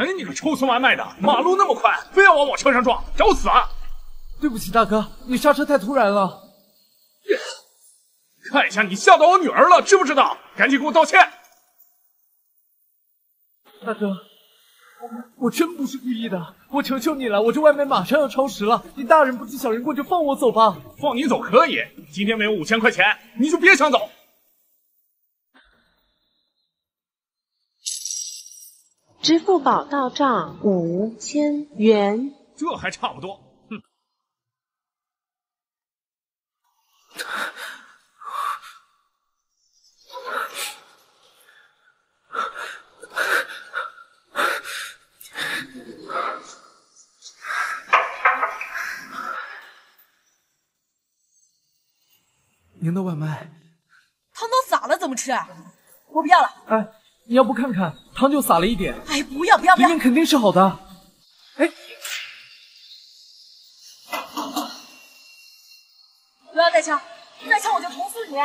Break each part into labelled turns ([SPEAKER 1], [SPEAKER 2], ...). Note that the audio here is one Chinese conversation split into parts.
[SPEAKER 1] 哎，你个臭送外卖的，马路那么宽，非要往我车上撞，找死啊！
[SPEAKER 2] 对不起，大哥，你刹车太突然了。
[SPEAKER 1] 看一下，你吓到我女儿了，知不知道？赶紧给我道歉！
[SPEAKER 2] 大哥，我真不是故意的，我求求你了，我这外卖马上要超时了，你大人不计小人过，就放我走吧。
[SPEAKER 1] 放你走可以，今天没有五千块钱，你就别想走。
[SPEAKER 3] 支付宝到账五千元，
[SPEAKER 1] 这还差不多。哼。
[SPEAKER 2] 您的外卖，
[SPEAKER 4] 汤都洒了，怎么吃？我不要了。
[SPEAKER 2] 哎，你要不看看，糖就撒了一点。
[SPEAKER 4] 哎，不要不要不要！
[SPEAKER 2] 里面肯定是好的。哎，
[SPEAKER 4] 不要再抢，再抢我就投诉你。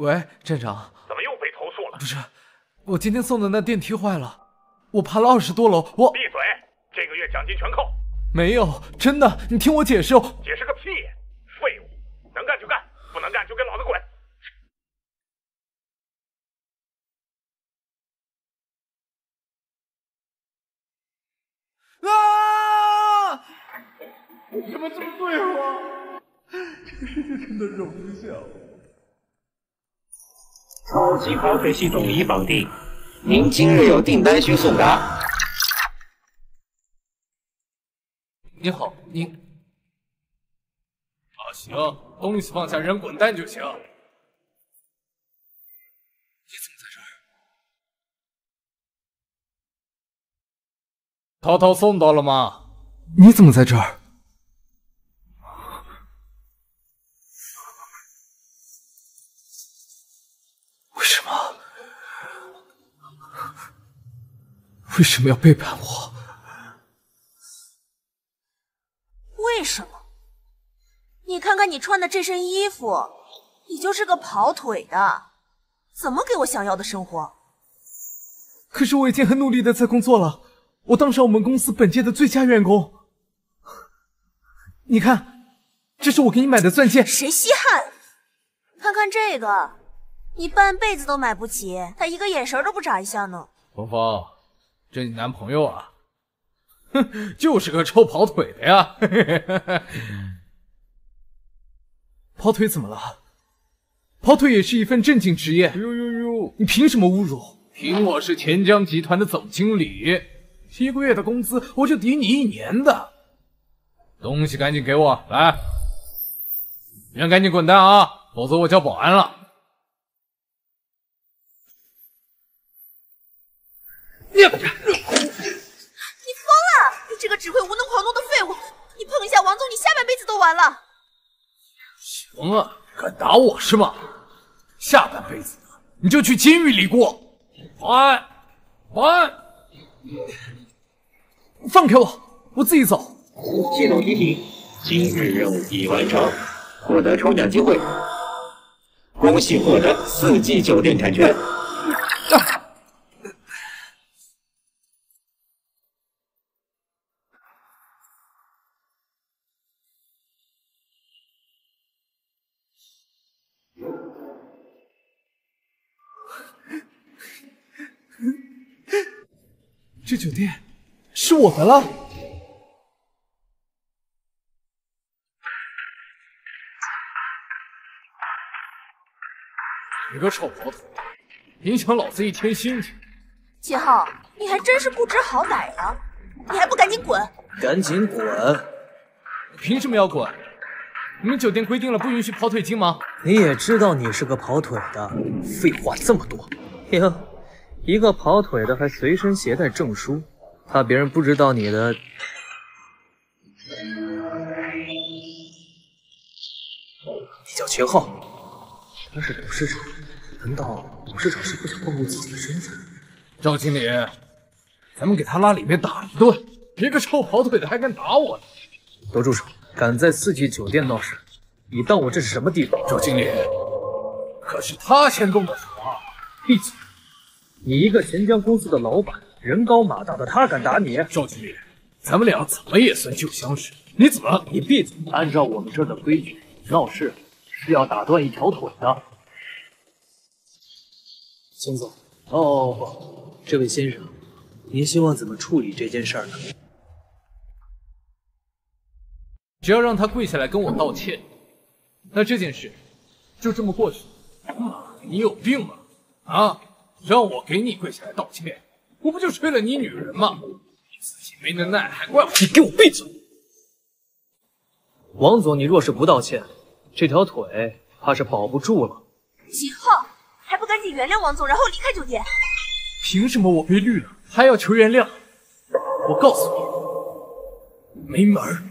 [SPEAKER 2] 喂，站长，
[SPEAKER 1] 怎么又被投诉了？
[SPEAKER 2] 不是，我今天送的那电梯坏了，我爬了二十多楼，我
[SPEAKER 1] 闭嘴！这个月奖金全扣。
[SPEAKER 2] 没有，真的，你听我解释哦。
[SPEAKER 1] 解释个屁！废物，能干就干，不能干就跟老子滚！
[SPEAKER 2] 啊！怎么这么对我？这个世界真的容不下我。
[SPEAKER 5] 超级跑腿系统已绑定，您今日有订单需送达。
[SPEAKER 2] 你好，您啊，行，东西放下，人滚蛋就行。你怎么在这儿？
[SPEAKER 6] 涛涛送到了吗？
[SPEAKER 2] 你怎么在这儿？为什么？为什么要背叛我？
[SPEAKER 4] 为什么？你看看你穿的这身衣服，你就是个跑腿的，怎么给我想要的生活？
[SPEAKER 2] 可是我已经很努力的在工作了，我当上我们公司本届的最佳员工。你看，这是我给你买的钻戒。
[SPEAKER 4] 谁稀罕？看看这个。你半辈子都买不起，他一个眼神都不眨一下呢。
[SPEAKER 6] 冯峰，这你男朋友啊？哼，就是个臭跑腿的呀！
[SPEAKER 2] 跑腿怎么了？跑腿也是一份正经职业。
[SPEAKER 6] 呦呦呦！
[SPEAKER 2] 你凭什么侮辱？
[SPEAKER 6] 凭我是钱江集团的总经理，
[SPEAKER 2] 一个月的工资我就抵你一年的。
[SPEAKER 6] 东西赶紧给我来，人赶紧滚蛋啊！否则我叫保安了。
[SPEAKER 4] 你，你疯了！你这个只会无能狂怒的废物！你碰一下王总，你下半辈子都完了。
[SPEAKER 6] 行啊，敢打我是吗？下半辈子你就去监狱里过。保安，保安，
[SPEAKER 2] 放开我，我自己走。
[SPEAKER 5] 系统提醒：今日任务已完成，获得抽奖机会。恭喜获得四季酒店产权。
[SPEAKER 2] 这酒店是我的了。
[SPEAKER 6] 你个臭跑腿，影响老子一天心情。
[SPEAKER 4] 秦昊，你还真是不知好歹啊！你还不赶紧滚！
[SPEAKER 7] 赶紧滚！
[SPEAKER 2] 凭什么要滚？你们酒店规定了不允许跑腿进吗？
[SPEAKER 7] 你也知道你是个跑腿的，废话这么多。哟，一个跑腿的还随身携带证书，怕别人不知道你的。你叫秦昊，他是董事长，难道董事长是不想暴露自己的身份？
[SPEAKER 2] 赵经理，咱们给他拉里面打一顿，一个臭跑腿的还敢打我呢！
[SPEAKER 7] 都住手！敢在四季酒店闹事，你当我这是什么地方？
[SPEAKER 2] 赵经理，可是他先动的手啊！
[SPEAKER 7] 闭嘴！你一个钱江公司的老板，人高马大的他敢打你？
[SPEAKER 2] 赵经理，咱们俩怎么也算旧相识，你怎么？
[SPEAKER 7] 你闭嘴！
[SPEAKER 8] 按照我们这儿的规矩，闹事是要打断一条腿的。
[SPEAKER 7] 秦总，哦不，这位先生，您希望怎么处理这件事儿呢？
[SPEAKER 2] 只要让他跪下来跟我道歉，那这件事就这么过去了。你有病吧？啊，让我给你跪下来道歉，我不就睡了你女人吗？你自己没能耐，还怪我？
[SPEAKER 7] 你给我闭嘴！王总，你若是不道歉，这条腿怕是保不住了。
[SPEAKER 4] 秦昊，还不赶紧原谅王总，然后离开酒店？
[SPEAKER 2] 凭什么我被绿了还要求原谅？我告诉你，没门儿！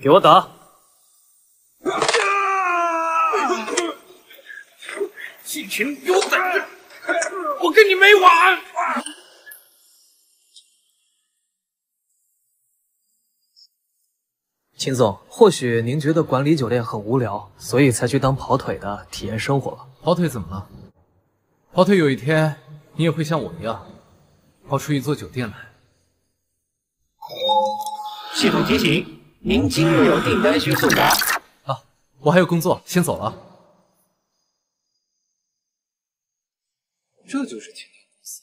[SPEAKER 7] 给我打！
[SPEAKER 2] 季晴，给我等着！我跟你没完！
[SPEAKER 7] 秦总，或许您觉得管理酒店很无聊，所以才去当跑腿的体验生活吧。
[SPEAKER 2] 跑腿怎么了？跑腿有一天你也会像我一样，跑出一座酒店来。
[SPEAKER 5] 系统提醒：您今日有订单需送达。
[SPEAKER 2] 啊，我还有工作，先走了。这就是青天公司。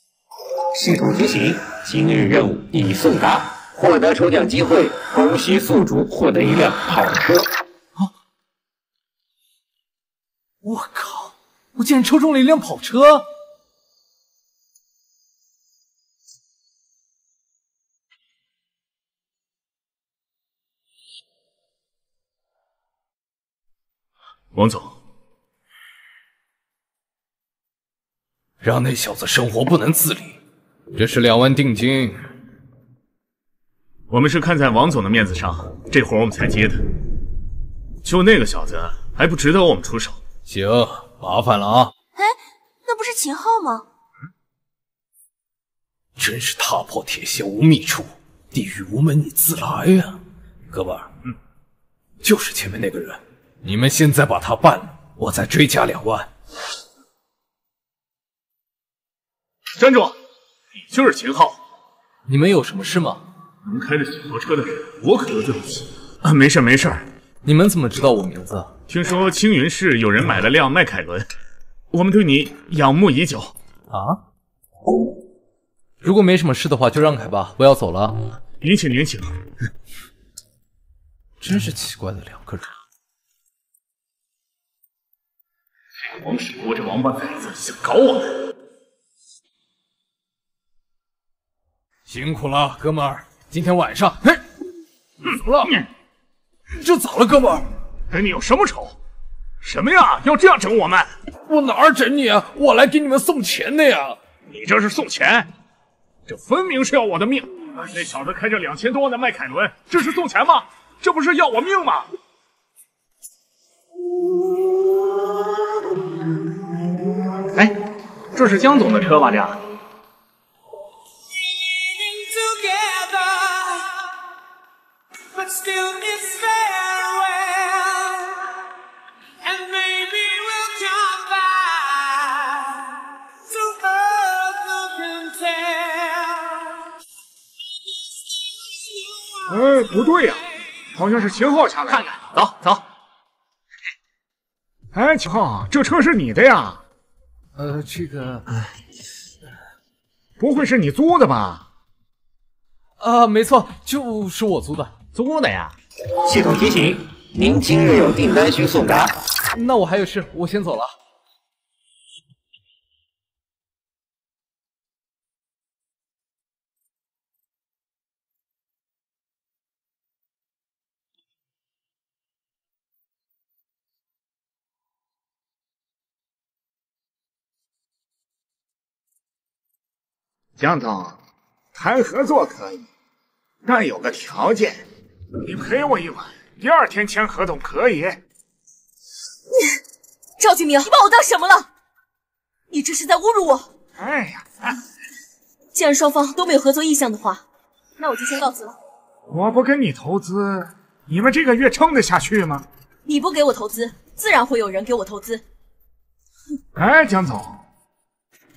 [SPEAKER 5] 系统提醒：今日任务已送达，获得抽奖机会，恭喜宿主获得一辆跑车。
[SPEAKER 2] 啊我靠！我竟然抽中了一辆跑车！
[SPEAKER 1] 王总，
[SPEAKER 2] 让那小子生活不能自理，这是两万定金。
[SPEAKER 1] 我们是看在王总的面子上，这活我们才接的。就那个小子还不值得我们出手。
[SPEAKER 2] 行，麻烦了啊！
[SPEAKER 4] 哎，那不是秦昊吗？
[SPEAKER 2] 真是踏破铁鞋无觅处，地狱无门你自来呀！哥们儿，嗯，就是前面那个人。你们现在把他办了，我再追加两万。
[SPEAKER 1] 站住！你就是秦昊。
[SPEAKER 2] 你们有什么事吗？
[SPEAKER 1] 能开着小破车的人，我可得罪不起。啊，没事没事。
[SPEAKER 2] 你们怎么知道我名字？
[SPEAKER 1] 听说青云市有人买了辆迈凯伦，我们对你仰慕已久。
[SPEAKER 2] 啊？如果没什么事的话，就让开吧，我要走了。
[SPEAKER 1] 您请您请。
[SPEAKER 2] 真是奇怪的两个人。
[SPEAKER 1] 光是我这王八崽子想搞我们。
[SPEAKER 2] 辛苦了，哥们儿。今天晚上，嘿，怎么了？这咋了，哥们儿？
[SPEAKER 1] 跟你有什么仇？什么呀？要这样整我们？
[SPEAKER 2] 我哪儿整你啊？我来给你们送钱的呀！
[SPEAKER 1] 你这是送钱？这分明是要我的命！那小子开着两千多万的迈凯伦，这是送钱吗？这不是要我命吗？
[SPEAKER 9] 哎，这是江总的车吧？这
[SPEAKER 1] 哎，不对呀，好像是秦昊下来。
[SPEAKER 9] 看看，走走。
[SPEAKER 1] 哎，秦昊，这车是你的呀？
[SPEAKER 2] 呃，这个，
[SPEAKER 1] 不会是你租的吧？
[SPEAKER 2] 啊，没错，就是我租的。
[SPEAKER 1] 租的呀？
[SPEAKER 5] 系统提醒：您今日有订单需送达。
[SPEAKER 2] 那我还有事，我先走了。
[SPEAKER 1] 江总，谈合作可以，但有个条件，你陪我一晚，第二天签合同可以。
[SPEAKER 10] 你 赵俊明，你把我当什么了？你这是在侮辱我！
[SPEAKER 9] 哎呀，
[SPEAKER 10] 既然双方都没有合作意向的话，那我就先告辞了。
[SPEAKER 9] 我不跟你投资，你们这个月撑得下去吗？
[SPEAKER 10] 你不给我投资，自然会有人给我投资。
[SPEAKER 9] 哎，江总，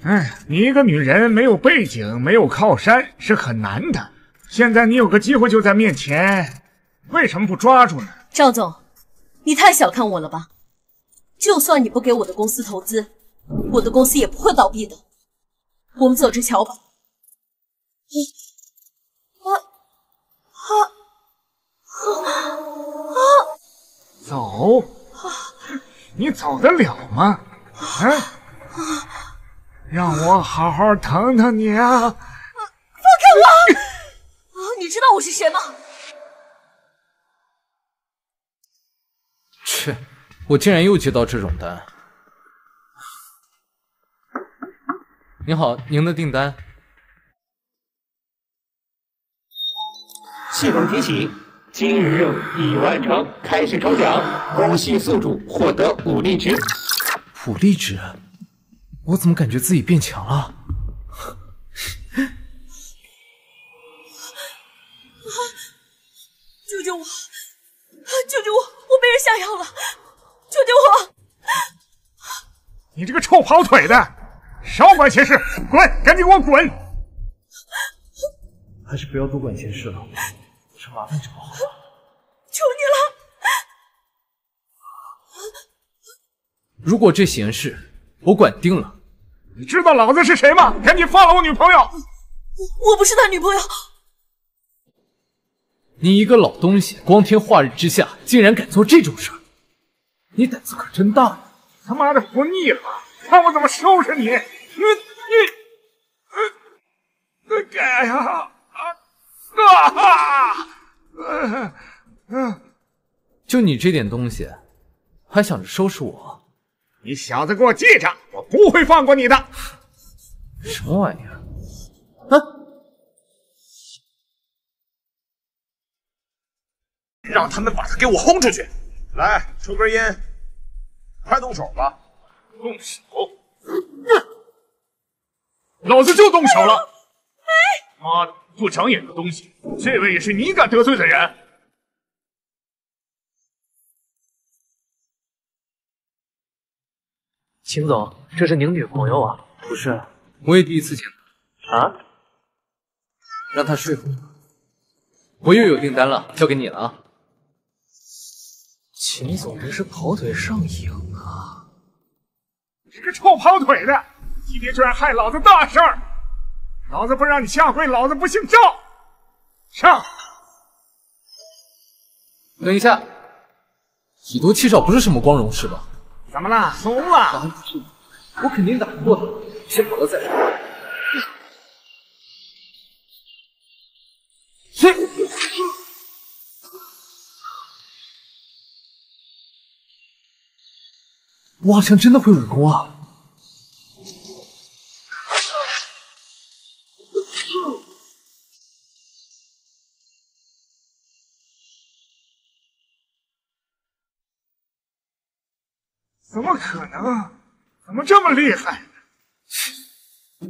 [SPEAKER 9] 哎，你一个女人没有背景、没有靠山是很难的。现在你有个机会就在面前，为什么不抓住呢？
[SPEAKER 10] 赵总，你太小看我了吧？就算你不给我的公司投资，我的公司也不会倒闭的。我们走着瞧吧。啊啊啊啊！
[SPEAKER 9] 走？你走得了吗？啊！让我好好疼疼你啊！
[SPEAKER 10] 放开我！啊，你知道我是谁吗？
[SPEAKER 6] 切，我竟然又接到这种单。您好，您的订单。
[SPEAKER 5] 系统提醒：今日任务已完成，开始抽奖，恭喜宿主获得武力值。
[SPEAKER 6] 武力值？我怎么感觉自己变强了？
[SPEAKER 10] 救救我！救救我！我被人下药了！救救我！
[SPEAKER 9] 你这个臭跑腿的，少管闲事，滚！赶紧给我滚！
[SPEAKER 6] 还是不要多管闲事了，省麻烦就好了。
[SPEAKER 10] 求你了！
[SPEAKER 6] 如果这闲事我管定了，
[SPEAKER 9] 你知道老子是谁吗？赶紧放了我女朋友！
[SPEAKER 10] 我不是他女朋友。
[SPEAKER 6] 你一个老东西，光天化日之下竟然敢做这种事儿，你胆子可真大呀！
[SPEAKER 9] 他妈的活腻了，看我怎么收拾你！你你，呃，哎呀啊啊！嗯
[SPEAKER 6] 嗯，就你这点东西，还想着收拾我？
[SPEAKER 9] 你小子给我记着，我不会放过你的！
[SPEAKER 6] 什么玩意儿？
[SPEAKER 11] 让他们把他给我轰出去！来，抽根烟，快动手吧！
[SPEAKER 9] 动手？老子就动手了！妈的，不长眼的东西！这位也是你敢得罪的人？
[SPEAKER 7] 秦总，这是您女朋友啊？
[SPEAKER 6] 不是，我也第一次见
[SPEAKER 7] 她。啊？
[SPEAKER 6] 让她说服我。我又有订单了，交给你了啊！
[SPEAKER 7] 秦总这是跑腿上瘾啊！
[SPEAKER 9] 你个臭跑腿的，今天居然害老子大事儿！老子不让你下跪，老子不姓赵！上！
[SPEAKER 6] 等一下，以多欺少不是什么光荣事吧？
[SPEAKER 9] 怎么了？怂了？
[SPEAKER 6] 我肯定打不过他，先跑了再说。谁？我好像真的会武功啊！
[SPEAKER 9] 怎么可能？怎么这么厉害？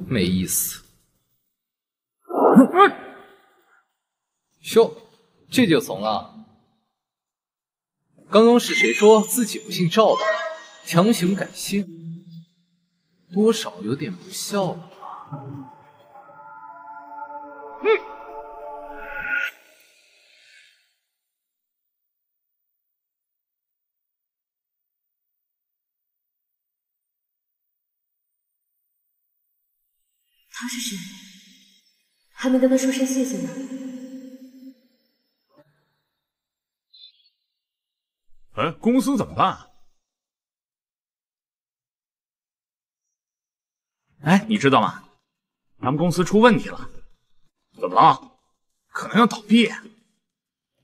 [SPEAKER 6] 没意思。
[SPEAKER 9] 嗯
[SPEAKER 6] 哟，这就怂了。刚刚是谁说自己不姓赵的？强行改姓，多少有点不孝了吧？
[SPEAKER 9] 嗯。
[SPEAKER 10] 他是谁？还没跟他说声谢谢呢。
[SPEAKER 9] 哎，公司怎么办？哎，你知道吗？咱们公司出问题了，怎么了？可能要倒闭。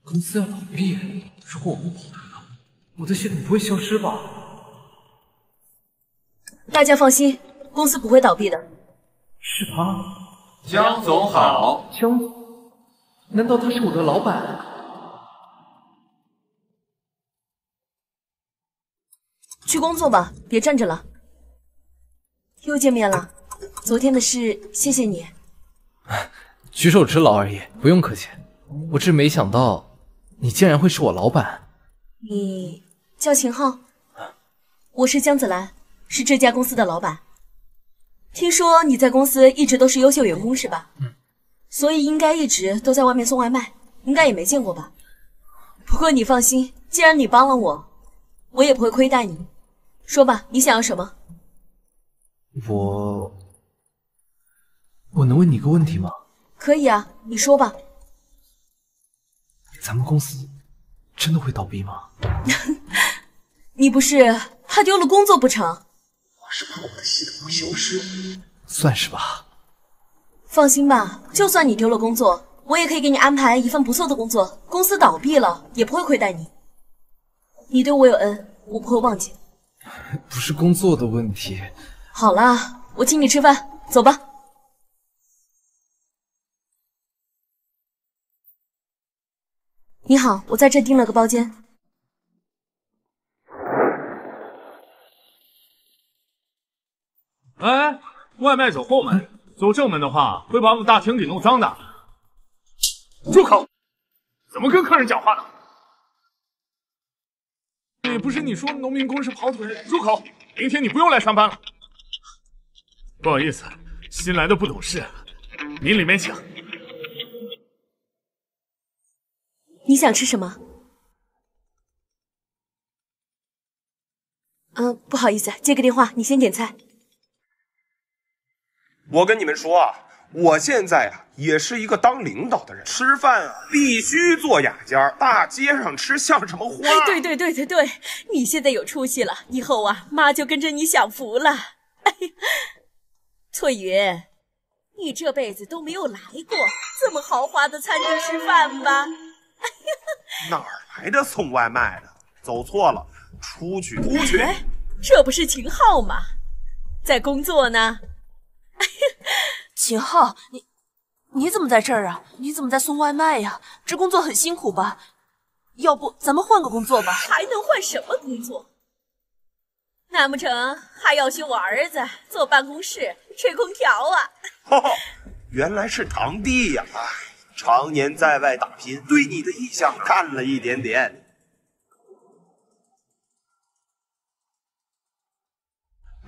[SPEAKER 6] 公司要倒闭？如果我不跑腿了，我的系统不会消失吧？
[SPEAKER 10] 大家放心，公司不会倒闭的。
[SPEAKER 6] 是他。
[SPEAKER 11] 江总好。
[SPEAKER 6] 江总？难道他是我的老板？
[SPEAKER 10] 去去工作吧，别站着了。又见面了，昨天的事谢谢你。
[SPEAKER 6] 举手之劳而已，不用客气。我只没想到你竟然会是我老板。
[SPEAKER 10] 你叫秦昊，我是江子兰，是这家公司的老板。听说你在公司一直都是优秀员工是吧？
[SPEAKER 6] 嗯。
[SPEAKER 10] 所以应该一直都在外面送外卖，应该也没见过吧？不过你放心，既然你帮了我，我也不会亏待你。说吧，你想要什么？
[SPEAKER 6] 我，我能问你个问题吗？
[SPEAKER 10] 可以啊，你说吧。
[SPEAKER 6] 咱们公司真的会倒闭吗？
[SPEAKER 10] 你不是怕丢了工作不成？
[SPEAKER 11] 我是怕我的系统会消失。
[SPEAKER 6] 算是吧。
[SPEAKER 10] 放心吧，就算你丢了工作，我也可以给你安排一份不错的工作。公司倒闭了也不会亏待你。你对我有恩，我不会忘记。
[SPEAKER 6] 不是工作的问题。
[SPEAKER 10] 好了，我请你吃饭，走吧。你好，我在这订了个包间。
[SPEAKER 1] 哎，外卖走后门，走正门的话会把我们大厅给弄脏的。住口！怎么跟客人讲话呢？也不是你说农民工是跑腿？住口！明天你不用来上班了。不好意思，新来的不懂事，您里面请。
[SPEAKER 10] 你想吃什么？嗯，不好意思，接个电话，你先点菜。
[SPEAKER 11] 我跟你们说啊，我现在啊也是一个当领导的人，吃饭啊必须坐雅间，大街上吃像什么花？
[SPEAKER 10] 哎，对对对对对，你现在有出息了，以后啊妈就跟着你享福了。哎呀，翠云，你这辈子都没有来过这么豪华的餐厅吃饭吧？
[SPEAKER 11] 哪儿来的送外卖的？走错了，出去出去！
[SPEAKER 10] 这不是秦昊吗？在工作呢。秦昊，你你怎么在这儿啊？你怎么在送外卖呀？这工作很辛苦吧？要不咱们换个工作吧？还能换什么工作？难不成还要学我儿子坐办公室吹空调啊？
[SPEAKER 11] 哦，原来是堂弟呀！唉，常年在外打拼，对你的印象淡了一点点。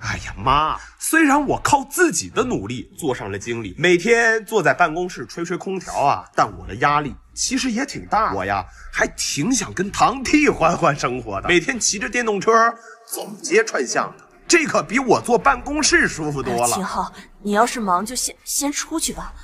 [SPEAKER 11] 哎呀妈！虽然我靠自己的努力做上了经理，每天坐在办公室吹吹空调啊，但我的压力其实也挺大。我呀，还挺想跟堂弟换换生活的，每天骑着电动车走街串巷的，这可比我坐办公室舒服多了。
[SPEAKER 10] 秦昊，你要是忙就先先出去吧。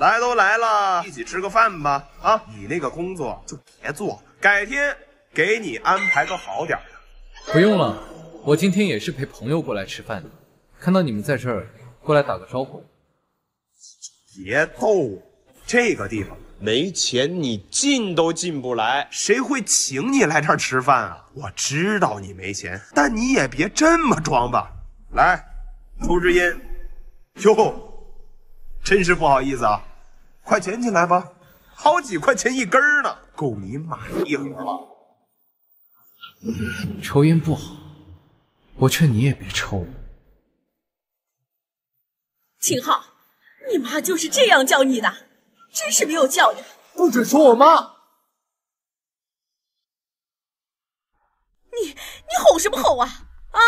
[SPEAKER 11] 来都来了，一起吃个饭吧。啊，你那个工作就别做，改天给你安排个好点的。
[SPEAKER 6] 不用了。我今天也是陪朋友过来吃饭的，看到你们在这儿，过来打个招呼。
[SPEAKER 11] 别逗我，这个地方没钱你进都进不来，谁会请你来这儿吃饭啊？我知道你没钱，但你也别这么装吧。来，抽支烟。哟，真是不好意思啊，快捡起来吧，好几块钱一根呢，够你买一盒了。
[SPEAKER 6] 抽烟不好。我劝你也别抽。
[SPEAKER 10] 秦昊，你妈就是这样教你的，真是没有教养！
[SPEAKER 2] 不准说我妈！
[SPEAKER 10] 你你吼什么吼啊啊！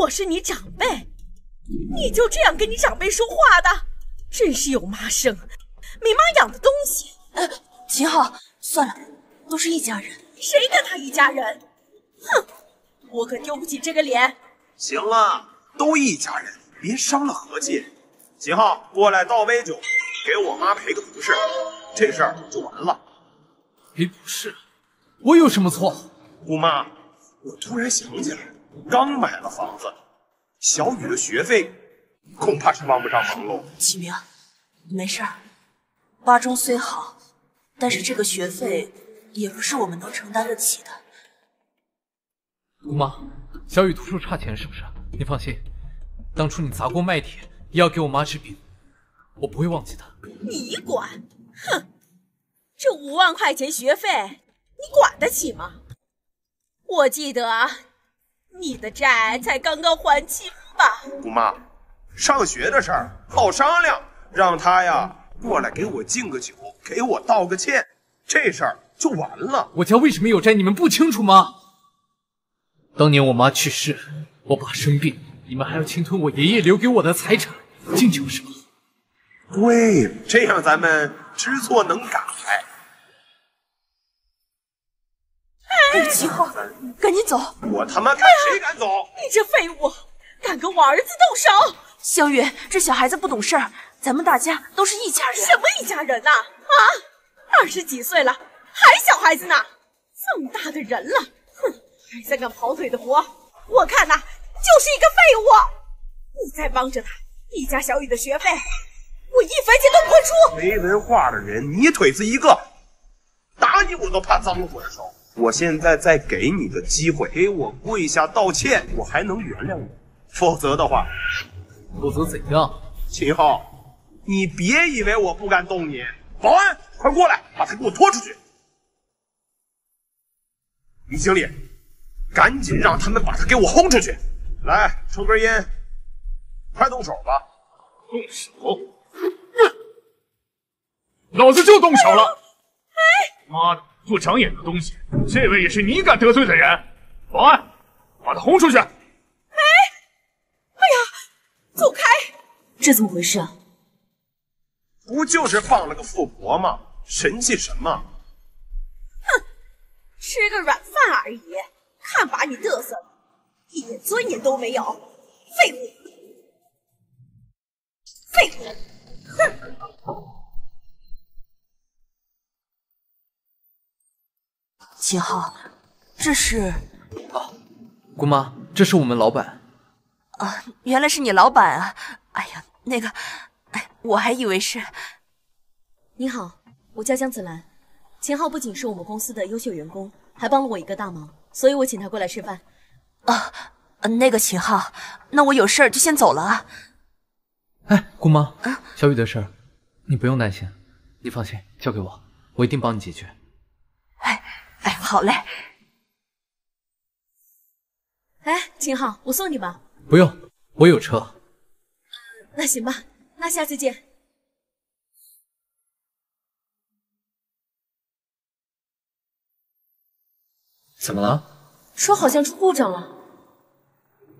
[SPEAKER 10] 我是你长辈，你就这样跟你长辈说话的，真是有妈生没妈养的东西！呃，秦昊，算了，都是一家人，谁跟他一家人？哼！我可丢不起这个脸。
[SPEAKER 11] 行了，都一家人，别伤了和气。秦昊，过来倒杯酒，给我妈赔个不是，这事儿就完了。
[SPEAKER 6] 赔不是？我有什么错？
[SPEAKER 11] 姑妈，我突然想起来，刚买了房子，小雨的学费恐怕是帮不上忙喽。
[SPEAKER 10] 启明，没事儿。八中虽好，但是这个学费也不是我们能承担得起的。
[SPEAKER 6] 姑妈，小雨读书差钱是不是？你放心，当初你砸锅卖铁也要给我妈治病，我不会忘记的。
[SPEAKER 10] 你管？哼！这五万块钱学费，你管得起吗？我记得
[SPEAKER 4] 你的债才刚刚还清吧？
[SPEAKER 11] 姑妈，上学的事儿好商量，让他呀过来给我敬个酒，给我道个歉，这事儿就完了。
[SPEAKER 6] 我家为什么有债，你们不清楚吗？当年我妈去世，我爸生病，你们还要侵吞我爷爷留给我的财产，敬酒是吧？
[SPEAKER 11] 对，这样咱们知错能改。
[SPEAKER 4] 哎，秦昊，赶紧走！
[SPEAKER 11] 我他妈看谁敢走！
[SPEAKER 4] 你这废物，敢跟我儿子动手！萧云，这小孩子不懂事儿，咱们大家都是一家人。什么一家人呐？啊，二十几岁了，还小孩子呢！这么大的人了，哼，还在干跑腿的活，我看呐，就是一个废物。你再帮着他，你家小雨的学费，我一分钱都不会出。
[SPEAKER 11] 没文化的人，泥腿子一个，打你我都怕脏了我的手。我现在再给你个机会，给我跪下道歉，我还能原谅你。否则的话，
[SPEAKER 6] 否则怎样？
[SPEAKER 11] 秦昊，你别以为我不敢动你。保安，快过来，把他给我拖出去。李经理，赶紧让他们把他给我轰出去。来，抽根烟，快动手吧。
[SPEAKER 2] 动手？老子就动手了！
[SPEAKER 4] 哎，
[SPEAKER 2] 妈的！不长眼的东西！这位也是你敢得罪的人！保安，把他轰出去！哎，
[SPEAKER 4] 哎呀，走开！这怎么回事啊？
[SPEAKER 11] 不就是放了个富婆吗？神气什么？
[SPEAKER 4] 哼，吃个软饭而已，看把你嘚瑟的，一点尊严都没有！废物！废物！哼！秦昊，这是
[SPEAKER 6] 哦，姑妈，这是我们老板。
[SPEAKER 4] 啊，原来是你老板啊！哎呀，那个，哎，我还以为是。
[SPEAKER 10] 你好，我叫江子兰。秦昊不仅是我们公司的优秀员工，还帮了我一个大忙，所以我请他过来吃饭。
[SPEAKER 4] 啊，那个秦昊，那我有事儿就先走了啊。
[SPEAKER 6] 哎，姑妈，小雨的事儿，你不用担心，你放心，交给我，我一定帮你解决。
[SPEAKER 4] 哎，好嘞。
[SPEAKER 10] 哎，秦昊，我送你吧。
[SPEAKER 6] 不用，我有车。
[SPEAKER 10] 那行吧，那下次见。
[SPEAKER 6] 怎么了？
[SPEAKER 10] 车好像出故障了。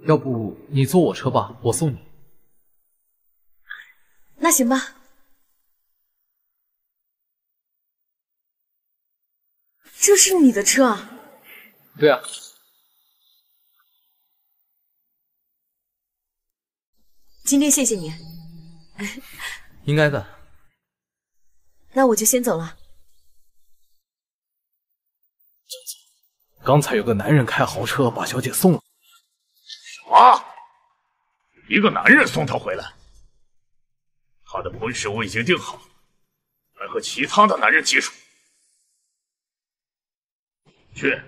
[SPEAKER 6] 要不你坐我车吧，我送你。
[SPEAKER 10] 那行吧。这是你的车啊？
[SPEAKER 6] 对啊。
[SPEAKER 10] 今天谢谢你。
[SPEAKER 6] 应该的。
[SPEAKER 10] 那我就先走了。
[SPEAKER 6] 刚才有个男人开豪车把小姐送了。
[SPEAKER 2] 什么？一个男人送她回来？她的婚事我已经定好，还和其他的男人接触。去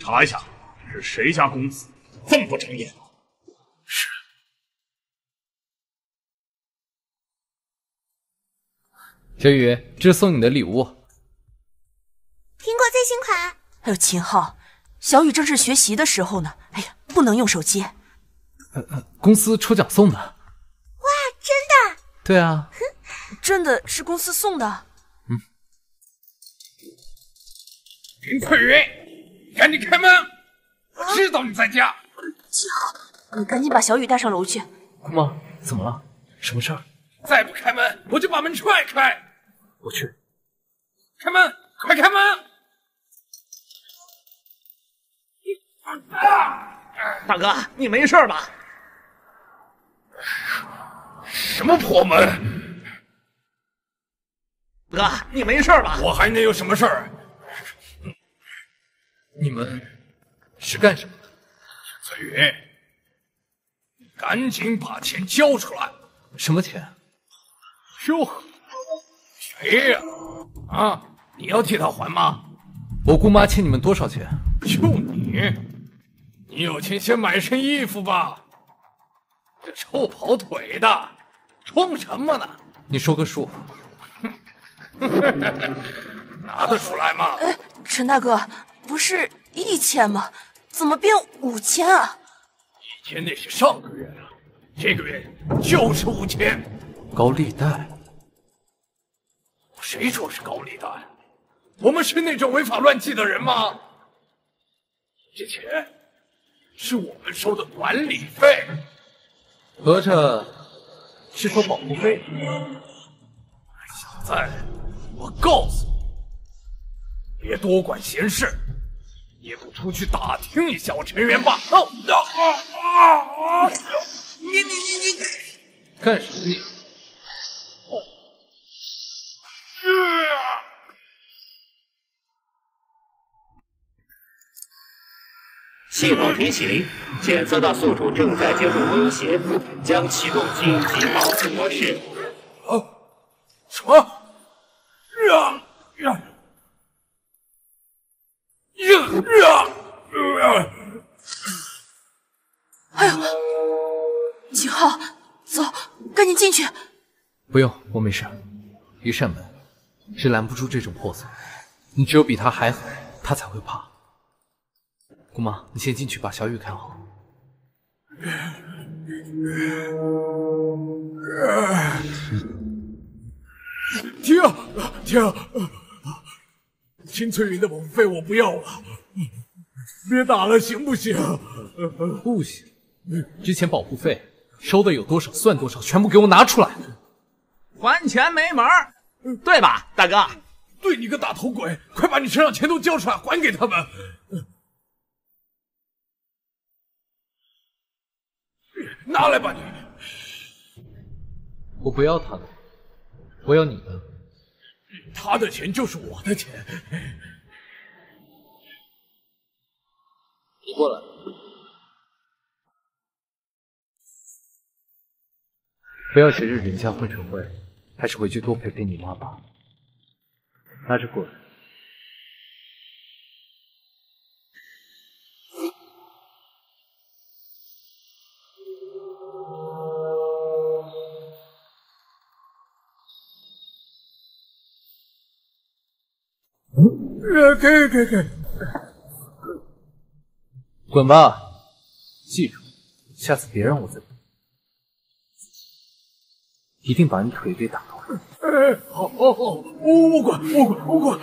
[SPEAKER 2] 查一下，是谁家公子这么不长眼？
[SPEAKER 6] 小雨，这是送你的礼物。
[SPEAKER 4] 苹果最新款。还有，秦昊，小雨正是学习的时候呢。哎呀，不能用手机。
[SPEAKER 6] 呃呃，公司抽奖送的。
[SPEAKER 4] 哇，真的？
[SPEAKER 6] 对啊。
[SPEAKER 4] 真的是公司送的。
[SPEAKER 2] 嗯林翠云，赶紧开门！我知道你在家。
[SPEAKER 4] 秦昊，你赶紧把小雨带上楼去。
[SPEAKER 6] 姑妈，怎么了？什么事儿？
[SPEAKER 2] 再不开门，我就把门踹开。
[SPEAKER 6] 我去。
[SPEAKER 2] 开门，快开门！
[SPEAKER 1] 大哥，你没事吧？
[SPEAKER 2] 什么破门？
[SPEAKER 1] 哥，你没事吧？
[SPEAKER 2] 我还能有什么事儿？
[SPEAKER 6] 你们是干什么的？
[SPEAKER 2] 翠云，赶紧把钱交出来！
[SPEAKER 6] 什么钱？
[SPEAKER 2] 哟，谁呀？啊，你要替他还吗？
[SPEAKER 6] 我姑妈欠你们多少钱？
[SPEAKER 2] 就你，你有钱先买身衣服吧。这臭跑腿的，装什么呢？
[SPEAKER 6] 你说个数。
[SPEAKER 2] 拿得出来吗？
[SPEAKER 4] 哎陈大哥。不是一千吗？怎么变五千啊？
[SPEAKER 2] 以前那是上个月啊，这个月就是五千。高利贷？谁说是高利贷？我们是那种违法乱纪的人吗？这钱是我们收的管理费，合着是收保护费。小子，我告诉你，别多管闲事，也不出去打听一下我陈元霸到底……你你你你干什么你？
[SPEAKER 5] 系统提醒：检测到宿主正在接受威胁，将启动紧急保护模式。
[SPEAKER 2] 啊？什么？呀呀呀呀！
[SPEAKER 4] 哎呦，秦昊，走，赶紧进去。
[SPEAKER 2] 不用，我没事。一扇门是拦不住这种货色，你只有比他还狠，他才会怕。姑妈，你先进去把小雨看好。
[SPEAKER 12] 停！停！秦翠云的保护费我不要了，别打了，行不行？
[SPEAKER 2] 不行，之前保护费收的有多少算多少，全部给我拿出来。
[SPEAKER 1] 还钱没门儿，对吧，大哥？
[SPEAKER 12] 对你个大头鬼！快把你身上钱都交出来，还给他们！拿来吧你！
[SPEAKER 2] 我不要他的，我要你的。
[SPEAKER 12] 他的钱就是我的钱。
[SPEAKER 2] 你过来。不要挟着人家混社会，还是回去多陪陪你妈吧。拿着过来。
[SPEAKER 12] 呃，给给给，
[SPEAKER 2] 滚吧！记住，下次别让我再，一定把你腿给打断。
[SPEAKER 12] 哎，好，好，好，我我管，我管，我管。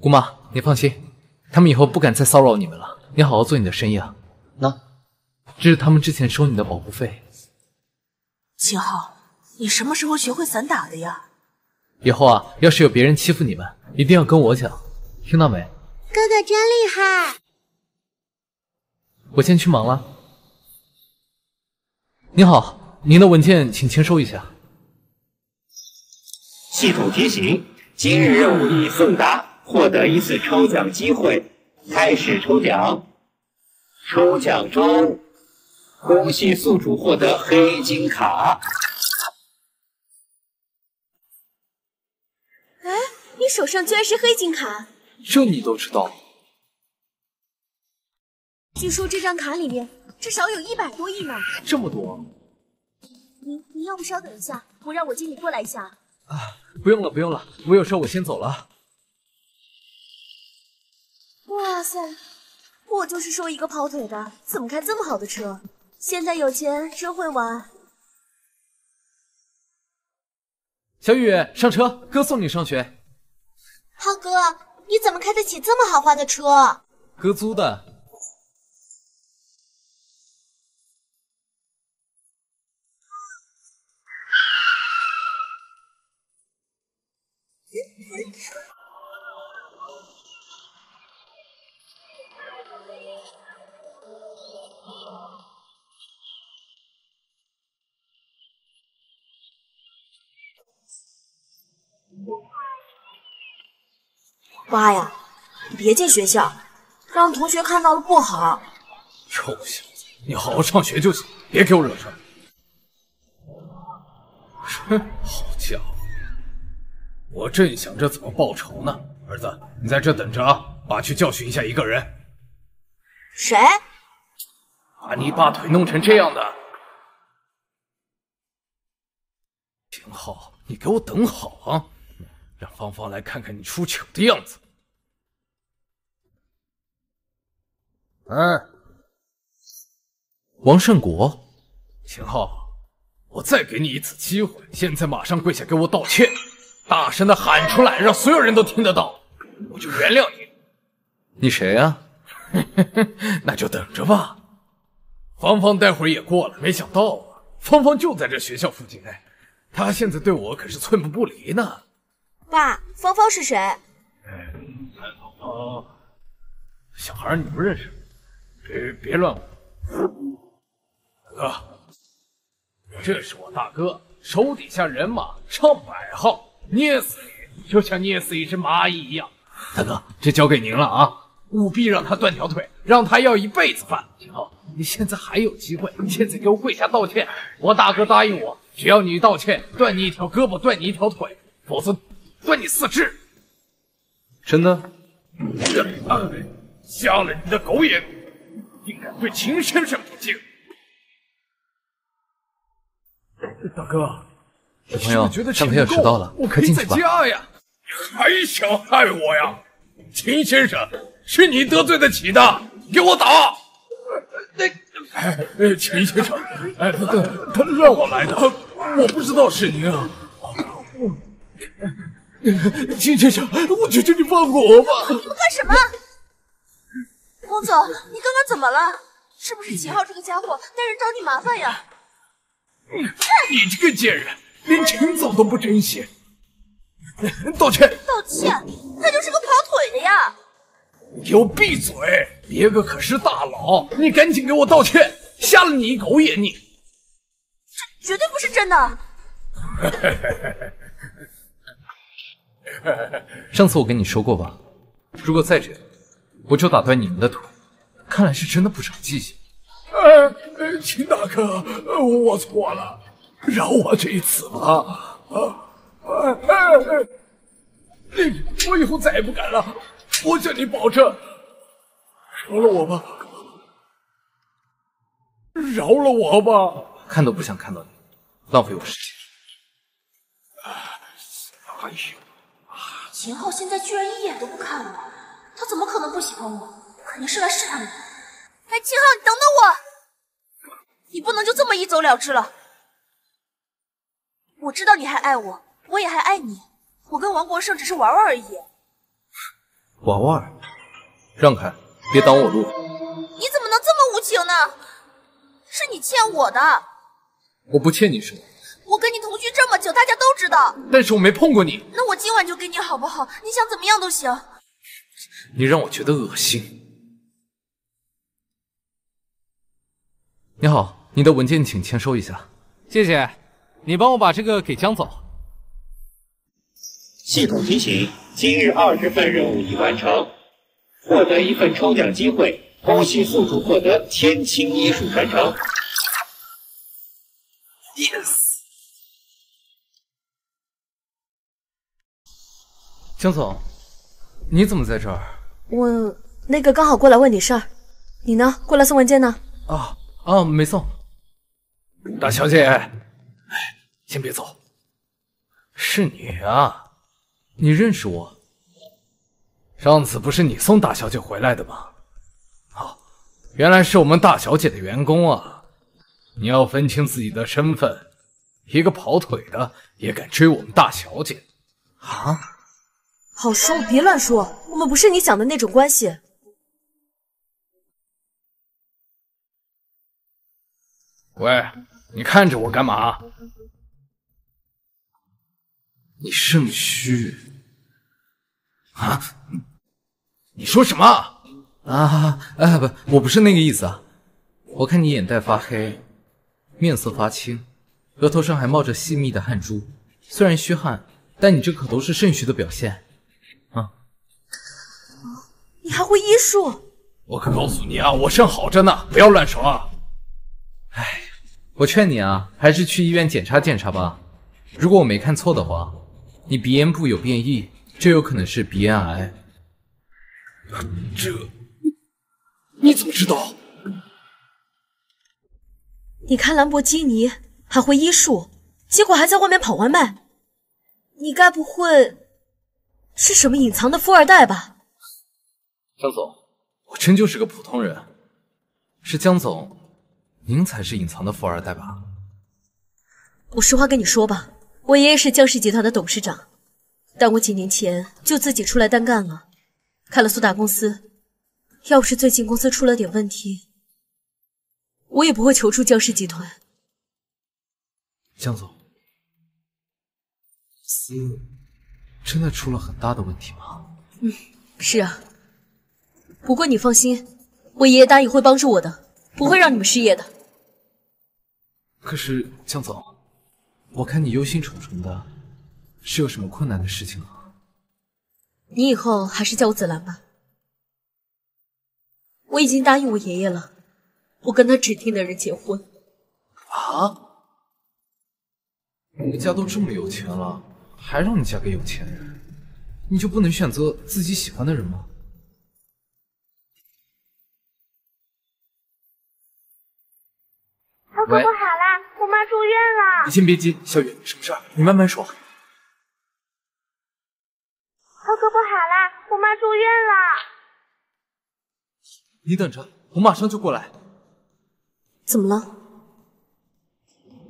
[SPEAKER 2] 姑妈，你放心，他们以后不敢再骚扰你们了。你好好做你的生意啊。那，这是他们之前收你的保护费。
[SPEAKER 4] 秦昊，你什么时候学会散打的呀？
[SPEAKER 2] 以后啊，要是有别人欺负你们，一定要跟我讲，听到没？
[SPEAKER 13] 哥哥真厉害！
[SPEAKER 2] 我先去忙了。您好，您的文件请签收一下。
[SPEAKER 5] 系统提醒：今日任务已送达，获得一次抽奖机会。开始抽奖。抽奖中，恭喜宿主获得黑金卡。
[SPEAKER 10] 哎，你手上居然是黑金卡！
[SPEAKER 2] 这你都知道？
[SPEAKER 10] 据说这张卡里面至少有一百多亿呢。
[SPEAKER 2] 这么多？
[SPEAKER 10] 你你要不稍等一下，我让我经理过来一下。
[SPEAKER 2] 啊，不用了，不用了，我有事我先走了。
[SPEAKER 10] 哇塞，我就是说一个跑腿的，怎么开这么好的车？现在有钱真会玩。
[SPEAKER 2] 小雨，上车，哥送你上学。
[SPEAKER 13] 浩哥，你怎么开得起这么豪华的车？
[SPEAKER 2] 哥租的。
[SPEAKER 10] 妈呀，你别进学校，让同学看到了不好。
[SPEAKER 2] 臭小子，你好好上学就行，别给我惹事儿。哼，好家伙，我正想着怎么报仇呢。儿子，你在这等着啊，爸去教训一下一个人。
[SPEAKER 10] 谁？
[SPEAKER 2] 把你爸腿弄成这样的。秦昊，你给我等好啊！让芳芳来看看你出糗的样子。嗯，王胜国，秦昊，我再给你一次机会，现在马上跪下给我道歉，大声的喊出来，让所有人都听得到，我就原谅你。
[SPEAKER 6] 你谁呀？
[SPEAKER 2] 那就等着吧。芳芳待会儿也过来，没想到啊，芳芳就在这学校附近哎，她现在对我可是寸步不离呢。
[SPEAKER 13] 爸，芳芳是谁？
[SPEAKER 2] 哎哦，小孩你不认识，别别乱问。大哥，这是我大哥，手底下人马上百号，捏死你就像捏死一只蚂蚁一样。大哥，这交给您了啊，务必让他断条腿，让他要一辈子饭。好，你现在还有机会，现在给我跪下道歉。我大哥答应我，只要你道歉，断你一条胳膊，断你一条腿，否则断你四肢。
[SPEAKER 6] 真的？
[SPEAKER 2] 瞎了你的狗眼，竟敢对秦先生不敬！大哥，
[SPEAKER 6] 小朋友，
[SPEAKER 2] 觉得
[SPEAKER 6] 上课要迟到了，
[SPEAKER 2] 我可以在
[SPEAKER 6] 快进去吧。
[SPEAKER 2] 家呀！你还想害我呀？秦先生，是你得罪得起的，给我打！那，哎，秦先生，哎，他他让我来的，我不知道是您啊。秦先生，我求求你放过我吧！
[SPEAKER 4] 你干什么？王总，你刚刚怎么了？是不是秦昊这个家伙带人找你麻烦呀？
[SPEAKER 2] 你这个贱人，连秦总都不珍惜！道歉！
[SPEAKER 4] 道歉？他就是个跑腿的呀！
[SPEAKER 2] 你给我闭嘴！别个可是大佬，你赶紧给我道歉！瞎了你一狗眼！你
[SPEAKER 4] 这绝对不是真的！
[SPEAKER 6] 上次我跟你说过吧，如果再这样，我就打断你们的腿。看来是真的不长记性。
[SPEAKER 2] 呃，呃秦大哥，呃我错了，饶我这一次吧！啊，你我以后再也不敢了，我向你保证，饶了我吧，饶了我吧！
[SPEAKER 6] 看都不想看到你，浪费我时间。
[SPEAKER 2] 哎呦，
[SPEAKER 4] 秦昊现在居然一眼都不看我，他怎么可能不喜欢我？肯定是来试探我。哎，秦昊，你等等我！你不能就这么一走了之了。我知道你还爱我，我也还爱你。我跟王国胜只是玩玩而已。
[SPEAKER 6] 玩玩，让开，别挡我路。
[SPEAKER 4] 你怎么能这么无情呢？是你欠我的。
[SPEAKER 6] 我不欠你什么，
[SPEAKER 4] 我跟你同居这么久，大家都知道。
[SPEAKER 6] 但是我没碰过你，
[SPEAKER 4] 那我今晚就给你好不好？你想怎么样都行。
[SPEAKER 6] 你让我觉得恶心。你好，你的文件请签收一下。
[SPEAKER 2] 谢谢，你帮我把这个给江总。
[SPEAKER 5] 系统提醒：今日二十份任务已完成，获得一份抽奖机会。恭喜宿主获得天青医术传承。
[SPEAKER 6] 江总，你怎么在这儿？
[SPEAKER 10] 我那个刚好过来问你事儿，你呢？过来送文件呢？
[SPEAKER 6] 啊啊，没送。
[SPEAKER 2] 大小姐，哎，先别走。是你啊？
[SPEAKER 6] 你认识我？
[SPEAKER 2] 上次不是你送大小姐回来的吗？哦，原来是我们大小姐的员工啊！你要分清自己的身份，一个跑腿的也敢追我们大小姐啊？
[SPEAKER 10] 好说，别乱说，我们不是你想的那种关系。
[SPEAKER 2] 喂，你看着我干嘛？
[SPEAKER 6] 你肾虚
[SPEAKER 2] 啊？你说什么？
[SPEAKER 6] 啊啊不，我不是那个意思啊！我看你眼袋发黑，面色发青，额头上还冒着细密的汗珠。虽然虚汗，但你这可都是肾虚的表现啊！
[SPEAKER 10] 你还会医术？
[SPEAKER 2] 我可告诉你啊，我肾好着呢，不要乱说啊！
[SPEAKER 6] 哎，我劝你啊，还是去医院检查检查吧。如果我没看错的话，你鼻咽部有变异，这有可能是鼻咽癌。
[SPEAKER 2] 这你怎么知道？
[SPEAKER 10] 你开兰博基尼，还会医术，结果还在外面跑外卖，你该不会是什么隐藏的富二代吧？
[SPEAKER 2] 张总，我真就是个普通人，
[SPEAKER 6] 是江总，您才是隐藏的富二代吧？
[SPEAKER 10] 我实话跟你说吧，我爷爷是江氏集团的董事长，但我几年前就自己出来单干了，开了苏打公司。要不是最近公司出了点问题，我也不会求助江氏集团。
[SPEAKER 6] 江总，司真的出了很大的问题吗？
[SPEAKER 10] 嗯，是啊。不过你放心，我爷爷答应会帮助我的，不会让你们失业的。
[SPEAKER 6] 可是江总，我看你忧心忡忡的，是有什么困难的事情啊？
[SPEAKER 10] 你以后还是叫我紫兰吧。我已经答应我爷爷了，我跟他指定的人结婚。
[SPEAKER 6] 啊？你们家都这么有钱了，还让你嫁给有钱人，你就不能选择自己喜欢的人吗？
[SPEAKER 14] 涛哥不好啦，我妈住院了。
[SPEAKER 6] 你先别急，小雨，什么事儿？你慢慢说。涛
[SPEAKER 14] 哥不好啦，我妈住院了。
[SPEAKER 6] 你等着，我马上就过来。
[SPEAKER 10] 怎么了？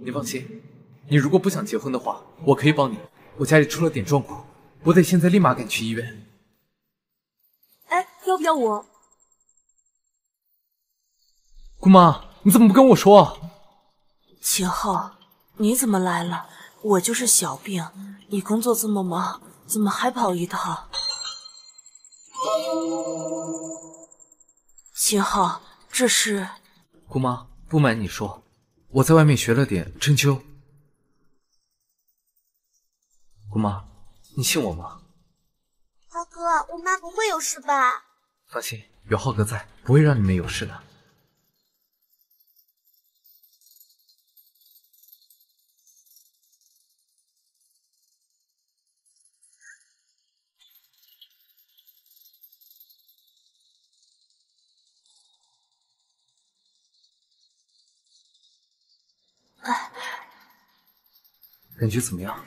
[SPEAKER 6] 你放心，你如果不想结婚的话，我可以帮你。我家里出了点状况，我得现在立马赶去医院。
[SPEAKER 10] 哎，要不要我？
[SPEAKER 6] 姑妈，你怎么不跟我说？
[SPEAKER 4] 秦昊，你怎么来了？我就是小病，你工作这么忙，怎么还跑一趟？秦昊，这是
[SPEAKER 6] 姑妈。不瞒你说，我在外面学了点针灸。姑妈，你信我吗？
[SPEAKER 13] 浩哥，我妈不会有事吧？
[SPEAKER 6] 放心，有浩哥在，不会让你们有事的。感觉怎么样？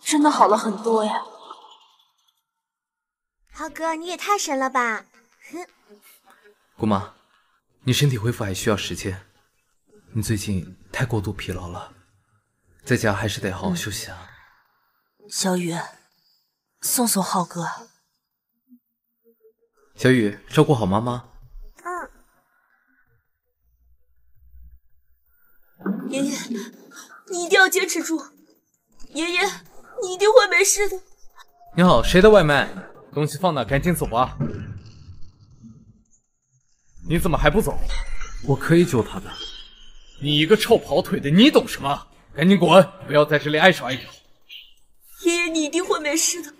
[SPEAKER 4] 真的好了很多呀！
[SPEAKER 13] 浩哥，你也太神了吧！哼。
[SPEAKER 6] 姑妈，你身体恢复还需要时间，你最近太过度疲劳了，在家还是得好好休息啊。
[SPEAKER 4] 小雨，送送浩哥。
[SPEAKER 6] 小雨，照顾好妈妈。
[SPEAKER 4] 嗯。爷爷。你一定要坚持住，爷爷，你一定会没事的。
[SPEAKER 6] 你好，谁的外卖？东西放哪？赶紧走啊！你怎么还不走？我可以救他的。你一个臭跑腿的，你懂什么？赶紧滚！不要在这里碍手碍脚。
[SPEAKER 4] 爷爷，你一定会没事的。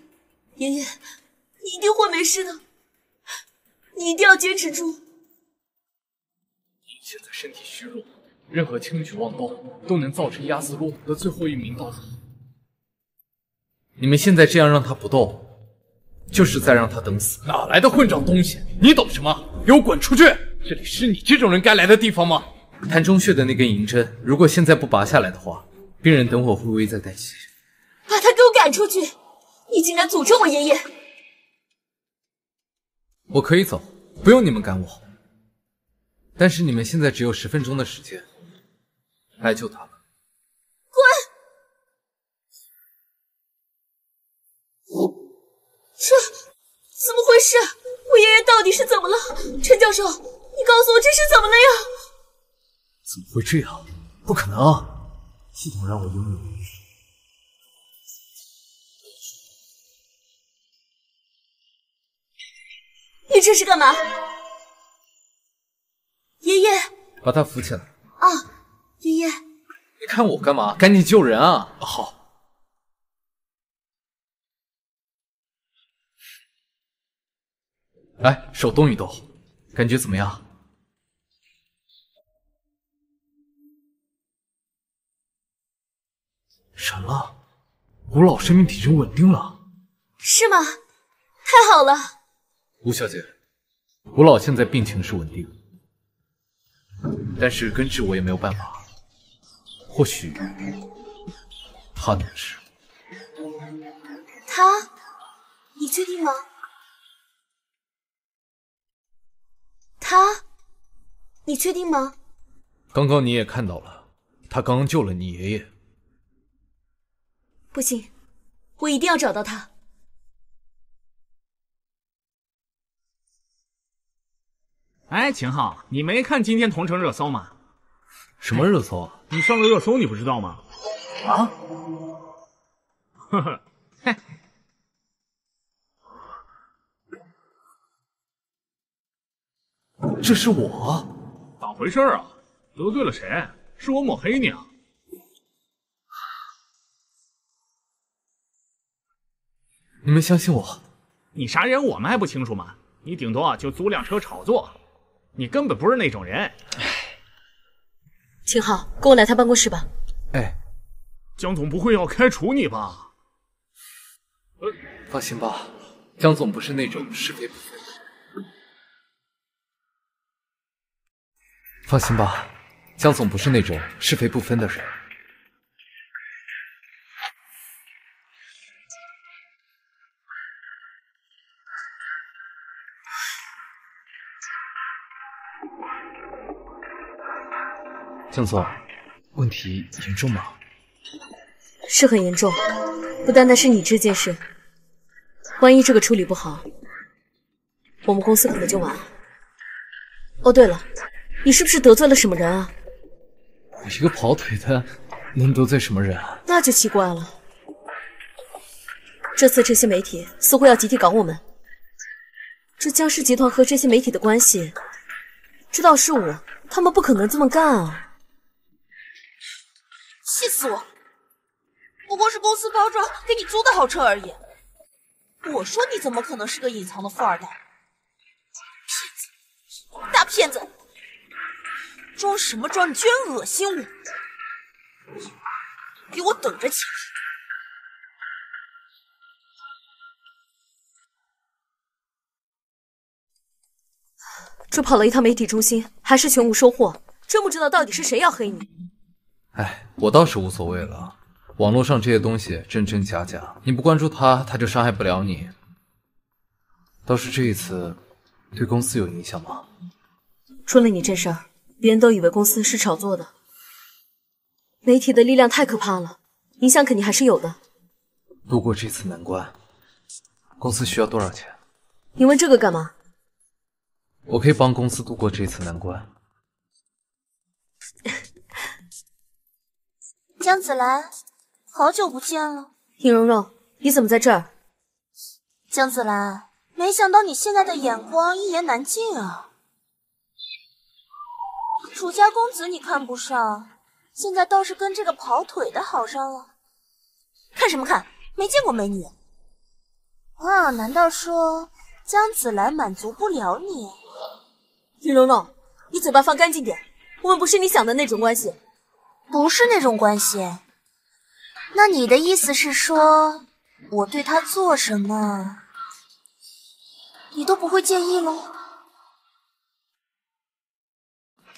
[SPEAKER 4] 爷爷，你一定会没事的。你一定要坚持住。
[SPEAKER 2] 你现在身体虚弱。任何轻举妄动都能造成压死骆驼的最后一名稻草。
[SPEAKER 6] 你们现在这样让他不动，就是在让他等死。
[SPEAKER 2] 哪来的混账东西？你懂什么？给我滚出去！这里是你这种人该来的地方吗？
[SPEAKER 6] 膻中穴的那根银针，如果现在不拔下来的话，病人等会会危在旦夕。
[SPEAKER 4] 把他给我赶出去！你竟然诅咒我爷爷！
[SPEAKER 6] 我可以走，不用你们赶我。但是你们现在只有十分钟的时间。来救他了！
[SPEAKER 4] 滚！这怎么回事？我爷爷到底是怎么了？陈教授，你告诉我这是怎么了呀？
[SPEAKER 12] 怎么会这样？不可能！系统让我拥有。
[SPEAKER 4] 你这是干嘛？爷爷，
[SPEAKER 6] 把他扶起来。
[SPEAKER 4] 啊。爷爷，
[SPEAKER 6] 你看我干嘛？赶紧救人啊！
[SPEAKER 12] 好，
[SPEAKER 6] 来，手动一动，感觉怎么样？
[SPEAKER 12] 神了，吴老生命体征稳定了，
[SPEAKER 4] 是吗？太好了，
[SPEAKER 6] 吴小姐，吴老现在病情是稳定，但是根治我也没有办法。或许他能是。
[SPEAKER 4] 他？你确定吗？他
[SPEAKER 10] 他？你确定吗？
[SPEAKER 6] 刚刚你也看到了，他刚救了你爷爷。
[SPEAKER 10] 不行，我一定要找到他。
[SPEAKER 1] 哎，秦昊，你没看今天同城热搜吗？
[SPEAKER 6] 什么热搜？
[SPEAKER 1] 你上了热搜，你不知道吗？
[SPEAKER 6] 啊？
[SPEAKER 1] 呵呵，嘿。
[SPEAKER 6] 这是我？
[SPEAKER 1] 咋回事啊？得罪了谁？是我抹黑你啊？
[SPEAKER 6] 你们相信我？
[SPEAKER 1] 你啥人我们还不清楚吗？你顶多就租辆车炒作，你根本不是那种人。
[SPEAKER 10] 秦昊，跟我来他办公室吧。
[SPEAKER 6] 哎，
[SPEAKER 1] 江总不会要开除你吧？
[SPEAKER 6] 呃，放心吧，江总不是那种是非不分。放心吧，江总不是那种是非不分的人。江总，问题严重吗？
[SPEAKER 10] 是很严重，不单单是你这件事，万一这个处理不好，我们公司可能就完了。哦，对了。你是不是得罪了什么人啊？
[SPEAKER 6] 我一个跑腿的，能得罪什么人啊？
[SPEAKER 10] 那就奇怪了。这次这些媒体似乎要集体搞我们，这江氏集团和这些媒体的关系，知道是我，他们不可能这么干啊！
[SPEAKER 15] 气死我！不过是公司包装给你租的豪车而已。我说你怎么可能是个隐藏的富二代？骗子，大骗子！装什么装？你居然恶心我！给我等着起！
[SPEAKER 10] 这跑了一趟媒体中心，还是全无收获。真不知道到底是谁要黑你。
[SPEAKER 6] 哎，我倒是无所谓了。网络上这些东西真真假假，你不关注他，他就伤害不了你。倒是这一次，对公司有影响吗？
[SPEAKER 10] 出了你这事儿。别人都以为公司是炒作的，媒体的力量太可怕了，影响肯定还是有的。
[SPEAKER 6] 度过这次难关，公司需要多少钱？
[SPEAKER 10] 你问这个干嘛？
[SPEAKER 6] 我可以帮公司度过这次难关。
[SPEAKER 4] 江子兰，好久不见了。
[SPEAKER 10] 尹蓉蓉，你怎么在这儿？
[SPEAKER 4] 江子兰，没想到你现在的眼光一言难尽啊。楚家公子你看不上，现在倒是跟这个跑腿的好上了。
[SPEAKER 15] 看什么看？没见过美女。
[SPEAKER 4] 啊？难道说江子兰满足不了你？
[SPEAKER 10] 尹蓉蓉，你嘴巴放干净点。我们不是你想的那种关系，
[SPEAKER 4] 不是那种关系。那你的意思是说，我对他做什么，你都不会介意喽？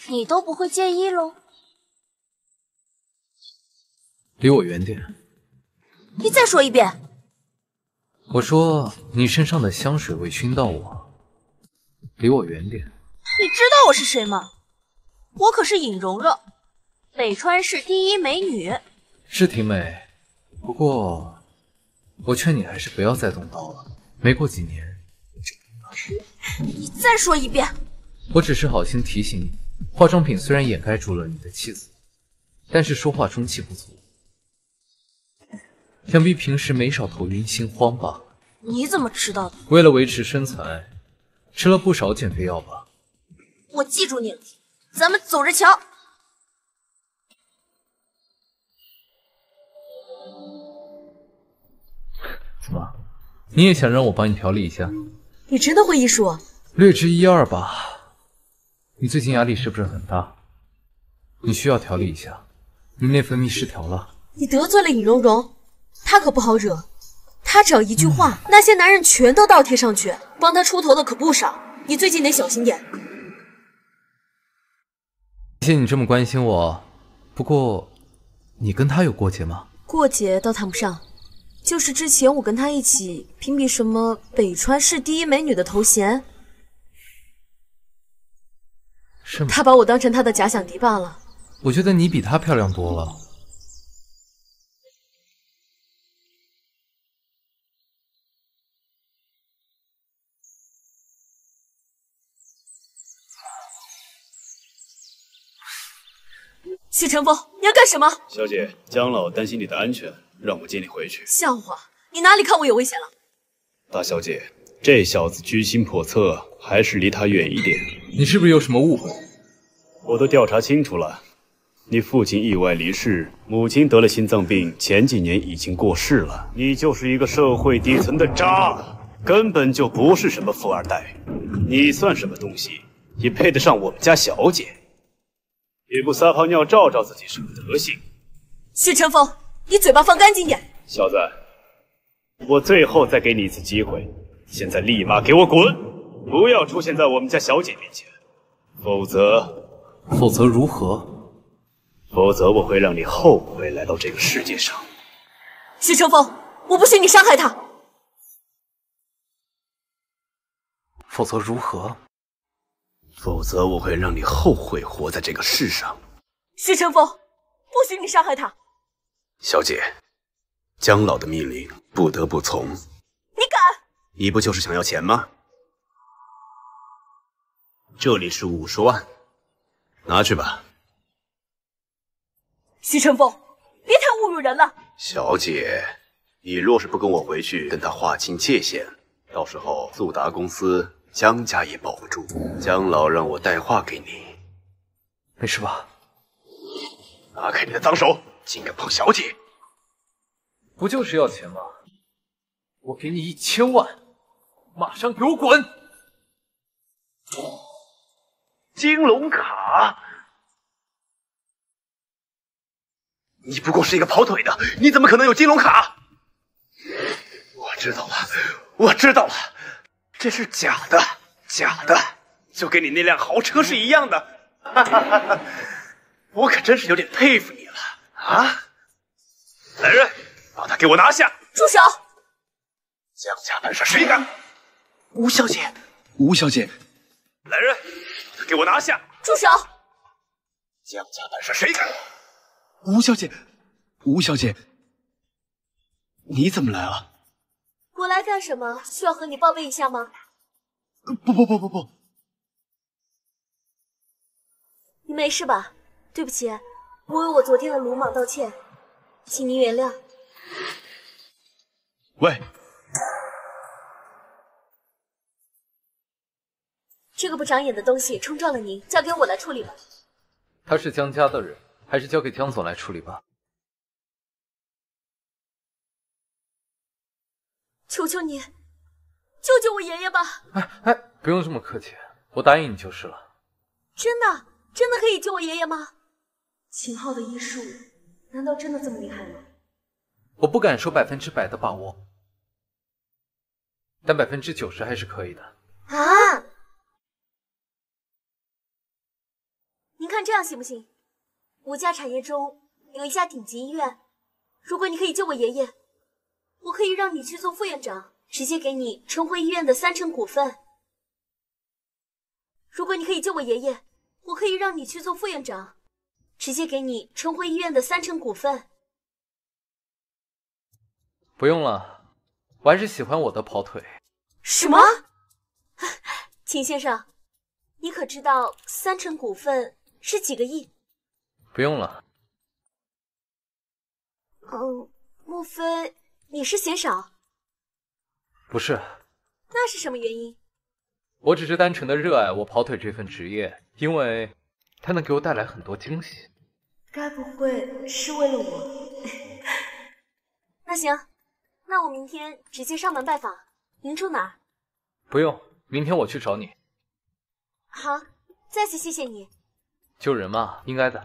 [SPEAKER 4] 你都不会介意喽？
[SPEAKER 6] 离我远点！
[SPEAKER 15] 你再说一遍。
[SPEAKER 6] 我说你身上的香水味熏到我，离我远点！
[SPEAKER 15] 你知道我是谁吗？我可是尹蓉蓉，北川市第一美女。
[SPEAKER 6] 是挺美，不过我劝你还是不要再动刀了。没过几年就……
[SPEAKER 15] 你再说一遍！
[SPEAKER 6] 我只是好心提醒你。化妆品虽然掩盖住了你的气色，但是说话中气不足，想必平时没少头晕心慌吧？
[SPEAKER 15] 你怎么知道的？
[SPEAKER 6] 为了维持身材，吃了不少减肥药吧？
[SPEAKER 15] 我记住你了，咱们走着瞧。
[SPEAKER 6] 怎么，你也想让我帮你调理一下？
[SPEAKER 10] 你真的会医术？
[SPEAKER 6] 略知一二吧。你最近压力是不是很大？你需要调理一下，你内分泌失调了。
[SPEAKER 10] 你得罪了尹蓉蓉，她可不好惹。她只要一句话，那些男人全都倒贴上去，帮她出头的可不少。你最近得小心点。
[SPEAKER 6] 谢谢你这么关心我，不过你跟他有过节吗？
[SPEAKER 10] 过节倒谈不上，就是之前我跟他一起评比什么北川市第一美女的头衔。
[SPEAKER 6] 是吗？
[SPEAKER 10] 他把我当成他的假想敌罢了。
[SPEAKER 6] 我觉得你比她漂亮多了。
[SPEAKER 10] 许晨风，你要干什么？
[SPEAKER 16] 小姐，江老担心你的安全，让我接你回去。
[SPEAKER 10] 笑话，你哪里看我有危险了？
[SPEAKER 16] 大小姐，这小子居心叵测，还是离他远一点。
[SPEAKER 6] 你是不是有什么误会？
[SPEAKER 16] 我都调查清楚了，你父亲意外离世，母亲得了心脏病，前几年已经过世了。你就是一个社会底层的渣，根本就不是什么富二代。你算什么东西？也配得上我们家小姐？也不撒泡尿照照自己什么德行？
[SPEAKER 10] 许晨风，你嘴巴放干净点！
[SPEAKER 16] 小子，我最后再给你一次机会，现在立马给我滚，不要出现在我们家小姐面前，否则，
[SPEAKER 6] 否则如何？
[SPEAKER 16] 否则我会让你后悔来到这个世界上。
[SPEAKER 10] 许晨风，我不许你伤害他。
[SPEAKER 6] 否则如何？
[SPEAKER 16] 否则我会让你后悔活在这个世上。
[SPEAKER 10] 徐晨风，不许你伤害她。
[SPEAKER 16] 小姐，江老的命令不得不从。
[SPEAKER 10] 你敢？
[SPEAKER 16] 你不就是想要钱吗？这里是五十万，拿去吧。
[SPEAKER 10] 徐晨风，别太侮辱人了。
[SPEAKER 16] 小姐，你若是不跟我回去跟他划清界限，到时候速达公司。江家也保不住，江老让我带话给你，
[SPEAKER 6] 没事吧？
[SPEAKER 16] 拿开你的脏手，竟敢碰小姐！
[SPEAKER 6] 不就是要钱吗？我给你一千万，马上给我滚！
[SPEAKER 16] 金龙卡，你不过是一个跑腿的，你怎么可能有金龙卡？我知道了，我知道了。这是假的，假的，就跟你那辆豪车是一样的。哈哈哈哈我可真是有点佩服你了啊！来人，把他给我拿下！
[SPEAKER 10] 住手！
[SPEAKER 16] 江家本事谁敢？
[SPEAKER 17] 吴小姐，吴小姐，
[SPEAKER 16] 来人，把他给我拿下！
[SPEAKER 10] 住手！
[SPEAKER 16] 江家本事谁敢？
[SPEAKER 17] 吴小姐，吴小姐，你怎么来了？
[SPEAKER 10] 我来干什么？需要和你报备一下吗？
[SPEAKER 17] 不不不不不，
[SPEAKER 10] 你没事吧？对不起，我为我昨天的鲁莽道歉，请您原谅。
[SPEAKER 17] 喂，
[SPEAKER 10] 这个不长眼的东西冲撞了您，交给我来处理吧。
[SPEAKER 6] 他是江家的人，还是交给江总来处理吧。
[SPEAKER 10] 求求你，救救我爷爷吧！
[SPEAKER 6] 哎哎，不用这么客气，我答应你就是了。
[SPEAKER 10] 真的，真的可以救我爷爷吗？秦昊的医术难道真的这么厉害吗？
[SPEAKER 6] 我不敢说百分之百的把握，但百分之九十还是可以的。
[SPEAKER 10] 啊！您看这样行不行？吴家产业中有一家顶级医院，如果你可以救我爷爷。我可以让你去做副院长，直接给你春晖医院的三成股份。如果你可以救我爷爷，我可以让你去做副院长，直接给你春晖医院的三成股份。
[SPEAKER 6] 不用了，我还是喜欢我的跑腿。
[SPEAKER 10] 什么？秦先生，你可知道三成股份是几个亿？
[SPEAKER 6] 不用了。
[SPEAKER 10] 嗯，莫非？你是嫌少？
[SPEAKER 6] 不是。
[SPEAKER 10] 那是什么原因？
[SPEAKER 6] 我只是单纯的热爱我跑腿这份职业，因为它能给我带来很多惊喜。
[SPEAKER 10] 该不会是为了我？那行，那我明天直接上门拜访。您住哪儿？
[SPEAKER 6] 不用，明天我去找你。
[SPEAKER 10] 好，再次谢谢你。
[SPEAKER 6] 救人嘛，应该的。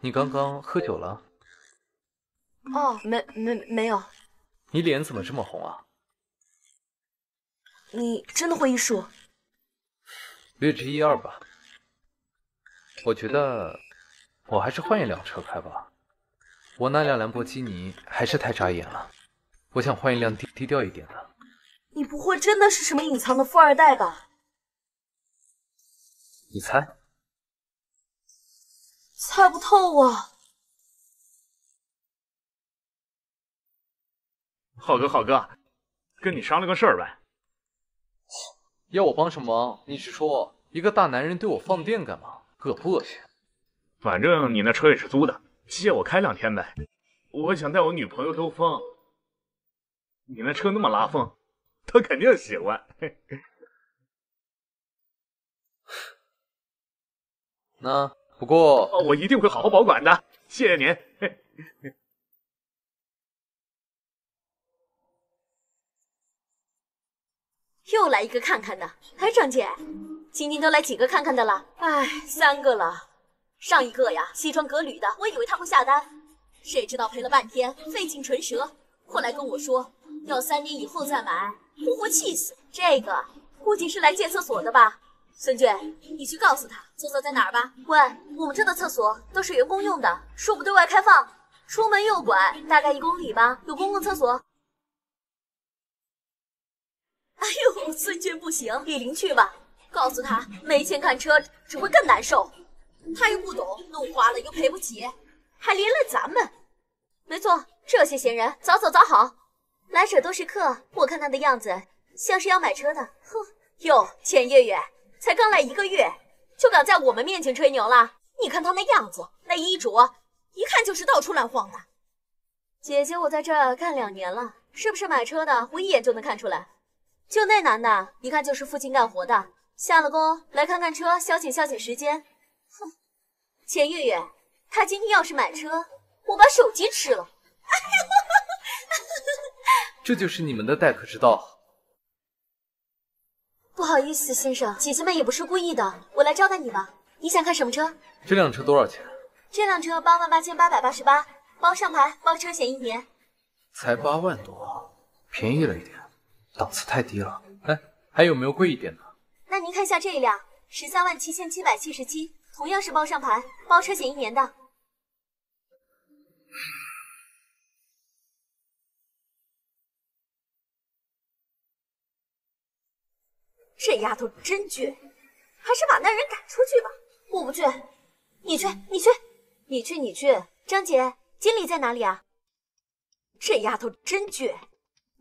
[SPEAKER 6] 你刚刚喝酒了？
[SPEAKER 10] 哦，没没没有。
[SPEAKER 6] 你脸怎么这么红啊？
[SPEAKER 10] 你真的会医术？
[SPEAKER 6] 略知一二吧。我觉得我还是换一辆车开吧。我那辆兰博基尼还是太扎眼了。我想换一辆低低调一点的。
[SPEAKER 10] 你不会真的是什么隐藏的富二代吧？
[SPEAKER 6] 你猜？
[SPEAKER 10] 猜不透啊！
[SPEAKER 1] 浩哥，浩哥，跟你商量个事儿呗。
[SPEAKER 6] 要我帮什么忙？你是说一个大男人对我放电干嘛？恶不恶心？
[SPEAKER 1] 反正你那车也是租的，借我开两天呗。我想带我女朋友兜风。你那车那么拉风，她肯定喜欢。
[SPEAKER 6] 那不过
[SPEAKER 1] 我一定会好好保管的，谢谢您。
[SPEAKER 10] 又来一个看看的，哎，张姐，今天都来几个看看的了？哎，三个了。上一个呀，西装革履的，我以为他会下单，谁知道陪了半天，费尽唇舌。后来跟我说要三年以后再买，活活气死。这个估计是来借厕所的吧？孙俊，你去告诉他厕所在哪儿吧。喂，我们这的厕所都是员工用的，恕不对外开放，出门右拐，大概一公里吧，有公共厕所。哎呦，孙军不行，李玲去吧。告诉他没钱看车只会更难受，他又不懂，弄花了又赔不起，还连累咱们。没错，这些闲人早走早好，来者都是客。我看他的样子像是要买车的。哼，哟，钱月月才刚来一个月，就敢在我们面前吹牛了？你看他那样子，那衣着，一看就是到处乱晃的。姐姐，我在这儿干两年了，是不是买车的？我一眼就能看出来。就那男的，一看就是附近干活的，下了工来看看车，消遣消遣时间。哼，钱月月，他今天要是买车，我把手机吃了。
[SPEAKER 6] 这就是你们的待客之道。
[SPEAKER 10] 不好意思，先生，姐姐们也不是故意的，我来招待你吧。你想看什么车？
[SPEAKER 6] 这辆车多少钱？
[SPEAKER 10] 这辆车八万八千八百八十八，包上牌，包车险一年。
[SPEAKER 6] 才八万多，便宜了一点。档次太低了，哎，还有没有贵一点的？
[SPEAKER 10] 那您看一下这一辆，十三万七千七百七十七，同样是包上牌，包车险一年的。这丫头真倔，还是把那人赶出去吧。我不去，你去，你去，你去，你去。张姐，经理在哪里啊？这丫头真倔。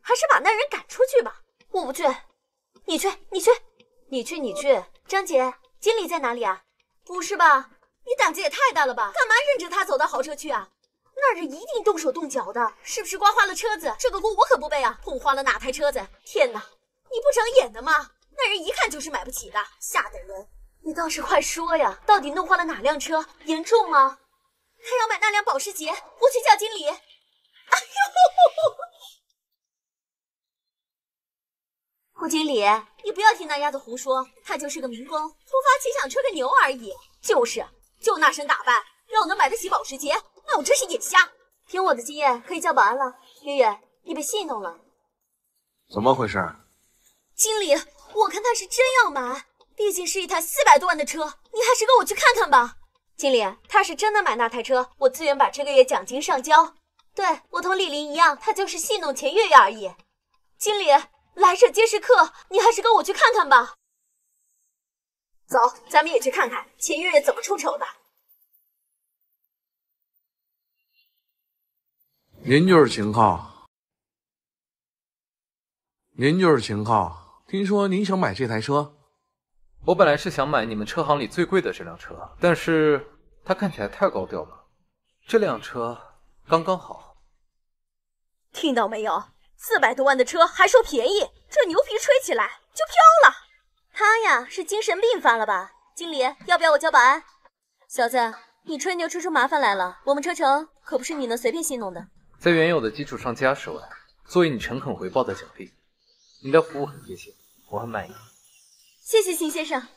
[SPEAKER 10] 还是把那人赶出去吧！我不去，你去，你去，你去，你去。张姐，经理在哪里啊？不是吧？你胆子也太大了吧？干嘛认着他走到豪车去啊？那人一定动手动脚的，是不是刮花了车子？这个锅我可不背啊！碰花了哪台车子？天哪，你不长眼的吗？那人一看就是买不起的，吓得人！你倒是快说呀，到底弄花了哪辆车？严重吗？他要买那辆保时捷，我去叫经理。哎呦！顾经理，你不要听那丫头胡说，她就是个民工，突发奇想吹个牛而已。就是，就那身打扮，让我能买得起保时捷，那我真是眼瞎。凭我的经验，可以叫保安了。月月，你被戏弄了，
[SPEAKER 18] 怎么回事？
[SPEAKER 10] 经理，我看他是真要买，毕竟是一台四百多万的车，你还是跟我去看看吧。经理，他是真的买那台车，我自愿把这个月奖金上交。对我同李林一样，他就是戏弄钱月月而已。经理。来者皆是客，你还是跟我去看看吧。走，咱们也去看看秦月月怎么出丑的。
[SPEAKER 12] 您就是秦昊，您就是秦昊。听说您想买这台车，
[SPEAKER 6] 我本来是想买你们车行里最贵的这辆车，但是它看起来太高调了。这辆车刚刚好。
[SPEAKER 10] 听到没有？四百多万的车还说便宜，这牛皮吹起来就飘了。他呀是精神病犯了吧？经理，要不要我叫保安？小子，你吹牛吹出麻烦来了。我们车城可不是你能随便戏弄的。
[SPEAKER 6] 在原有的基础上加十万，作为你诚恳回报的奖励。你的服务很贴心，我很满意。
[SPEAKER 10] 谢谢秦先生。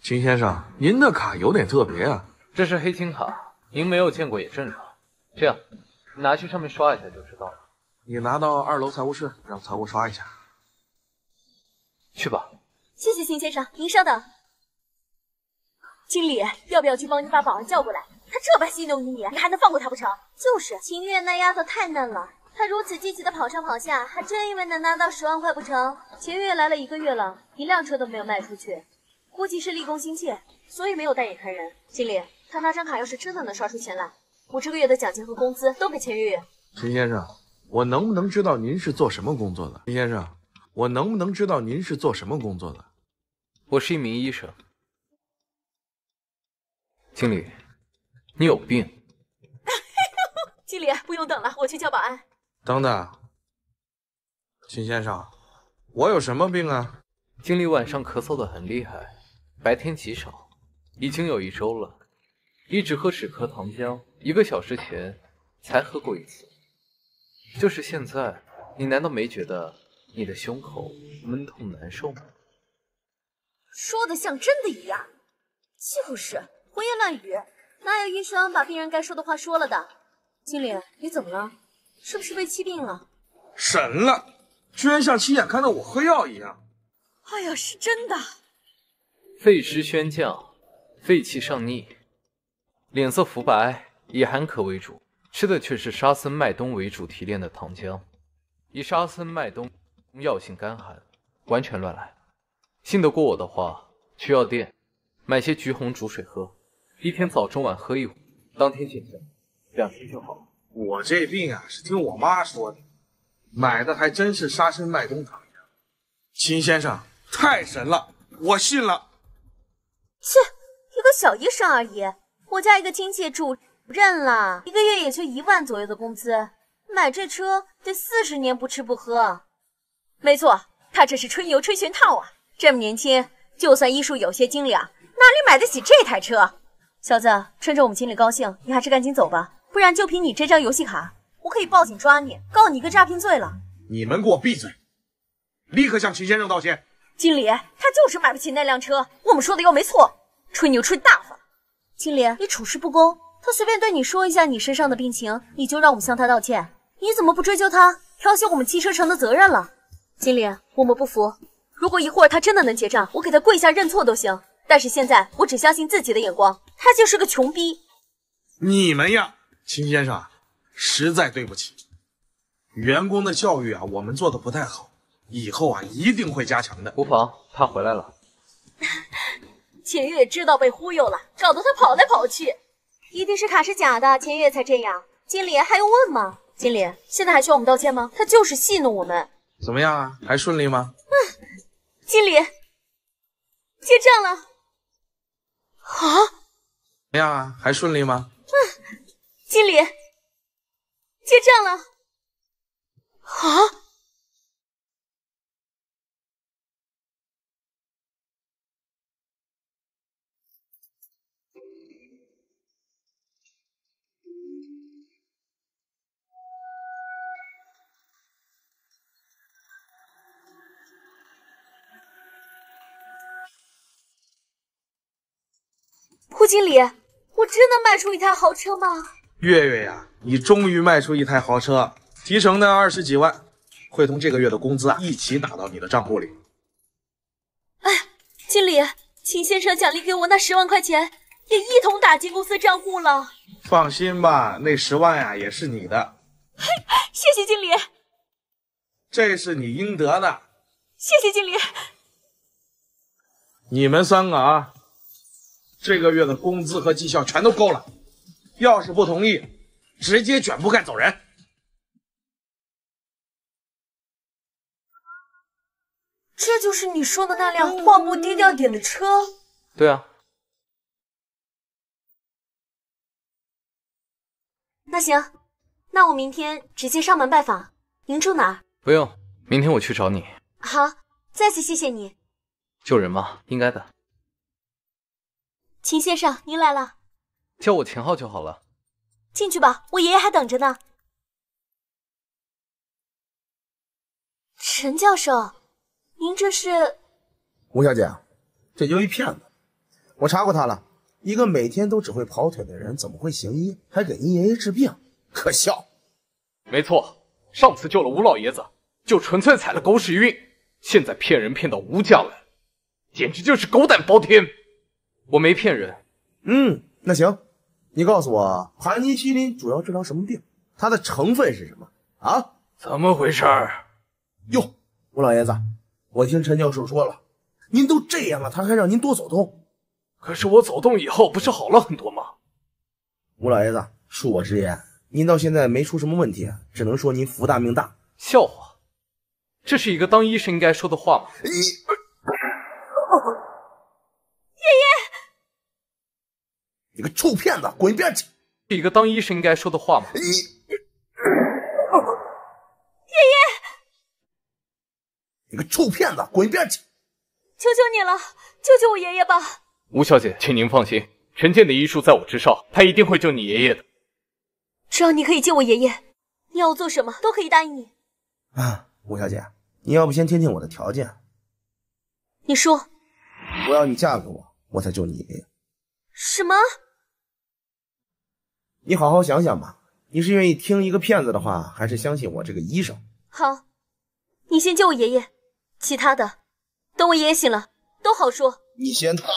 [SPEAKER 12] 秦先生，您的卡有点特别啊。
[SPEAKER 6] 这是黑金卡，您没有见过也正常。这样，你拿去上面刷一下就知道了。
[SPEAKER 12] 你拿到二楼财务室，让财务刷一下。
[SPEAKER 6] 去吧。
[SPEAKER 10] 谢谢秦先生，您稍等。经理，要不要去帮你把保安叫过来？他这般戏弄你，你还能放过他不成？就是，秦月那丫头太嫩了，她如此积极的跑上跑下，还真以为能拿到十万块不成？秦月来了一个月了，一辆车都没有卖出去，估计是立功心切，所以没有带眼看人。经理，他那张卡要是真的能刷出钱来，我这个月的奖金和工资都给秦月月。
[SPEAKER 19] 秦先生，我能不能知道您是做什么工作的？秦先生，我能不能知道您是做什么工作的？
[SPEAKER 6] 我是一名医生。经理，你有病。
[SPEAKER 10] 经理，不用等了，我去叫保安。
[SPEAKER 19] 等等，秦先生，我有什么病啊？
[SPEAKER 6] 经理晚上咳嗽的很厉害，白天极少，已经有一周了，一直喝止咳糖浆，一个小时前才喝过一次。就是现在，你难道没觉得你的胸口闷痛难受吗？
[SPEAKER 10] 说的像真的一样，就是胡言乱语，哪有医生把病人该说的话说了的？经理，你怎么了？是不是被气病了？
[SPEAKER 19] 神了，居然像亲眼看到我喝药一样。
[SPEAKER 10] 哎呀，是真的。
[SPEAKER 6] 肺湿宣降，肺气上逆，脸色浮白，以寒咳为主，吃的却是沙参麦冬为主提炼的糖浆。以沙参麦冬药性干寒，完全乱来。信得过我的话，去药店买些橘红煮水喝，一天早中晚喝一壶，当天见效，两天就好。
[SPEAKER 19] 我这病啊，是听我妈说的，买的还真是沙参麦冬糖浆。秦先生太神了，我信了。
[SPEAKER 10] 切，一个小医生而已，我家一个亲戚主任了，一个月也就一万左右的工资，买这车得四十年不吃不喝。没错，他这是吹牛吹全套啊！这么年轻，就算医术有些精良，哪里买得起这台车？小子，趁着我们经理高兴，你还是赶紧走吧。不然就凭你这张游戏卡，我可以报警抓你，告你一个诈骗罪了。
[SPEAKER 19] 你们给我闭嘴！立刻向秦先生道歉。
[SPEAKER 10] 经理，他就是买不起那辆车，我们说的又没错，吹牛吹大发。经理，你处事不公，他随便对你说一下你身上的病情，你就让我们向他道歉，你怎么不追究他挑起我们汽车城的责任了？经理，我们不服。如果一会儿他真的能结账，我给他跪下认错都行。但是现在我只相信自己的眼光，他就是个穷逼。
[SPEAKER 19] 你们呀！秦先生，实在对不起，员工的教育啊，我们做的不太好，以后啊一定会加强的。
[SPEAKER 6] 无妨，他回来了。
[SPEAKER 10] 秦月知道被忽悠了，搞得他跑来跑去，一定是卡是假的，千月才这样。经理还用问吗？经理，现在还需要我们道歉吗？他就是戏弄我们。
[SPEAKER 19] 怎么样啊？还顺利吗？
[SPEAKER 10] 嗯，经理，结账了。啊？
[SPEAKER 19] 怎么样啊？还顺利吗？
[SPEAKER 10] 嗯。经理，结账了。啊！胡经理，我真能卖出一台豪车吗？
[SPEAKER 19] 月月呀，你终于卖出一台豪车，提成呢二十几万，会同这个月的工资啊一起打到你的账户里。
[SPEAKER 10] 哎，经理，秦先生奖励给我那十万块钱也一同打进公司账户了。
[SPEAKER 19] 放心吧，那十万呀也是你的。
[SPEAKER 10] 嘿，谢谢经理，
[SPEAKER 19] 这是你应得的。
[SPEAKER 10] 谢谢经理。
[SPEAKER 19] 你们三个啊，这个月的工资和绩效全都够了。要是不同意，直接卷铺盖走人。
[SPEAKER 10] 这就是你说的那辆话不低调点的车？
[SPEAKER 6] 对啊。
[SPEAKER 10] 那行，那我明天直接上门拜访。您住哪儿？
[SPEAKER 6] 不用，明天我去找你。
[SPEAKER 10] 好，再次谢谢你。
[SPEAKER 6] 救人嘛，应该的。
[SPEAKER 10] 秦先生，您来了。
[SPEAKER 6] 叫我秦昊就好了。
[SPEAKER 10] 进去吧，我爷爷还等着呢。陈教授，您这是？
[SPEAKER 11] 吴小姐，这就一骗子。我查过他了，一个每天都只会跑腿的人，怎么会行医，还给您爷爷治病？可笑！
[SPEAKER 2] 没错，上次救了吴老爷子，就纯粹踩了狗屎运。现在骗人骗到吴家来，简直就是狗胆包天。
[SPEAKER 6] 我没骗人。
[SPEAKER 11] 嗯，那行。你告诉我，盘尼西林主要治疗什么病？它的成分是什么？啊？
[SPEAKER 6] 怎么回事？
[SPEAKER 11] 哟，吴老爷子，我听陈教授说了，您都这样了，他还让您多走动。
[SPEAKER 6] 可是我走动以后不是好了很多吗？
[SPEAKER 11] 吴老爷子，恕我直言，您到现在没出什么问题，只能说您福大命大。
[SPEAKER 6] 笑话，这是一个当医生应该说的话吗？
[SPEAKER 11] 你，爷
[SPEAKER 10] 爷，
[SPEAKER 11] 你个臭骗子，滚一边去！
[SPEAKER 6] 是一个当医生应该说的话吗？
[SPEAKER 11] 你，爷
[SPEAKER 10] 爷，
[SPEAKER 11] 你个臭骗子，滚一边去！
[SPEAKER 10] 求求你了，救救我爷爷吧！
[SPEAKER 6] 吴小姐，请您放心，陈建的医术在我之上，他一定会救你爷爷的。
[SPEAKER 10] 只要你可以救我爷爷，你要我做什么都可以答应你。
[SPEAKER 11] 啊，吴小姐，你要不先听听我的条件？
[SPEAKER 10] 你说，
[SPEAKER 11] 我要你嫁给我，我才救你爷爷。
[SPEAKER 10] 什么？
[SPEAKER 11] 你好好想想吧，你是愿意听一个骗子的话，还是相信我这个医生？
[SPEAKER 10] 好，你先救我爷爷，其他的等我爷爷醒了都好说。
[SPEAKER 11] 你先答应。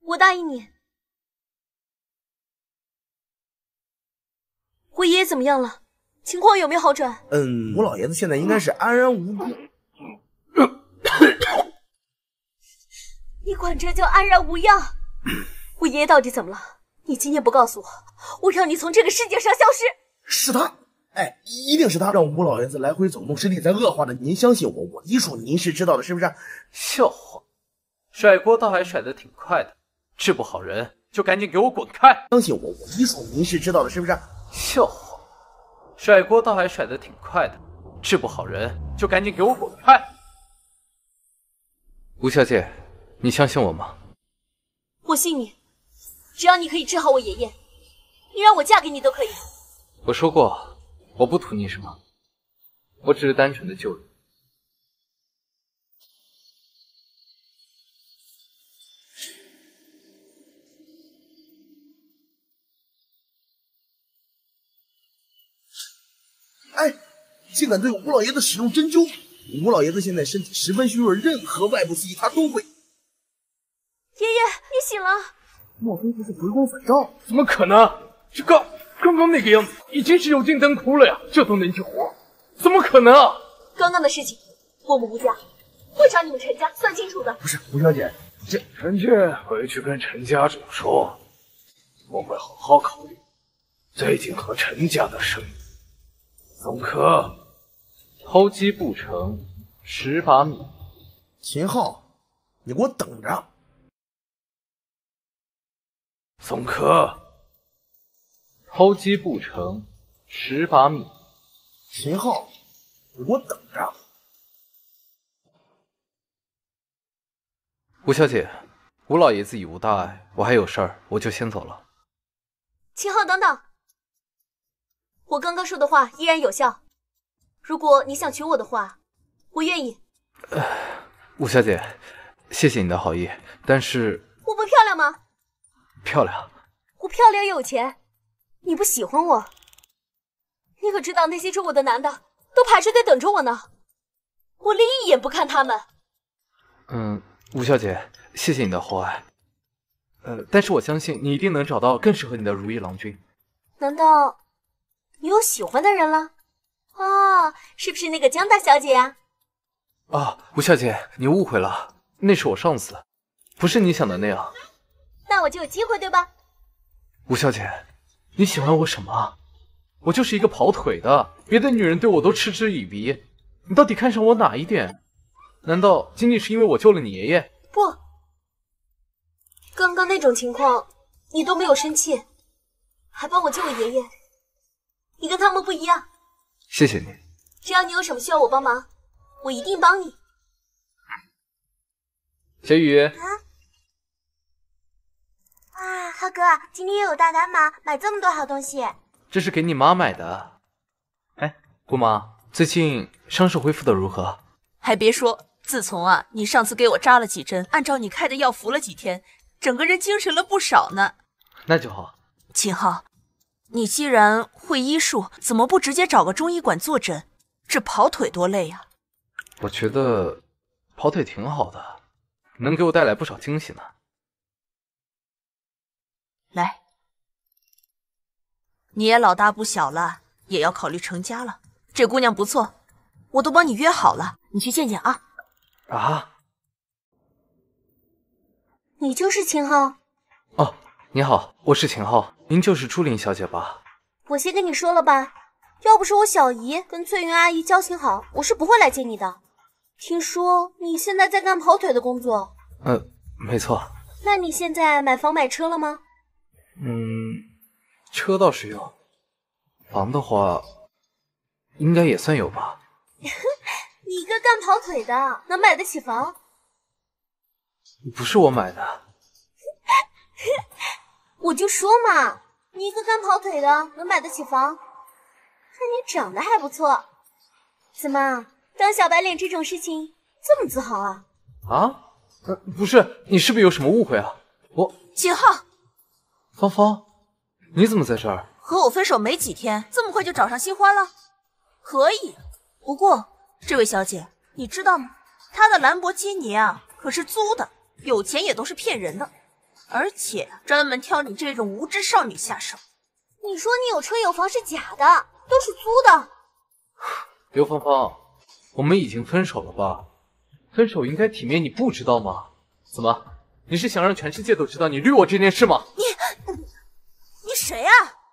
[SPEAKER 10] 我答应你。我爷爷怎么样了？情况有没有好转？
[SPEAKER 11] 嗯，我老爷子现在应该是安然无恙。
[SPEAKER 10] 你管这叫安然无恙？我爷爷到底怎么了？你今天不告诉我，我让你从这个世界上消失！
[SPEAKER 11] 是他，哎，一定是他让吴老爷子来回走动，身体在恶化的。您相信我，我医术您是知道的，是不是？
[SPEAKER 6] 笑话，甩锅倒还甩得挺快的，治不好人就赶紧给我滚开！
[SPEAKER 11] 相信我，我医术您是知道的，是不是？
[SPEAKER 6] 笑话，甩锅倒还甩得挺快的，治不好人就赶紧给我滚开！吴小姐，你相信我吗？
[SPEAKER 10] 我信你，只要你可以治好我爷爷，你让我嫁给你都可以。
[SPEAKER 6] 我说过，我不图你什么，我只是单纯的救人。
[SPEAKER 11] 哎，竟敢对吴老爷子使用针灸！吴老爷子现在身体十分虚弱，任何外部刺激他都会。
[SPEAKER 10] 爷爷，你醒了？
[SPEAKER 11] 莫非不是回光返照？
[SPEAKER 6] 怎么可能？这刚刚刚那个样子已经是油尽灯枯了呀，这都能救活？怎么可能啊？
[SPEAKER 10] 刚刚的事情，我们吴家会找你们陈家算清楚的。
[SPEAKER 11] 不是吴小姐，这
[SPEAKER 6] 臣妾回去跟陈家主说，我会好好考虑最近和陈家的生意。宋科，偷鸡不成蚀把米。
[SPEAKER 11] 秦昊，你给我等着！
[SPEAKER 6] 宋柯，偷鸡不成蚀把米。
[SPEAKER 11] 秦昊，你给我等着！
[SPEAKER 6] 吴小姐，吴老爷子已无大碍，我还有事儿，我就先走了。
[SPEAKER 10] 秦昊，等等。我刚刚说的话依然有效。如果你想娶我的话，我愿意。
[SPEAKER 6] 呃，吴小姐，谢谢你的好意，但是
[SPEAKER 10] 我不漂亮吗？
[SPEAKER 6] 漂亮。
[SPEAKER 10] 我漂亮又有钱，你不喜欢我？你可知道那些追我的男的都排着队等着我呢？我连一眼不看他们。
[SPEAKER 6] 嗯，吴小姐，谢谢你的厚爱。呃，但是我相信你一定能找到更适合你的如意郎君。
[SPEAKER 10] 难道？你有喜欢的人了？哦，是不是那个江大小姐呀？
[SPEAKER 6] 啊，吴小姐，你误会了，那是我上司，不是你想的那样。
[SPEAKER 10] 那我就有机会，对吧？
[SPEAKER 6] 吴小姐，你喜欢我什么？我就是一个跑腿的，别的女人对我都嗤之以鼻。你到底看上我哪一点？难道仅仅是因为我救了你爷爷？
[SPEAKER 10] 不，刚刚那种情况，你都没有生气，还帮我救了爷爷。你跟他们不一样，
[SPEAKER 6] 谢谢你。
[SPEAKER 10] 只要你有什么需要我帮忙，我一定帮你。
[SPEAKER 6] 小雨。
[SPEAKER 20] 啊！哇，浩哥，今天又有大单吗？买这么多好东西。
[SPEAKER 6] 这是给你妈买的。哎，姑妈，最近伤势恢复的如何？
[SPEAKER 10] 还别说，自从啊你上次给我扎了几针，按照你开的药服了几天，整个人精神了不少呢。
[SPEAKER 6] 那就好。
[SPEAKER 10] 秦昊。你既然会医术，怎么不直接找个中医馆坐诊？这跑腿多累呀！
[SPEAKER 6] 我觉得跑腿挺好的，能给我带来不少惊喜呢。
[SPEAKER 10] 来，
[SPEAKER 4] 你也老大不小了，也要考虑成家了。这姑娘不错，我都帮你约好了，你去见见啊。
[SPEAKER 6] 啊？
[SPEAKER 21] 你就是秦昊？
[SPEAKER 6] 哦，你好，我是秦昊，您就是朱琳小姐吧？
[SPEAKER 21] 我先跟你说了吧，要不是我小姨跟翠云阿姨交情好，我是不会来接你的。听说你现在在干跑腿的工作？
[SPEAKER 6] 呃，没错。
[SPEAKER 21] 那你现在买房买车了吗？
[SPEAKER 6] 嗯，车倒是有，房的话，应该也算有吧。
[SPEAKER 21] 你一个干跑腿的，能买得起房？
[SPEAKER 6] 不是我买的。
[SPEAKER 21] 我就说嘛，你一个干跑腿的，能买得起房？看你长得还不错，怎么当小白脸这种事情这么自豪啊？
[SPEAKER 6] 啊？呃，不是，你是不是有什么误会啊？我
[SPEAKER 4] 秦昊，
[SPEAKER 6] 芳芳，你怎么在这儿？
[SPEAKER 4] 和我分手没几天，这么快就找上新欢了？可以，不过这位小姐，你知道吗？他的兰博基尼啊，可是租的，有钱也都是骗人的，而且专门挑你这种无知少女下手。
[SPEAKER 21] 你说你有车有房是假的，都是租的。
[SPEAKER 6] 刘芳芳，我们已经分手了吧？分手应该体面，你不知道吗？怎么，你是想让全世界都知道你绿我这件事吗？
[SPEAKER 4] 你，你谁呀？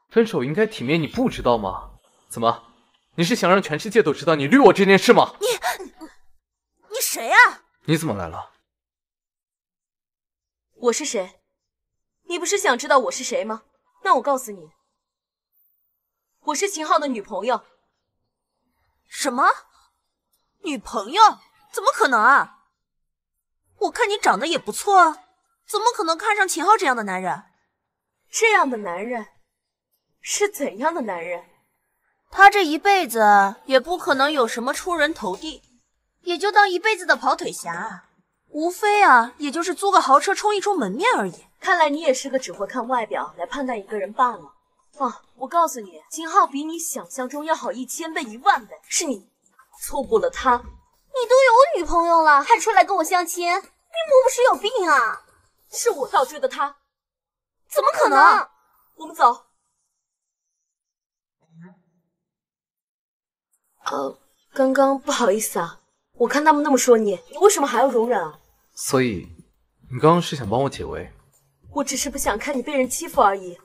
[SPEAKER 6] 分手应该体面，你不知道吗？怎么，你是想让全世界都知道你绿我这件事吗？
[SPEAKER 4] 你，你谁啊？
[SPEAKER 6] 你怎么来了？
[SPEAKER 10] 我是谁？你不是想知道我是谁吗？那我告诉你，我是秦昊的女朋友。
[SPEAKER 4] 什么？女朋友？怎么可能啊！我看你长得也不错啊，怎么可能看上秦昊这样的男人？
[SPEAKER 10] 这样的男人是怎样的男人？
[SPEAKER 4] 他这一辈子也不可能有什么出人头地，也就当一辈子的跑腿侠，无非啊，也就是租个豪车充一充门面而已。
[SPEAKER 10] 看来你也是个只会看外表来判断一个人罢了。哦，我告诉你，秦昊比你想象中要好一千倍一万倍，是你错过了他。
[SPEAKER 21] 你都有女朋友了，还出来跟我相亲，你莫不是有病啊？
[SPEAKER 10] 是我倒追的他，
[SPEAKER 21] 怎么可能？
[SPEAKER 10] 我们走。呃，刚刚不好意思啊，我看他们那么说你，你为什么还要容忍啊？
[SPEAKER 6] 所以，你刚刚是想帮我解围？
[SPEAKER 10] 我只是不想看你被人欺负而已。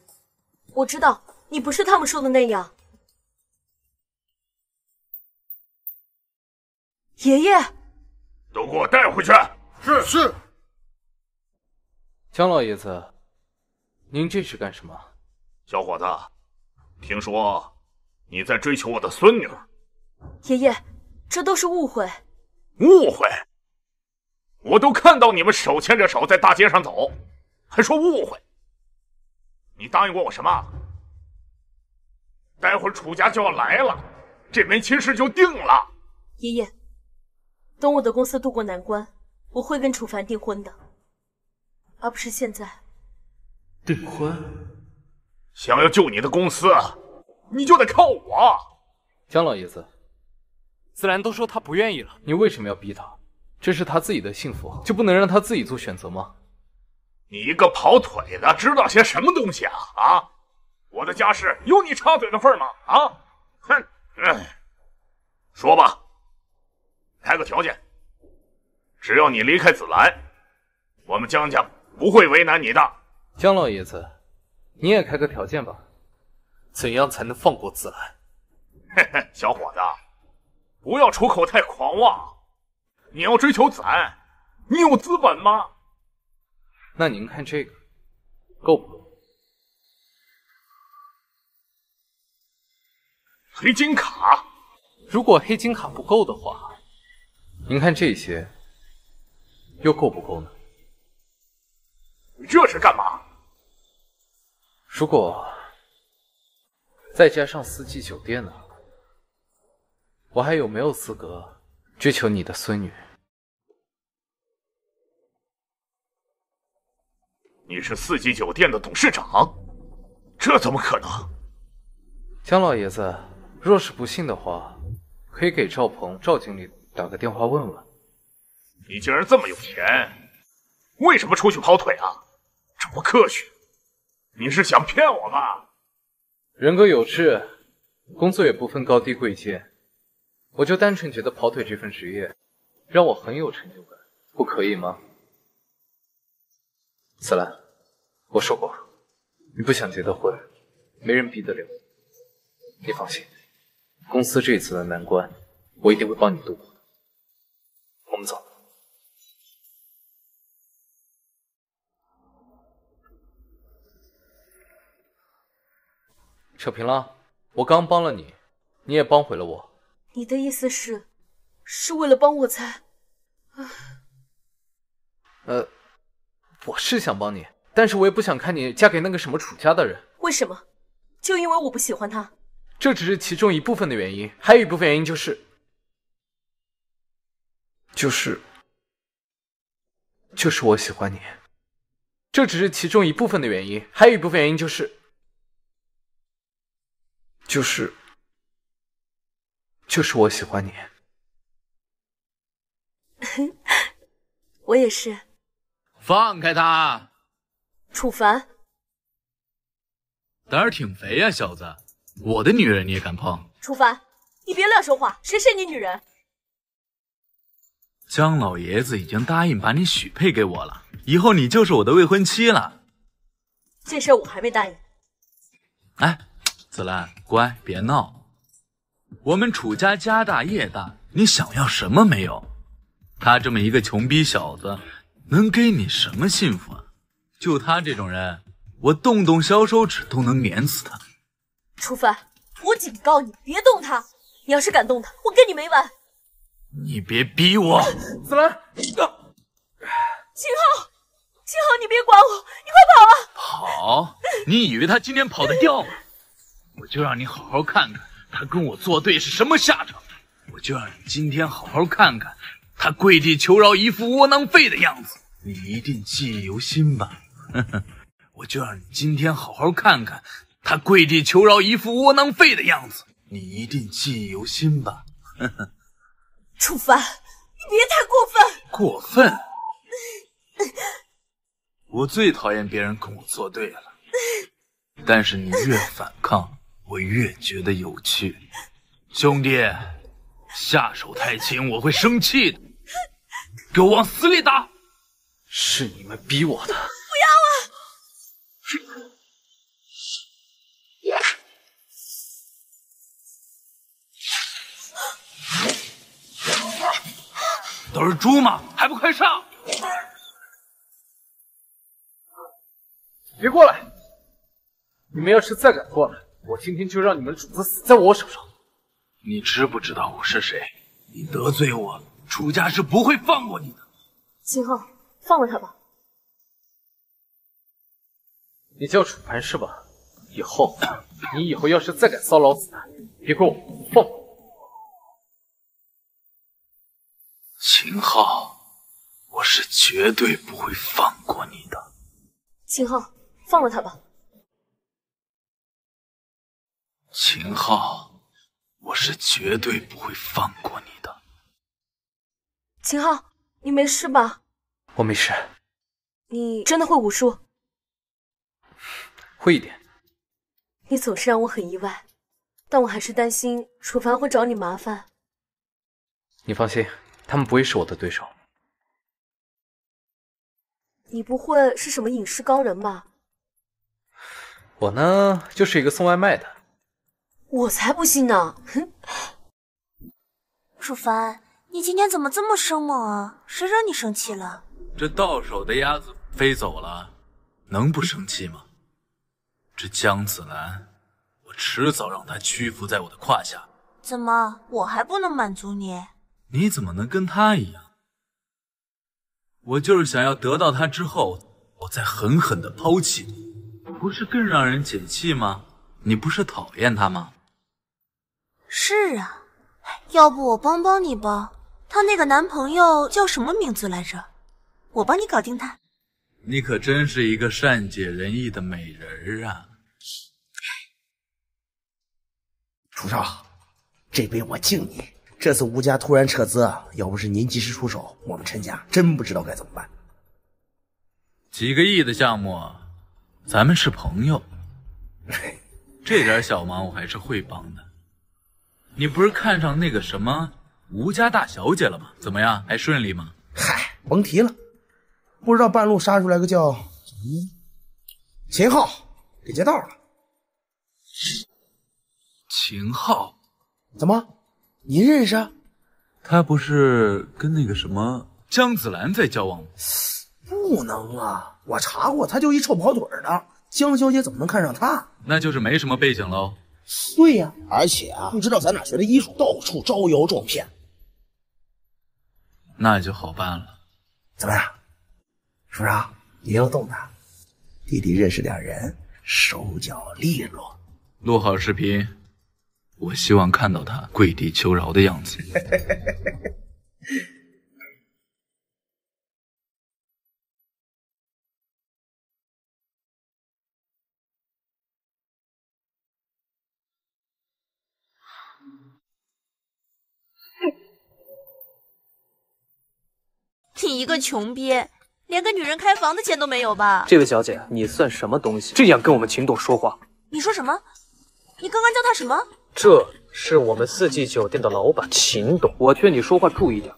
[SPEAKER 10] 我知道你不是他们说的那样。爷爷，
[SPEAKER 1] 都给我带回去。
[SPEAKER 22] 是是。
[SPEAKER 6] 江老爷子，您这是干什么？
[SPEAKER 1] 小伙子，听说你在追求我的孙女。
[SPEAKER 10] 爷爷，这都是误会。
[SPEAKER 1] 误会？我都看到你们手牵着手在大街上走，还说误会？你答应过我什么？待会儿楚家就要来了，这门亲事就定了。
[SPEAKER 10] 爷爷。等我的公司渡过难关，我会跟楚凡订婚的，而不是现在。
[SPEAKER 6] 订婚？
[SPEAKER 1] 想要救你的公司，你就得靠我。
[SPEAKER 6] 江老爷子，自然都说他不愿意了，你为什么要逼他？这是他自己的幸福，就不能让他自己做选择吗？
[SPEAKER 1] 你一个跑腿的，知道些什么东西啊？啊！我的家事有你插嘴的份吗？啊！哼！嗯，说吧。开个条件，只要你离开紫兰，我们江家不会为难你的。
[SPEAKER 6] 江老爷子，你也开个条件吧。怎样才能放过子兰？
[SPEAKER 1] 嘿嘿，小伙子，不要出口太狂妄。你要追求子兰，你有资本吗？
[SPEAKER 6] 那您看这个够不够？
[SPEAKER 1] 黑金卡。
[SPEAKER 6] 如果黑金卡不够的话。您看这些，又够不够呢？
[SPEAKER 1] 你这是干嘛？
[SPEAKER 6] 如果再加上四季酒店呢？我还有没有资格追求你的孙女？
[SPEAKER 1] 你是四季酒店的董事长，这怎么可能？
[SPEAKER 6] 江老爷子，若是不信的话，可以给赵鹏赵经理。打个电话问问，
[SPEAKER 1] 你竟然这么有钱，为什么出去跑腿啊？这不科学！你是想骗我吧？
[SPEAKER 6] 人各有志，工作也不分高低贵贱。我就单纯觉得跑腿这份职业让我很有成就感，不可以吗？子兰，我说过，你不想结的婚，没人逼得了。你放心，公司这次的难关，我一定会帮你度过。扯平了，我刚帮了你，你也帮毁了我。
[SPEAKER 10] 你的意思是，是为了帮我才……
[SPEAKER 6] 呃，我是想帮你，但是我也不想看你嫁给那个什么楚家的人。
[SPEAKER 10] 为什么？就因为我不喜欢他？
[SPEAKER 6] 这只是其中一部分的原因，还有一部分原因就是，就是，就是我喜欢你。这只是其中一部分的原因，还有一部分原因就是。就是，就是我喜欢你。
[SPEAKER 10] 我也是。
[SPEAKER 23] 放开他！
[SPEAKER 10] 楚凡，
[SPEAKER 23] 胆儿挺肥呀，小子！我的女人你也敢碰？
[SPEAKER 10] 楚凡，你别乱说话，谁是你女人？
[SPEAKER 23] 江老爷子已经答应把你许配给我了，以后你就是我的未婚妻了。
[SPEAKER 10] 这事我还没答应。
[SPEAKER 23] 哎。紫兰，乖，别闹。我们楚家家大业大，你想要什么没有？他这么一个穷逼小子，能给你什么幸福啊？就他这种人，我动动小手指都能碾死他。
[SPEAKER 10] 楚凡，我警告你，别动他！你要是敢动他，我跟你没完！
[SPEAKER 23] 你别逼我，
[SPEAKER 6] 子兰。
[SPEAKER 10] 秦昊，秦昊，你别管我，你快
[SPEAKER 23] 跑啊！跑？你以为他今天跑得掉吗？我就让你好好看看他跟我作对是什么下场！我就让你今天好好看看他跪地求饶一副窝囊废的样子，你一定记忆犹新吧？我就让你今天好好看看他跪地求饶一副窝囊废的样子，你一定记忆犹新吧？
[SPEAKER 10] 楚凡，你别太过分！
[SPEAKER 23] 过分？我最讨厌别人跟我作对了，但是你越反抗。我越觉得有趣，兄弟，下手太轻我会生气的，给我往死里打！
[SPEAKER 6] 是你们逼我的！不要
[SPEAKER 23] 啊！都是猪吗？还不快上！
[SPEAKER 6] 别过来！你们要是再敢过来！我今天就让你们主子死在我手上！
[SPEAKER 23] 你知不知道我是谁？你得罪我，楚家是不会放过你的。
[SPEAKER 10] 秦昊，放了他吧。
[SPEAKER 6] 你叫楚凡是吧？以后，你以后要是再敢骚扰子兰，别怪我不放过。
[SPEAKER 23] 秦昊，我是绝对不会放过你的。
[SPEAKER 10] 秦昊，放了他吧。
[SPEAKER 23] 秦昊，我是绝对不会放过你的。
[SPEAKER 10] 秦昊，你没事吧？
[SPEAKER 6] 我没事。
[SPEAKER 10] 你真的会武术？
[SPEAKER 6] 会一点。
[SPEAKER 10] 你总是让我很意外，但我还是担心楚凡会找你麻烦。
[SPEAKER 6] 你放心，他们不会是我的对手。
[SPEAKER 10] 你不会是什么隐士高人吧？
[SPEAKER 6] 我呢，就是一个送外卖的。
[SPEAKER 10] 我才不信呢！哼，
[SPEAKER 4] 楚凡，你今天怎么这么生猛啊？谁惹你生气了？
[SPEAKER 23] 这到手的鸭子飞走了，能不生气吗？这江子兰，我迟早让她屈服在我的胯下。
[SPEAKER 4] 怎么，我还不能满足你？
[SPEAKER 23] 你怎么能跟她一样？我就是想要得到她之后，我再狠狠的抛弃你，不是更让人解气吗？你不是讨厌她吗？
[SPEAKER 4] 是啊，要不我帮帮你吧？她那个男朋友叫什么名字来着？我帮你搞定他。
[SPEAKER 23] 你可真是一个善解人意的美人啊！
[SPEAKER 11] 楚少，这杯我敬你。这次吴家突然撤资，要不是您及时出手，我们陈家真不知道该怎么办。
[SPEAKER 23] 几个亿的项目，咱们是朋友。这点小忙我还是会帮的。你不是看上那个什么吴家大小姐了吗？怎么样，还顺利吗？
[SPEAKER 11] 嗨，甭提了，不知道半路杀出来个叫秦昊给劫道了。
[SPEAKER 23] 秦昊，
[SPEAKER 11] 怎么，你认识？
[SPEAKER 23] 他不是跟那个什么江子兰在交往吗？
[SPEAKER 11] 不能啊，我查过，他就一臭跑腿的。江小姐怎么能看上他？
[SPEAKER 23] 那就是没什么背景喽。
[SPEAKER 11] 对呀，而且啊，不知道咱哪学的医术，到处招摇撞骗。
[SPEAKER 23] 那就好办了。
[SPEAKER 11] 怎么样，叔叔？也要动他。弟弟认识点人，手脚利落。
[SPEAKER 23] 录好视频，我希望看到他跪地求饶的样子。
[SPEAKER 4] 你一个穷逼，连个女人开房的钱都没有吧？
[SPEAKER 24] 这位小姐，你算什么东西？这样跟我们秦董说话？
[SPEAKER 4] 你说什么？你刚刚叫他什么？
[SPEAKER 24] 这是我们四季酒店的老板秦董，我劝你说话注意点。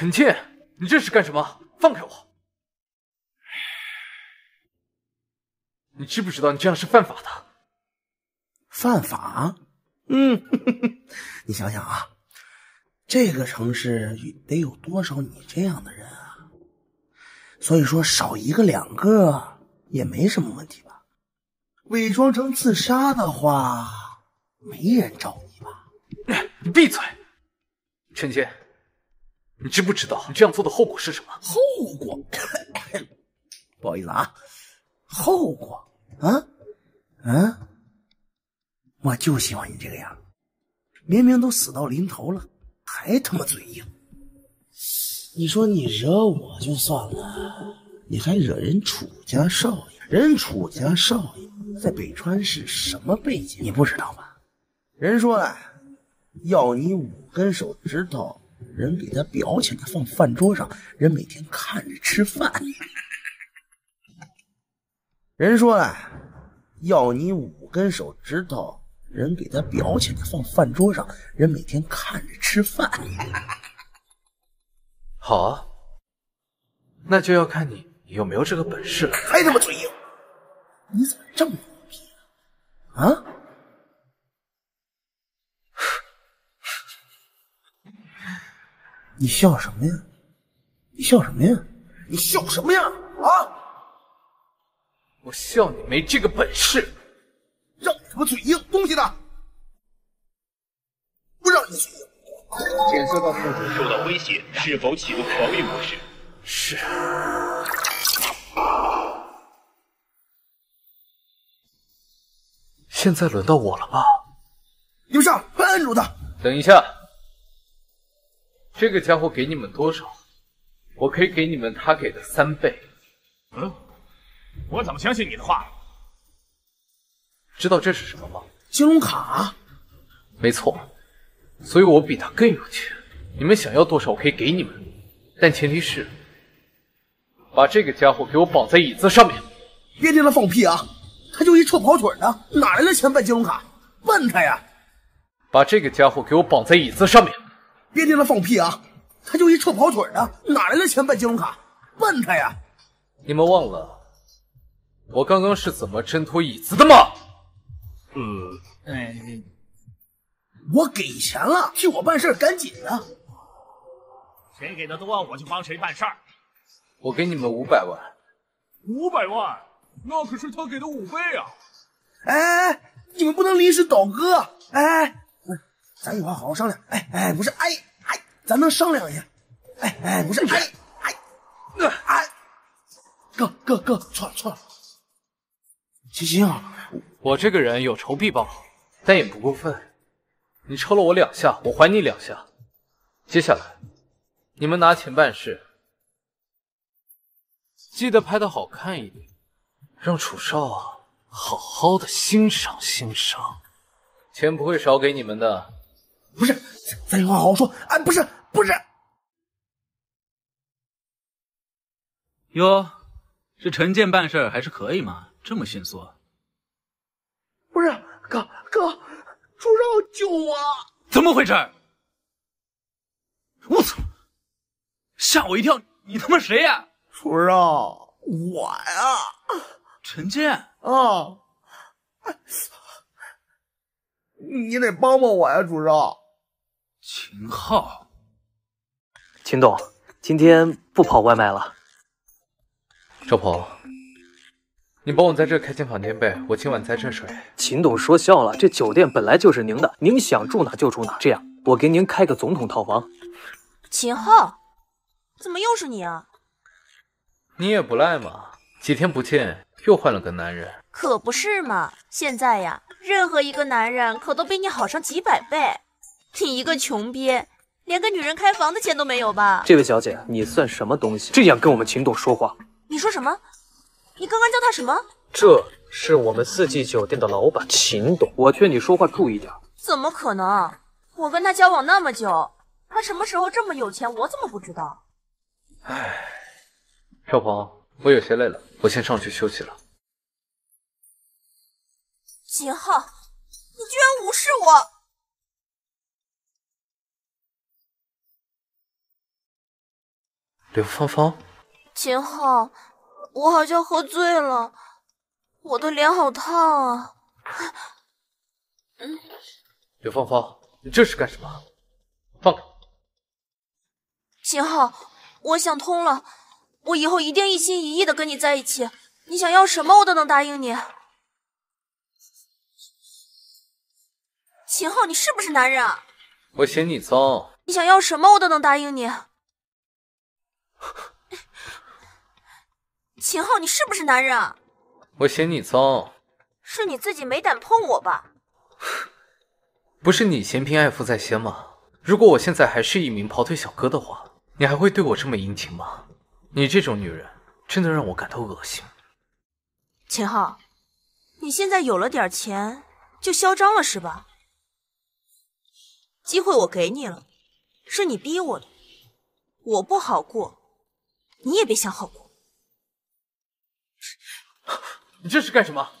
[SPEAKER 6] 陈倩，你这是干什么？放开我！你知不知道你这样是犯法的？
[SPEAKER 11] 犯法？嗯，你想想啊，这个城市得有多少你这样的人啊？所以说少一个两个也没什么问题吧？伪装成自杀的话，没人找你吧？
[SPEAKER 6] 你闭嘴！陈倩，你知不知道你这样做的后果是什么？
[SPEAKER 11] 后果？不好意思啊，后果？啊？啊？我就喜欢你这个样，明明都死到临头了，还他妈嘴硬。你说你惹我就算了，你还惹人楚家少爷？人楚家少爷在北川是什么背景？你不知道吧？人说了，要你五根手指头，人给他裱起来放饭桌上，人每天看着吃饭。人说了，要你五根手指头。人给他裱起来放饭桌上，人每天看着吃饭。
[SPEAKER 6] 好啊，那就要看你有没有这个本事了。
[SPEAKER 11] 还他妈嘴硬！你怎么这么牛逼啊？啊？你笑什么呀？你笑什么呀？你笑什么呀？啊！
[SPEAKER 6] 我笑你没这个本事。
[SPEAKER 11] 让你他妈嘴硬，东西呢？不让你嘴硬。
[SPEAKER 5] 检测到宿主受到威胁，是否启动防御模式？
[SPEAKER 6] 是。现在轮到我了吧？
[SPEAKER 11] 你们上，快摁住他！
[SPEAKER 6] 等一下，这个家伙给你们多少？我可以给你们他给的三倍。
[SPEAKER 9] 嗯，我怎么相信你的话？
[SPEAKER 6] 知道这是什么吗？
[SPEAKER 11] 金融卡。
[SPEAKER 6] 没错，所以我比他更有钱。你们想要多少，我可以给你们，但前提是把这个家伙给我绑在椅子上面。
[SPEAKER 11] 别听他放屁啊！他就一臭跑腿的，哪来的钱办金融卡？问他呀！
[SPEAKER 6] 把这个家伙给我绑在椅子上面。
[SPEAKER 11] 别听他放屁啊！他就一臭跑腿的，哪来的钱办金融卡？问他呀！
[SPEAKER 6] 你们忘了我刚刚是怎么挣脱椅子的吗？
[SPEAKER 9] 嗯，哎，
[SPEAKER 11] 我给钱了，替我办事赶紧的。
[SPEAKER 9] 谁给的多，我就帮谁办事儿。
[SPEAKER 6] 我给你们五百万。
[SPEAKER 12] 五百万，那可是他给的五倍啊！
[SPEAKER 11] 哎，你们不能临时倒戈。哎，咱一会儿好好商量。哎哎，不是，哎哎，咱能商量一下。哎哎，不是，哎哎哎，哥哥哥，错了错了。行行。
[SPEAKER 6] 我这个人有仇必报，但也不过分。你抽了我两下，我还你两下。接下来，你们拿钱办事，记得拍的好看一点，让楚少啊好好的欣赏欣赏，钱不会少给你们的。
[SPEAKER 11] 不是，咱有话好好说。哎，不是，不是。
[SPEAKER 23] 哟，这陈建办事还是可以嘛，这么迅速。
[SPEAKER 11] 不是，哥哥，朱少救我！
[SPEAKER 23] 怎么回事？我操！吓我一跳！你他妈谁呀？
[SPEAKER 11] 朱少，我呀，
[SPEAKER 23] 陈建
[SPEAKER 11] 啊！你得帮帮我呀，主少。
[SPEAKER 23] 秦昊，
[SPEAKER 24] 秦董，今天不跑外卖了。
[SPEAKER 6] 赵鹏，你帮我在这开间房间呗，我今晚在这睡。
[SPEAKER 24] 秦董说笑了，这酒店本来就是您的，您想住哪就住哪。这样，我给您开个总统套房。
[SPEAKER 4] 秦昊，怎么又是你啊？
[SPEAKER 6] 你也不赖嘛，几天不见又换了个男人。
[SPEAKER 4] 可不是嘛，现在呀，任何一个男人可都比你好上几百倍。你一个穷逼，连个女人开房的钱都没有吧？
[SPEAKER 24] 这位小姐，你算什么东西？这样跟我们秦董说话？
[SPEAKER 4] 你说什么？你刚刚叫他什么？
[SPEAKER 24] 这是我们四季酒店的老板秦董，我劝你说话注意点。
[SPEAKER 4] 怎么可能？我跟他交往那么久，他什么时候这么有钱，我怎么不知道？
[SPEAKER 6] 唉，赵鹏，我有些累了，我先上去休息了。
[SPEAKER 4] 秦昊，你居然无视我！
[SPEAKER 6] 刘芳芳，
[SPEAKER 4] 秦昊，我好像喝醉了，我的脸好烫啊！
[SPEAKER 6] 嗯，刘芳芳，你这是干什么？放开！
[SPEAKER 4] 秦昊，我想通了，我以后一定一心一意的跟你在一起，你想要什么我都能答应你。秦昊，你是不是男人啊？
[SPEAKER 6] 我嫌你脏。
[SPEAKER 4] 你想要什么我都能答应你。秦昊，你是不是男人啊？
[SPEAKER 6] 我嫌你脏，
[SPEAKER 4] 是你自己没胆碰我吧？
[SPEAKER 6] 不是你嫌贫爱富在先吗？如果我现在还是一名跑腿小哥的话，你还会对我这么殷勤吗？你这种女人真的让我感到恶心。
[SPEAKER 4] 秦昊，你现在有了点钱就嚣张了是吧？机会我给你了，是你逼我的，我不好过。你也别想好过！
[SPEAKER 6] 你这是干什么？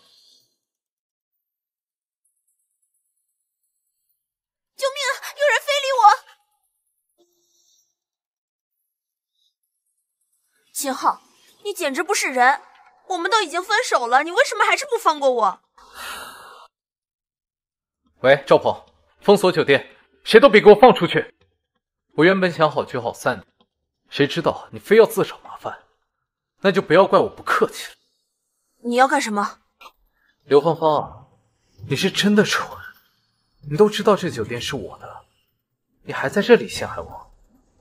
[SPEAKER 4] 救命啊！有人非礼我！秦昊，你简直不是人！我们都已经分手了，你为什么还是不放过我？
[SPEAKER 6] 喂，赵鹏，封锁酒店，谁都别给我放出去！我原本想好聚好散的。谁知道你非要自找麻烦，那就不要怪我不客气了。
[SPEAKER 4] 你要干什么？
[SPEAKER 6] 刘芳芳，你是真的蠢！你都知道这酒店是我的，你还在这里陷害我，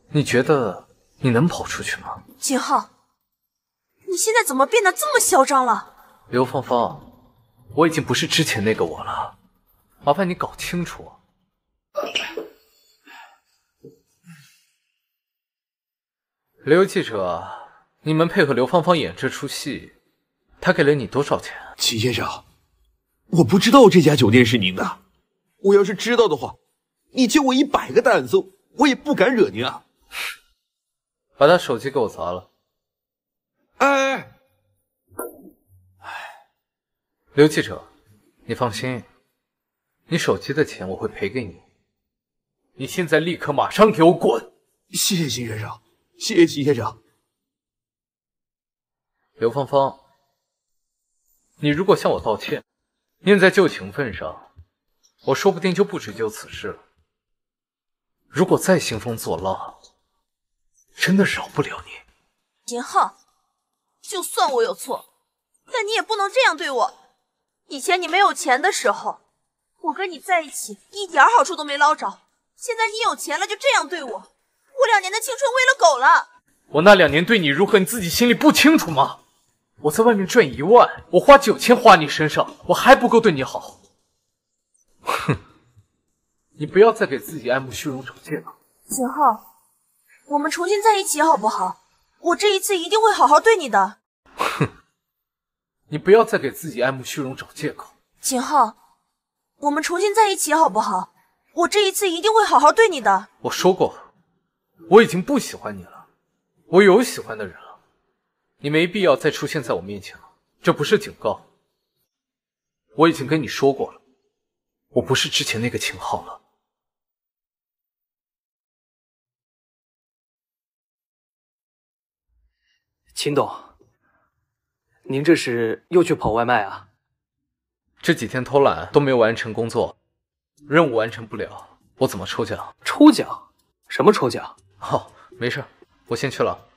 [SPEAKER 6] 你觉得你能跑出去吗？
[SPEAKER 4] 景浩，你现在怎么变得这么嚣张了？
[SPEAKER 6] 刘芳芳，我已经不是之前那个我了，麻烦你搞清楚。刘记者，你们配合刘芳芳演这出戏，她给了你多少钱？
[SPEAKER 17] 秦先生，我不知道这家酒店是您的，我要是知道的话，你借我一百个胆子，我也不敢惹您啊！
[SPEAKER 6] 把他手机给我砸了！
[SPEAKER 17] 哎，
[SPEAKER 6] 哎，刘记者，你放心，你手机的钱我会赔给你。你现在立刻马上给我滚！
[SPEAKER 17] 谢谢秦先生。谢谢齐先生。
[SPEAKER 6] 刘芳芳，你如果向我道歉，念在旧情分上，我说不定就不追究此事了。如果再兴风作浪，真的饶不了你。
[SPEAKER 4] 秦昊，就算我有错，但你也不能这样对我。以前你没有钱的时候，我跟你在一起一点好处都没捞着，现在你有钱了就这样对我。我两年的青春喂了狗了。
[SPEAKER 6] 我那两年对你如何，你自己心里不清楚吗？我在外面赚一万，我花九千花你身上，我还不够对你好。哼，你不要再给自己爱慕虚荣找借口。
[SPEAKER 4] 秦昊，我们重新在一起好不好？我这一次一定会好好对你的。
[SPEAKER 6] 哼，你不要再给自己爱慕虚荣找借口。
[SPEAKER 4] 秦昊，我们重新在一起好不好？我这一次一定会好好对你的。
[SPEAKER 6] 我说过，我已经不喜欢你了，我有喜欢的人了，你没必要再出现在我面前了。这不是警告，我已经跟你说过了，我不是之前那个秦昊了。
[SPEAKER 7] 秦董，您这是又去跑外卖啊？
[SPEAKER 6] 这几天偷懒都没有完成工作，任务完成不了，我怎么抽奖？
[SPEAKER 7] 抽奖？什么抽奖？
[SPEAKER 6] 哦，没事，我先去了。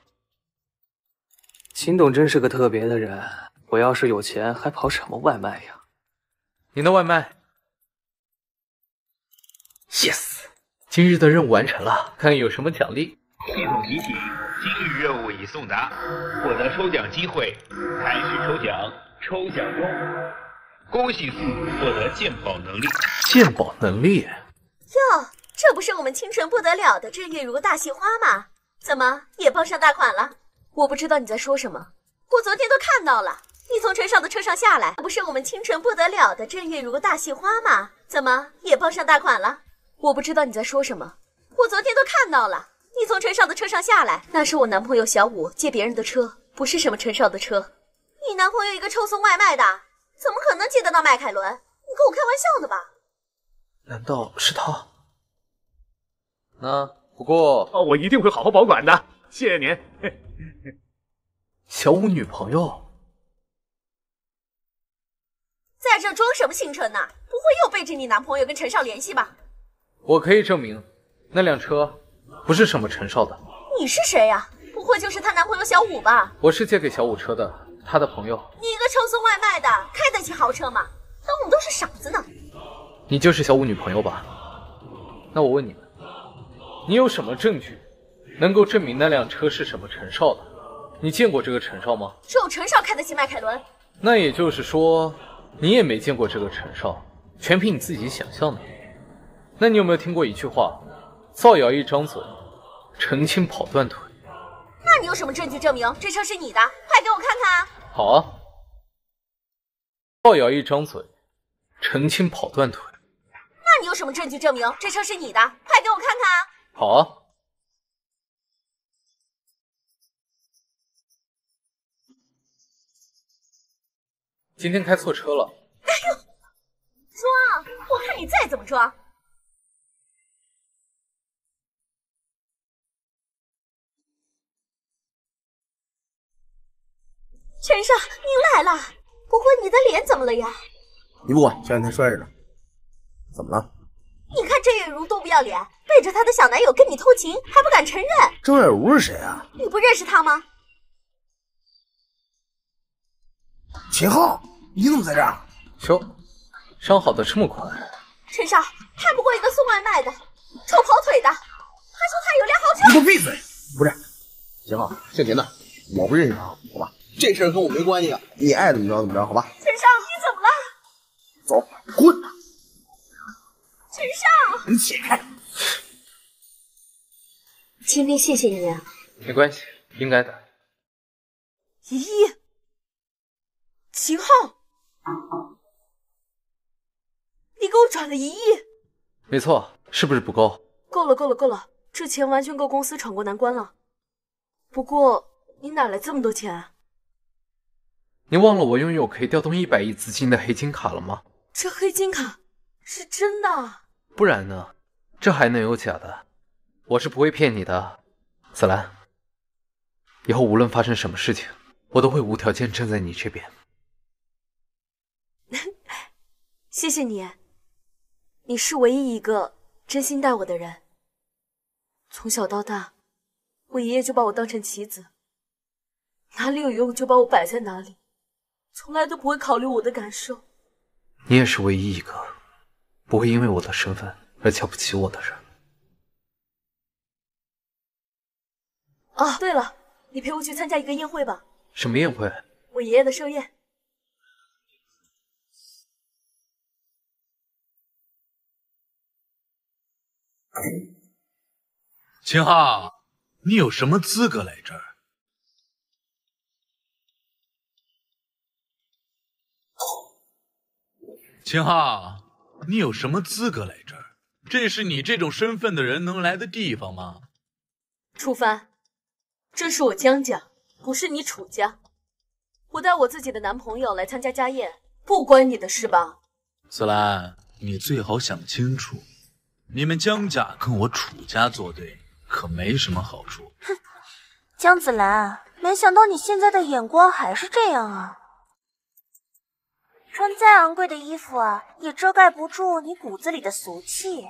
[SPEAKER 7] 秦董真是个特别的人，我要是有钱，还跑什么外卖呀？
[SPEAKER 6] 您的外卖，yes，今日的任务完成了，看看有什么奖励。
[SPEAKER 5] 系统提醒：今日任务已送达，获得抽奖机会，开始抽奖，抽奖中。恭喜宿主获得鉴宝能力。
[SPEAKER 6] 鉴宝能力？
[SPEAKER 10] 哟，这不是我们清纯不得了的郑月如大戏花吗？怎么也傍上大款了？我不知道你在说什么，我昨天都看到了，你从陈少的车上下来，不是我们清纯不得了的郑月如大戏花吗？怎么也傍上大款了？我不知道你在说什么，我昨天都看到了，你从陈少的车上下来，那是我男朋友小五借别人的车，不是什么陈少的车。你男朋友一个臭送外卖的。怎么可能借得到迈凯伦？你跟我开玩笑呢吧？
[SPEAKER 6] 难道是他？那不过
[SPEAKER 1] 哦，我一定会好好保管的。谢谢您。
[SPEAKER 6] 小五女朋友
[SPEAKER 10] 在这装什么清纯呢？不会又背着你男朋友跟陈少联系吧？
[SPEAKER 6] 我可以证明，那辆车不是什么陈少的。
[SPEAKER 10] 你是谁呀？不会就是她男朋友小五吧？
[SPEAKER 6] 我是借给小五车的，他的朋友。
[SPEAKER 10] 你一个臭送外卖的，开得起豪车吗？当我们都是傻子呢？
[SPEAKER 6] 你就是小五女朋友吧？那我问你们，你有什么证据能够证明那辆车是什么陈少的？你见过这个陈少吗？
[SPEAKER 10] 只有陈少开得起迈凯伦。
[SPEAKER 6] 那也就是说，你也没见过这个陈少，全凭你自己想象的。那你有没有听过一句话：造谣一张嘴，澄清跑断腿？
[SPEAKER 10] 那你有什么证据证明这车是你的？快给我看看啊！
[SPEAKER 6] 好啊，造谣一张嘴，澄清跑断腿。
[SPEAKER 10] 那你有什么证据证明这车是你的？快给我看看啊！
[SPEAKER 6] 好啊。今天开错车了。
[SPEAKER 10] 哎呦，装！我看你再怎么装。陈少，您来了。不过你的脸怎么了呀？
[SPEAKER 11] 你不管，前两天摔着了。怎么了？
[SPEAKER 10] 你看郑月如多不要脸，背着她的小男友跟你偷情，还不敢承认。
[SPEAKER 11] 郑月如是谁啊？
[SPEAKER 10] 你不认识她吗？
[SPEAKER 11] 秦昊，你怎么在这儿？
[SPEAKER 6] 哟，伤好的这么快。
[SPEAKER 10] 陈少，还不过一个送外卖的，臭跑腿的，还说他有辆豪车。
[SPEAKER 11] 你给我闭嘴！不是，秦昊，姓秦的，我不认识他，好吧？这事儿跟我没关系啊，你爱怎么着怎么着，好吧？
[SPEAKER 10] 陈少，你怎么了？
[SPEAKER 11] 走，滚！
[SPEAKER 10] 陈少，
[SPEAKER 11] 你起开！
[SPEAKER 10] 今天谢谢你啊。
[SPEAKER 6] 没关系，应该的。
[SPEAKER 4] 依依，秦昊，你给我转了一亿。
[SPEAKER 6] 没错，是不是不够？
[SPEAKER 4] 够了，够了，够了，这钱完全够公司闯过难关了。不过你哪来这么多钱啊？
[SPEAKER 6] 你忘了我拥有可以调动一百亿资金的黑金卡了吗？
[SPEAKER 4] 这黑金卡是真的？
[SPEAKER 6] 不然呢？这还能有假的？我是不会骗你的，紫兰。以后无论发生什么事情，我都会无条件站在你这边。
[SPEAKER 4] 谢谢你，你是唯一一个真心待我的人。从小到大，我爷爷就把我当成棋子，哪里有用就把我摆在哪里。从来都不会考虑我的感受。
[SPEAKER 6] 你也是唯一一个不会因为我的身份而瞧不起我的人。
[SPEAKER 4] 哦，对了，你陪我去参加一个宴会吧。
[SPEAKER 6] 什么宴会？
[SPEAKER 4] 我爷爷的寿宴。
[SPEAKER 23] 秦昊，你有什么资格来这儿？秦昊，你有什么资格来这儿？这是你这种身份的人能来的地方吗？
[SPEAKER 10] 楚帆，这是我江家，不是你楚家。我带我自己的男朋友来参加家宴，不关你的事吧？
[SPEAKER 23] 子兰，你最好想清楚，你们江家跟我楚家作对，可没什么好处。
[SPEAKER 4] 哼，江子兰，没想到你现在的眼光还是这样啊！穿再昂贵的衣服啊，也遮盖不住你骨子里的俗气。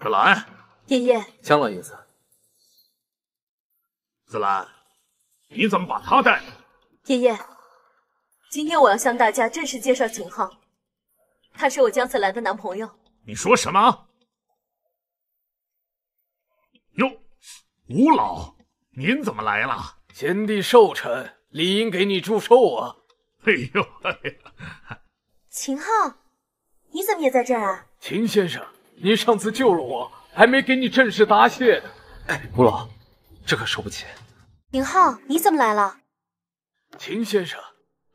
[SPEAKER 1] 紫兰，
[SPEAKER 10] 爷爷，
[SPEAKER 6] 江老爷子，
[SPEAKER 1] 紫兰，你怎么把他带来？
[SPEAKER 10] 爷爷，今天我要向大家正式介绍秦昊，他是我江子兰的男朋友。
[SPEAKER 1] 你说什么？哟，吴老，您怎么来了？
[SPEAKER 2] 贤弟寿辰，理应给你祝寿啊！
[SPEAKER 1] 哎呦，哎呀！
[SPEAKER 25] 秦昊，你怎么也在这儿啊？
[SPEAKER 2] 秦先生，您上次救了我，还没给你正式答谢呢。
[SPEAKER 6] 哎，吴老，这可收不起。
[SPEAKER 25] 秦昊，你怎么来了？
[SPEAKER 2] 秦先生，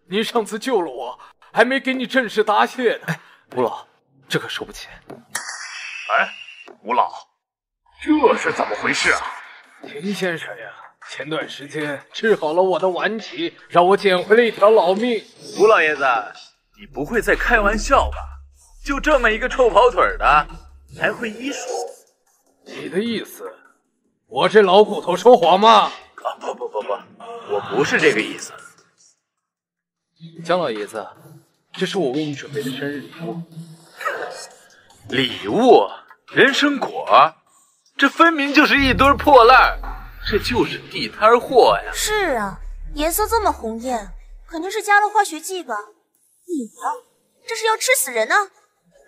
[SPEAKER 2] 您上次救了我，还没给你正式答谢呢。
[SPEAKER 6] 哎，吴老，这可收不起。
[SPEAKER 1] 哎，吴老，这是怎么回事啊？
[SPEAKER 2] 秦先生呀，前段时间治好了我的顽疾，让我捡回了一条老命。
[SPEAKER 23] 吴老爷子。你不会在开玩笑吧？就这么一个臭跑腿的，还会医术？
[SPEAKER 2] 你的意思，我这老骨头说谎吗？啊
[SPEAKER 23] 不不不不，我不是这个意思。
[SPEAKER 6] 江老爷子，这是我为你准备的生日礼物。
[SPEAKER 23] 礼物？人参果？这分明就是一堆破烂，这就是地摊货呀！
[SPEAKER 4] 是啊，颜色这么红艳，肯定是加了化学剂吧？你？这是要吃死人呢！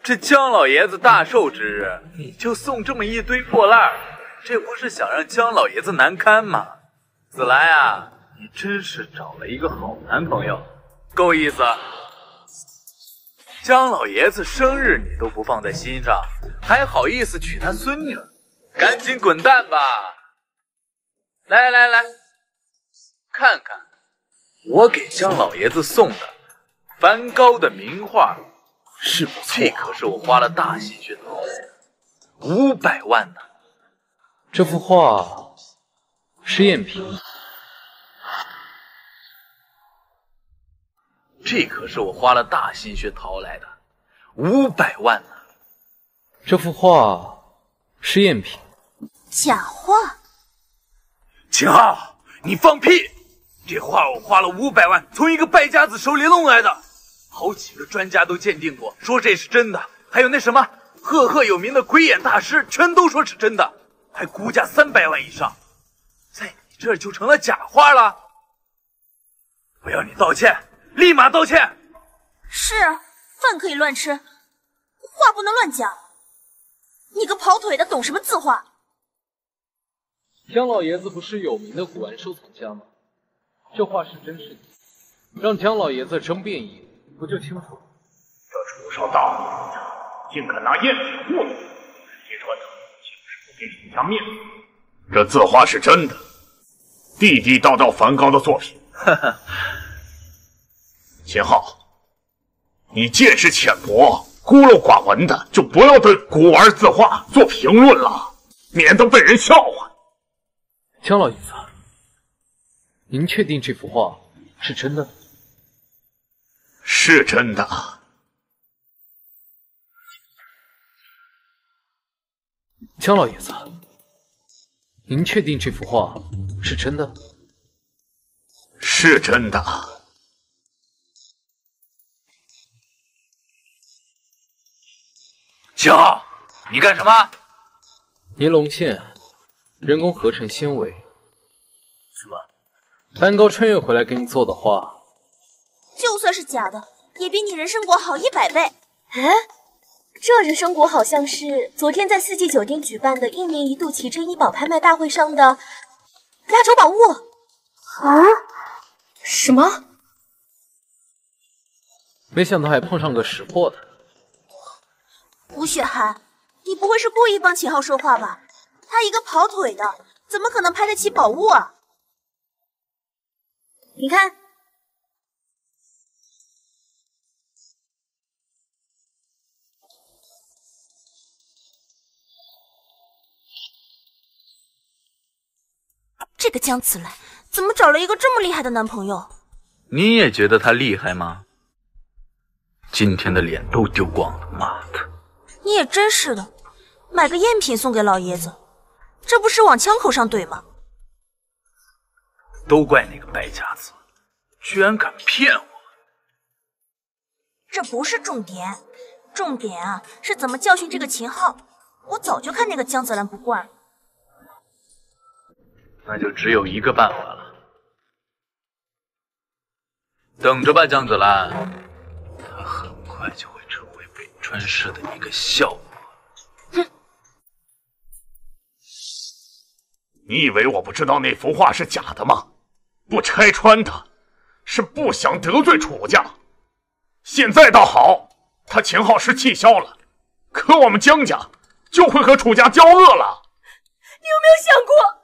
[SPEAKER 23] 这江老爷子大寿之日，你就送这么一堆破烂，这不是想让江老爷子难堪吗？子兰啊，你真是找了一个好男朋友，够意思！江老爷子生日你都不放在心上，还好意思娶他孙女？赶紧滚蛋吧！来来来，看看我给江老爷子送的。梵高的名画是不错，这可是我花了大心血淘来的，五百万呢。
[SPEAKER 6] 这幅画是赝品，
[SPEAKER 23] 这可是我花了大心血淘来的，五百万呢。
[SPEAKER 6] 这幅画是赝品，
[SPEAKER 4] 假画。
[SPEAKER 23] 秦昊，你放屁！这画我花了五百万从一个败家子手里弄来的。好几个专家都鉴定过，说这是真的。还有那什么赫赫有名的鬼眼大师，全都说是真的，还估价三百万以上。在你这儿就成了假画了。我要你道歉，立马道歉。
[SPEAKER 4] 是，饭可以乱吃，话不能乱讲。你个跑腿的，懂什么字画？
[SPEAKER 6] 江老爷子不是有名的古玩收藏家吗？这画是真是假？让江老爷子争辩一言。不就清楚了？
[SPEAKER 1] 这楚少大逆竟敢拿赝品糊弄，揭穿他就是不给楚家面子。这字画是真的，地地道道梵高的作品。哈哈，秦昊，你见识浅薄、孤陋寡闻的，就不要对古玩字画做评论了，免得被人笑话。
[SPEAKER 6] 江老爷子，您确定这幅画是真的？
[SPEAKER 1] 是真的，
[SPEAKER 6] 江老爷子，您确定这幅画是真的？
[SPEAKER 1] 是真的。
[SPEAKER 23] 秦昊，你干什么？
[SPEAKER 6] 尼龙线，人工合成纤维。
[SPEAKER 23] 什么？
[SPEAKER 6] 梵高穿越回来给你做的画。
[SPEAKER 4] 就算是假的，也比你人参果好一百倍。
[SPEAKER 25] 哎，这人参果好像是昨天在四季酒店举办的一年一度奇珍异宝拍卖大会上的压轴宝物。
[SPEAKER 26] 啊？什么？
[SPEAKER 6] 没想到还碰上个识货的。
[SPEAKER 4] 吴雪涵，你不会是故意帮秦昊说话吧？他一个跑腿的，怎么可能拍得起宝物啊？
[SPEAKER 25] 你看。
[SPEAKER 4] 这个江子兰怎么找了一个这么厉害的男朋友？
[SPEAKER 23] 你也觉得他厉害吗？今天的脸都丢光了，妈的！
[SPEAKER 4] 你也真是的，买个赝品送给老爷子，这不是往枪口上怼吗？
[SPEAKER 23] 都怪那个败家子，居然敢骗我！
[SPEAKER 4] 这不是重点，重点啊是怎么教训这个秦昊。我早就看那个江子兰不惯了。
[SPEAKER 23] 那就只有一个办法了，等着吧，江子兰，他很快就会成为北川市的一个笑话。
[SPEAKER 4] 哼！
[SPEAKER 1] 你以为我不知道那幅画是假的吗？不拆穿他，是不想得罪楚家。现在倒好，他秦昊是气消了，可我们江家就会和楚家交恶了。
[SPEAKER 10] 你有没有想过？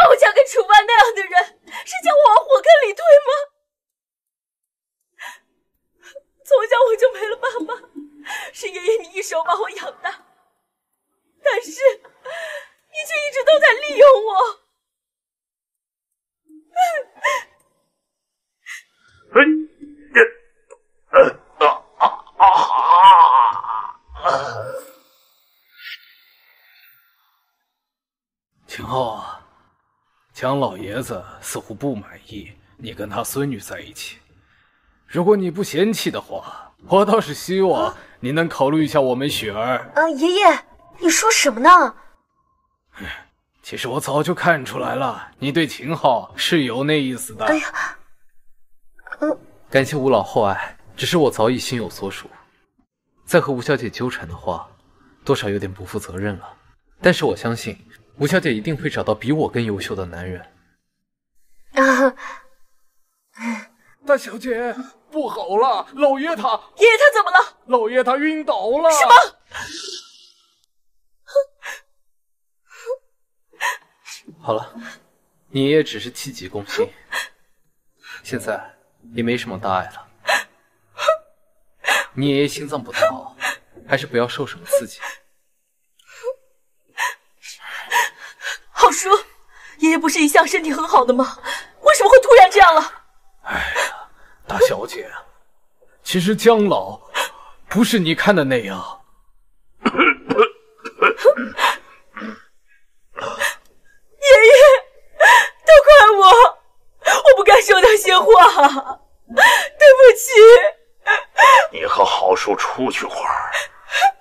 [SPEAKER 10] 把我嫁给楚万那样的人，是将我往火坑里推吗？从小我就没了爸妈，是爷爷你一手把我养大，但是你却一直都在利用我。
[SPEAKER 2] 秦昊。江老爷子似乎不满意你跟他孙女在一起。如果你不嫌弃的话，我倒是希望你能考虑一下我们雪儿。
[SPEAKER 27] 啊，爷爷，你说什么呢？
[SPEAKER 2] 其实我早就看出来了，你对秦昊是有那意思的。
[SPEAKER 27] 哎呀，
[SPEAKER 6] 嗯，感谢吴老厚爱，只是我早已心有所属。再和吴小姐纠缠的话，多少有点不负责任了。但是我相信。吴小姐一定会找到比我更优秀的男人。
[SPEAKER 27] 啊！
[SPEAKER 2] 大小姐，不好了，老爷他……
[SPEAKER 10] 爷爷他怎么了？
[SPEAKER 2] 老爷他晕倒了。
[SPEAKER 10] 什么？
[SPEAKER 6] 好了，你爷爷只是气急攻心，现在也没什么大碍了。你爷爷心脏不太好，还是不要受什么刺激。
[SPEAKER 10] 好叔，爷爷不是一向身体很好的吗？为什么会突然这样了？
[SPEAKER 2] 哎呀，大小姐，其实江老不是你看的那样。
[SPEAKER 10] 爷爷，都怪我，我不该说那些话，对不起。
[SPEAKER 1] 你和郝叔出去会儿，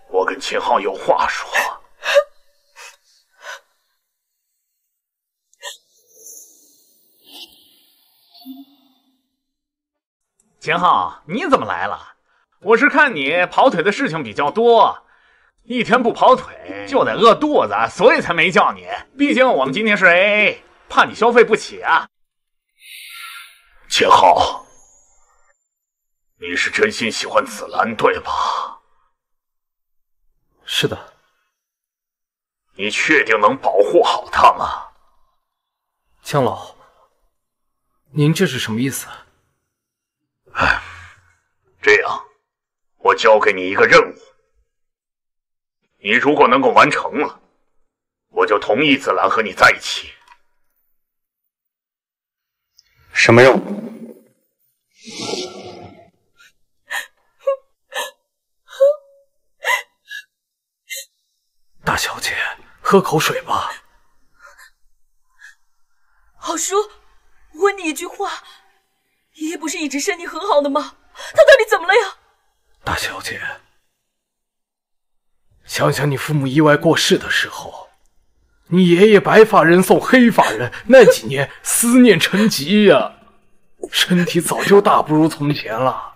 [SPEAKER 1] 我跟秦昊有话说。
[SPEAKER 28] 秦昊，你怎么来了？我是看你跑腿的事情比较多，一天不跑腿就得饿肚子，所以才没叫你。毕竟我们今天是 AA，怕你消费不起啊。
[SPEAKER 1] 秦昊，你是真心喜欢紫兰对吧？
[SPEAKER 6] 是的。
[SPEAKER 1] 你确定能保护好她吗？
[SPEAKER 6] 江老，您这是什么意思？
[SPEAKER 1] 哎，这样，我交给你一个任务，你如果能够完成了，我就同意子兰和你在一起。
[SPEAKER 5] 什么任务？
[SPEAKER 2] 大小姐，喝口水吧。
[SPEAKER 10] 好叔，问你一句话。爷爷不是一直身体很好的吗？他到底怎么了呀？
[SPEAKER 2] 大小姐，想想你父母意外过世的时候，你爷爷白发人送黑发人，那几年思念成疾呀，身体早就大不如从前了。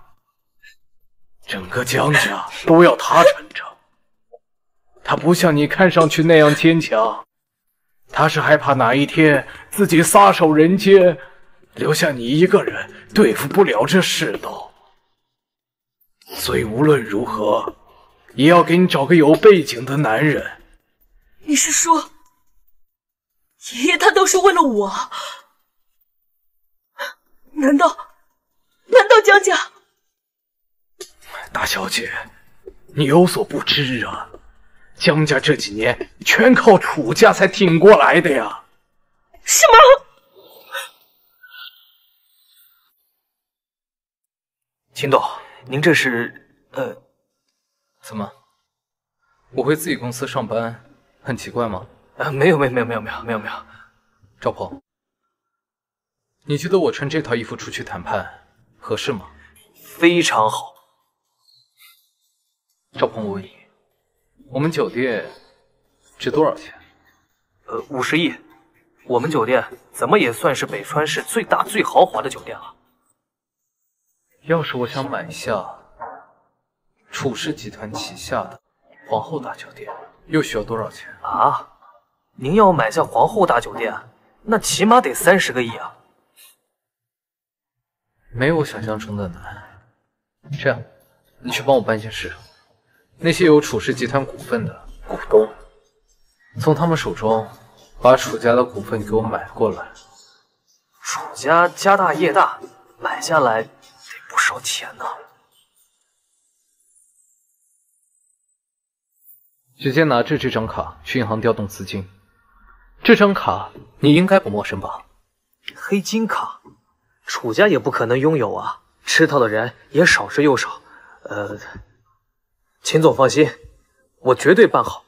[SPEAKER 2] 整个江家都要他撑着，他不像你看上去那样坚强，他是害怕哪一天自己撒手人间。留下你一个人对付不了这世道，所以无论如何也要给你找个有背景的男人。
[SPEAKER 10] 你是说，爷爷他都是为了我？难道，难道江家？
[SPEAKER 2] 大小姐，你有所不知啊，江家这几年全靠楚家才挺过来的呀。
[SPEAKER 10] 什么？
[SPEAKER 7] 秦董，您这是呃，
[SPEAKER 6] 怎么？我回自己公司上班很奇怪吗？
[SPEAKER 7] 呃，没有没有没有没有没有没有没有。
[SPEAKER 6] 赵鹏，你觉得我穿这套衣服出去谈判合适吗？
[SPEAKER 7] 非常好。
[SPEAKER 6] 赵鹏，我问你，我们酒店值多少钱？
[SPEAKER 7] 呃，五十亿。我们酒店怎么也算是北川市最大最豪华的酒店了。
[SPEAKER 6] 要是我想买下楚氏集团旗下的皇后大酒店，又需要多少钱
[SPEAKER 7] 啊？您要买下皇后大酒店，那起码得三十个亿啊！
[SPEAKER 6] 没有我想象中的难。这样，你去帮我办件事，那些有楚氏集团股份的股东，从他们手中。把楚家的股份给我买过来。
[SPEAKER 7] 楚家家大业大，买下来得不少钱呢。
[SPEAKER 6] 直接拿着这张卡去银行调动资金。这张卡你应该不陌生吧？
[SPEAKER 7] 黑金卡，楚家也不可能拥有啊，知道的人也少之又少。呃，秦总放心，我绝对办好。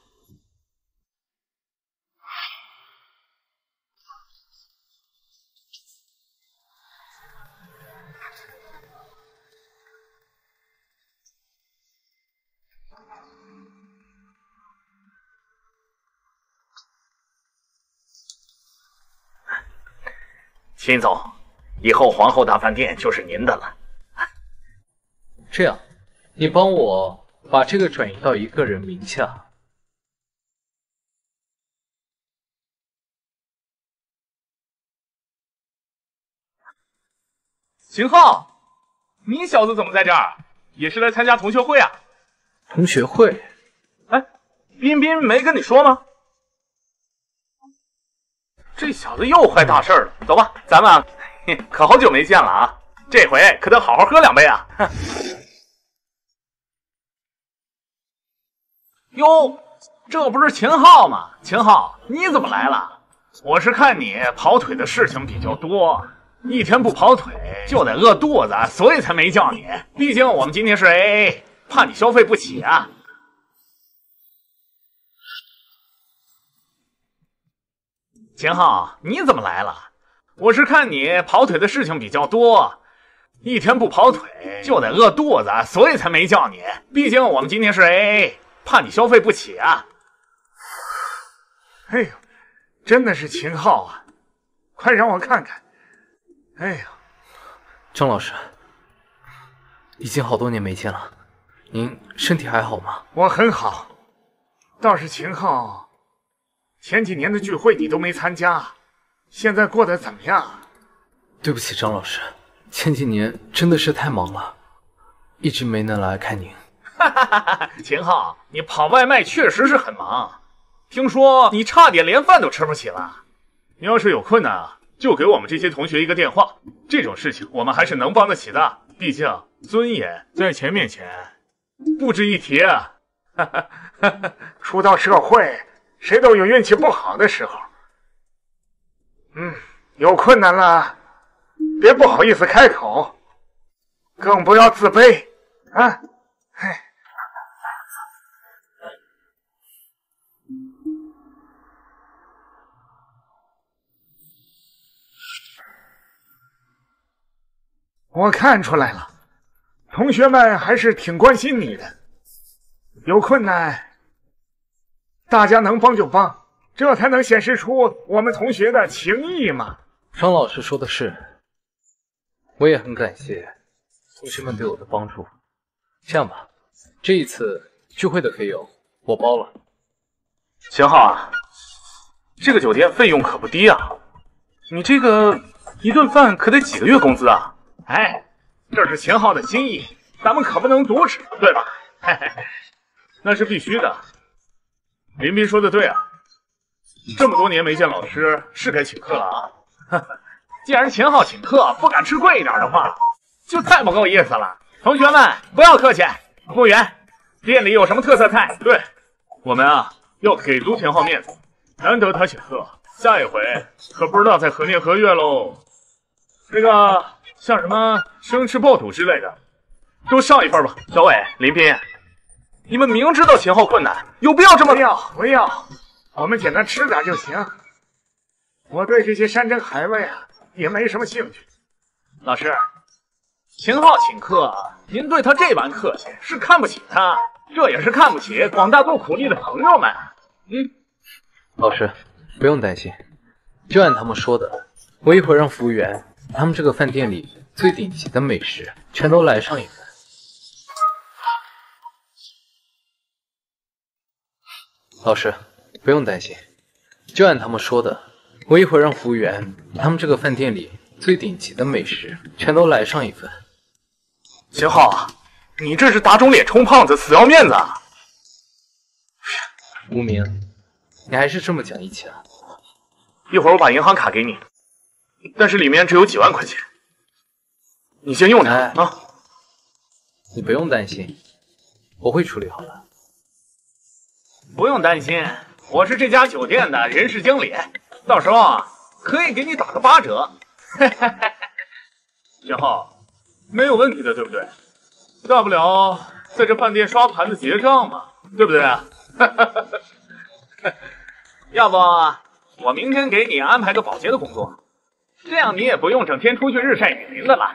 [SPEAKER 29] 秦总，以后皇后大饭店就是您的了。
[SPEAKER 6] 这样，你帮我把这个转移到一个人名下。
[SPEAKER 1] 秦昊，你小子怎么在这儿？也是来参加同学会啊？
[SPEAKER 6] 同学会？
[SPEAKER 1] 哎，彬彬没跟你说吗？这小子又坏大事了，走吧，咱们 可好久没见了啊，这回可得好好喝两杯啊！哟，这不是秦昊吗？秦昊，你怎么来了？我是看你跑腿的事情比较多，一天不跑腿就得饿肚子，所以才没叫你。毕竟我们今天是 AA，怕你消费不起啊。秦昊，你怎么来了？我是看你跑腿的事情比较多，一天不跑腿就得饿肚子，所以才没叫你。毕竟我们今天是 AA，怕你消费不起啊。哎呦，真的是秦昊啊！快让我看看。哎呦，
[SPEAKER 6] 张老师，已经好多年没见了，您身体还好吗？
[SPEAKER 1] 我很好，倒是秦昊。前几年的聚会你都没参加，现在过得怎么样？
[SPEAKER 6] 对不起，张老师，前几年真的是太忙了，一直没能来看您。
[SPEAKER 1] 哈哈哈哈秦昊，你跑外卖确实是很忙，听说你差点连饭都吃不起了。你要是有困难啊，就给我们这些同学一个电话，这种事情我们还是能帮得起的。毕竟尊严在钱面前不值一提啊！哈哈哈哈初到社会。谁都有运气不好的时候，嗯，有困难了，别不好意思开口，更不要自卑啊！嘿，我看出来了，同学们还是挺关心你的，有困难。大家能帮就帮，这才能显示出我们同学的情谊嘛。
[SPEAKER 6] 张老师说的是，我也很感谢同学们对我的帮助。这样吧，这一次聚会的费用我包了。
[SPEAKER 1] 秦昊啊，这个酒店费用可不低啊，你这个一顿饭可得几个月工资啊！哎，这是秦昊的心意，咱们可不能阻止，对吧？嘿嘿嘿，那是必须的。林斌说的对啊，这么多年没见老师，是该请客了啊！既然秦昊请客，不敢吃贵一点的话，就太不够意思了。同学们不要客气，服务员，店里有什么特色菜？对我们啊，要给足秦昊面子，难得他请客，下一回可不知道在何年何月喽。那个像什么生吃爆肚之类的，都上一份吧。小伟、林斌，你们明知道秦昊困难，有必要这么？
[SPEAKER 9] 不要不要，我们简单吃点就行。我对这些山珍海味啊也没什么兴趣。
[SPEAKER 1] 老师，秦昊请客，您对他这般客气，是看不起他，这也是看不起广大做苦力的朋友们。嗯，
[SPEAKER 6] 老师不用担心，就按他们说的，我一会儿让服务员，他们这个饭店里最顶级的美食全都来上一份。老师不用担心，就按他们说的，我一会儿让服务员，他们这个饭店里最顶级的美食全都来上一份。
[SPEAKER 1] 秦昊，你这是打肿脸充胖子，死要面子啊！
[SPEAKER 6] 无名，你还是这么讲义气啊！
[SPEAKER 1] 一会儿我把银行卡给你，但是里面只有几万块钱，你先用着啊。
[SPEAKER 6] 你不用担心，我会处理好的。
[SPEAKER 1] 不用担心，我是这家酒店的人事经理，到时候啊可以给你打个八折。小浩，没有问题的，对不对？大不了在这饭店刷盘子结账嘛，对不对啊？要不我明天给你安排个保洁的工作，这样你也不用整天出去日晒雨淋的了。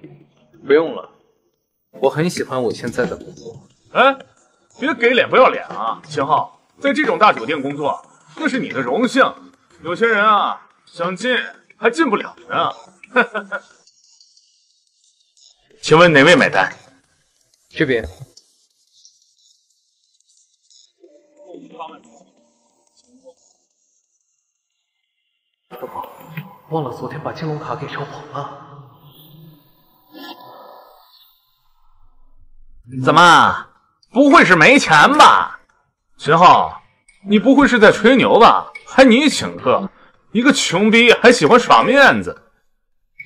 [SPEAKER 6] 不用了，我很喜欢我现在的工作。
[SPEAKER 1] 哎，别给脸不要脸啊！秦昊，在这种大酒店工作，那是你的荣幸。有些人啊，想进还进不了呢。请问哪位买单？
[SPEAKER 6] 这边。忘了昨天把金龙卡给烧跑了。
[SPEAKER 1] 怎么？不会是没钱吧？秦昊，你不会是在吹牛吧？还你请客，一个穷逼还喜欢耍面子。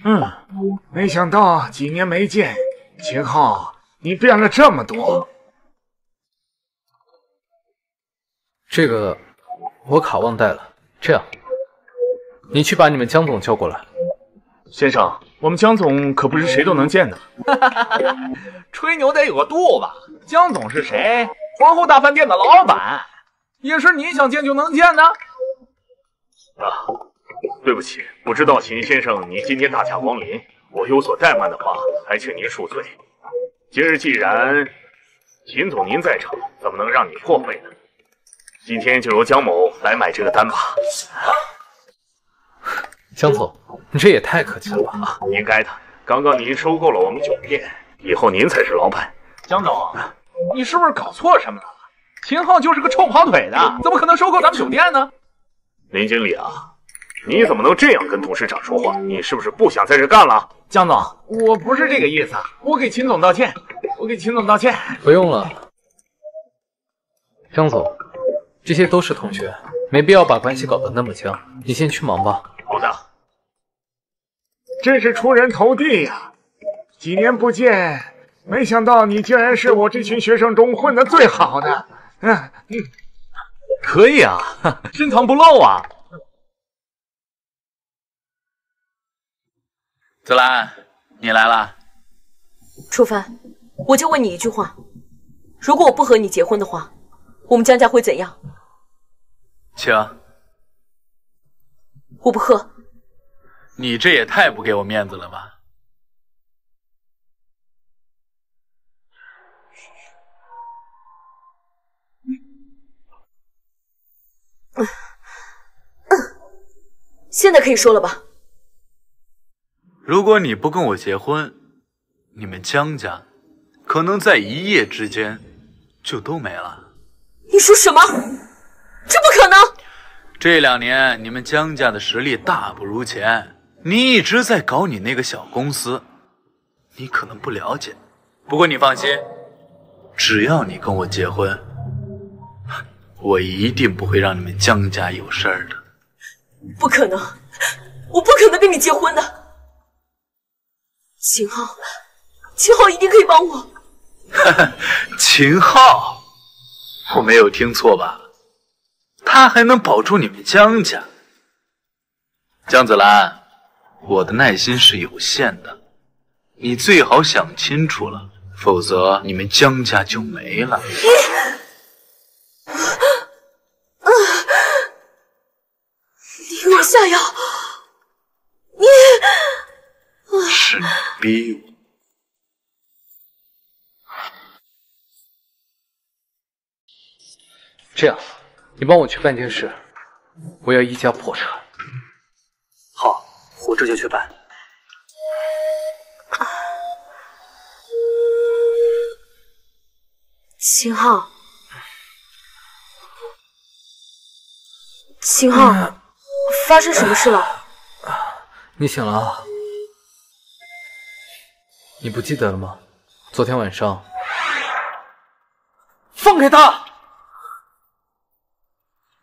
[SPEAKER 9] 嗯，没想到几年没见，秦昊，你变了这么多。
[SPEAKER 6] 这个我卡忘带了，这样，你去把你们江总叫过来。
[SPEAKER 1] 先生，我们江总可不是谁都能见的。吹牛得有个度吧？江总是谁？皇后大饭店的老板，也是你想见就能见的。
[SPEAKER 30] 啊，对不起，不知道秦先生您今天大驾光临，我有所怠慢的话，还请您恕罪。今日既然秦总您在场，怎么能让你破费呢？今天就由江某来买这个单吧。
[SPEAKER 6] 江总，你这也太客气了吧！
[SPEAKER 30] 啊，应该的。刚刚您收购了我们酒店，以后您才是老板。
[SPEAKER 1] 江总，你是不是搞错什么了？秦昊就是个臭跑腿的，怎么可能收购咱们酒店呢？
[SPEAKER 30] 林经理啊，你怎么能这样跟董事长说话？你是不是不想在这干了？
[SPEAKER 1] 江总，我不是这个意思，我给秦总道歉，我给秦总道歉。
[SPEAKER 6] 不用了，江总，这些都是同学，没必要把关系搞得那么僵。你先去忙吧。
[SPEAKER 30] 好的。
[SPEAKER 9] 真是出人头地呀！几年不见，没想到你竟然是我这群学生中混得最好的。嗯嗯，
[SPEAKER 1] 可以啊，深藏不露啊。
[SPEAKER 23] 子兰，你来了。
[SPEAKER 10] 楚凡，我就问你一句话：如果我不和你结婚的话，我们江家会怎样？
[SPEAKER 23] 请。
[SPEAKER 10] 我不喝。
[SPEAKER 23] 你这也太不给我面子了吧！
[SPEAKER 10] 现在可以说了吧？
[SPEAKER 23] 如果你不跟我结婚，你们江家可能在一夜之间就都没了。
[SPEAKER 10] 你说什么？这不可能！
[SPEAKER 23] 这两年你们江家的实力大不如前。你一直在搞你那个小公司，你可能不了解。不过你放心，只要你跟我结婚，我一定不会让你们江家有事儿的。
[SPEAKER 10] 不可能，我不可能跟你结婚的。秦昊，秦昊一定可以帮我。
[SPEAKER 23] 秦昊，我没有听错吧？他还能保住你们江家？江子兰。我的耐心是有限的，你最好想清楚了，否则你们江家就没了。
[SPEAKER 31] 你给我下药！你
[SPEAKER 23] 是你逼我。
[SPEAKER 6] 这样，你帮我去办件事，我要一家破产。
[SPEAKER 2] 好，我这就去办。
[SPEAKER 10] 秦昊，秦昊，发生什么事了？
[SPEAKER 6] 你醒了啊？你不记得了吗？昨天晚上，
[SPEAKER 2] 放开他！